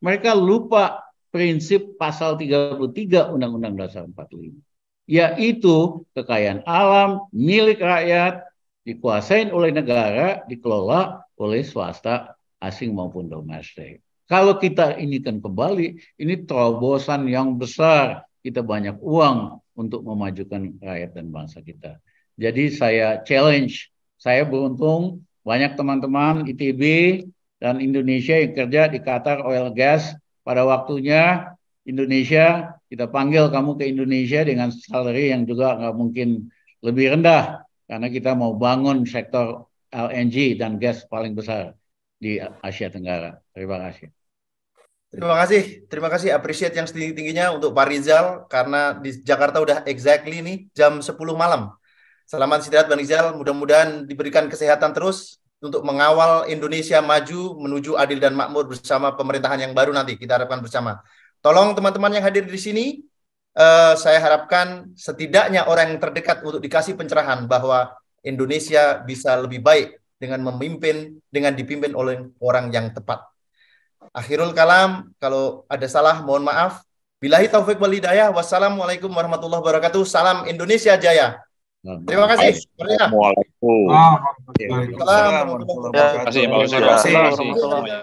Mereka lupa prinsip pasal 33 Undang-Undang Dasar 45. Yaitu kekayaan alam milik rakyat dikuasain oleh negara, dikelola oleh swasta asing maupun domestik. Kalau kita ini kan kembali, ini terobosan yang besar kita banyak uang untuk memajukan rakyat dan bangsa kita. Jadi saya challenge, saya beruntung banyak teman-teman ITB dan Indonesia yang kerja di Qatar Oil Gas pada waktunya Indonesia kita panggil kamu ke Indonesia dengan salary yang juga nggak mungkin lebih rendah karena kita mau bangun sektor LNG dan gas paling besar di Asia Tenggara. Terima kasih. Terima kasih, terima kasih appreciate yang setinggi-tingginya untuk Pak Rizal karena di Jakarta udah exactly nih jam 10 malam. Selamat istirahat Bang Rizal, mudah-mudahan diberikan kesehatan terus untuk mengawal Indonesia maju menuju adil dan makmur bersama pemerintahan yang baru nanti kita harapkan bersama. Tolong teman-teman yang hadir di sini, uh, saya harapkan setidaknya orang yang terdekat untuk dikasih pencerahan bahwa Indonesia bisa lebih baik dengan memimpin, dengan dipimpin oleh orang yang tepat. Akhirul kalam, kalau ada salah mohon maaf. Bilahi taufik wal hidayah. Wassalamualaikum warahmatullahi wabarakatuh. Salam Indonesia Jaya. Terima kasih. Assalamualaikum. Terima kasih. Terima kasih.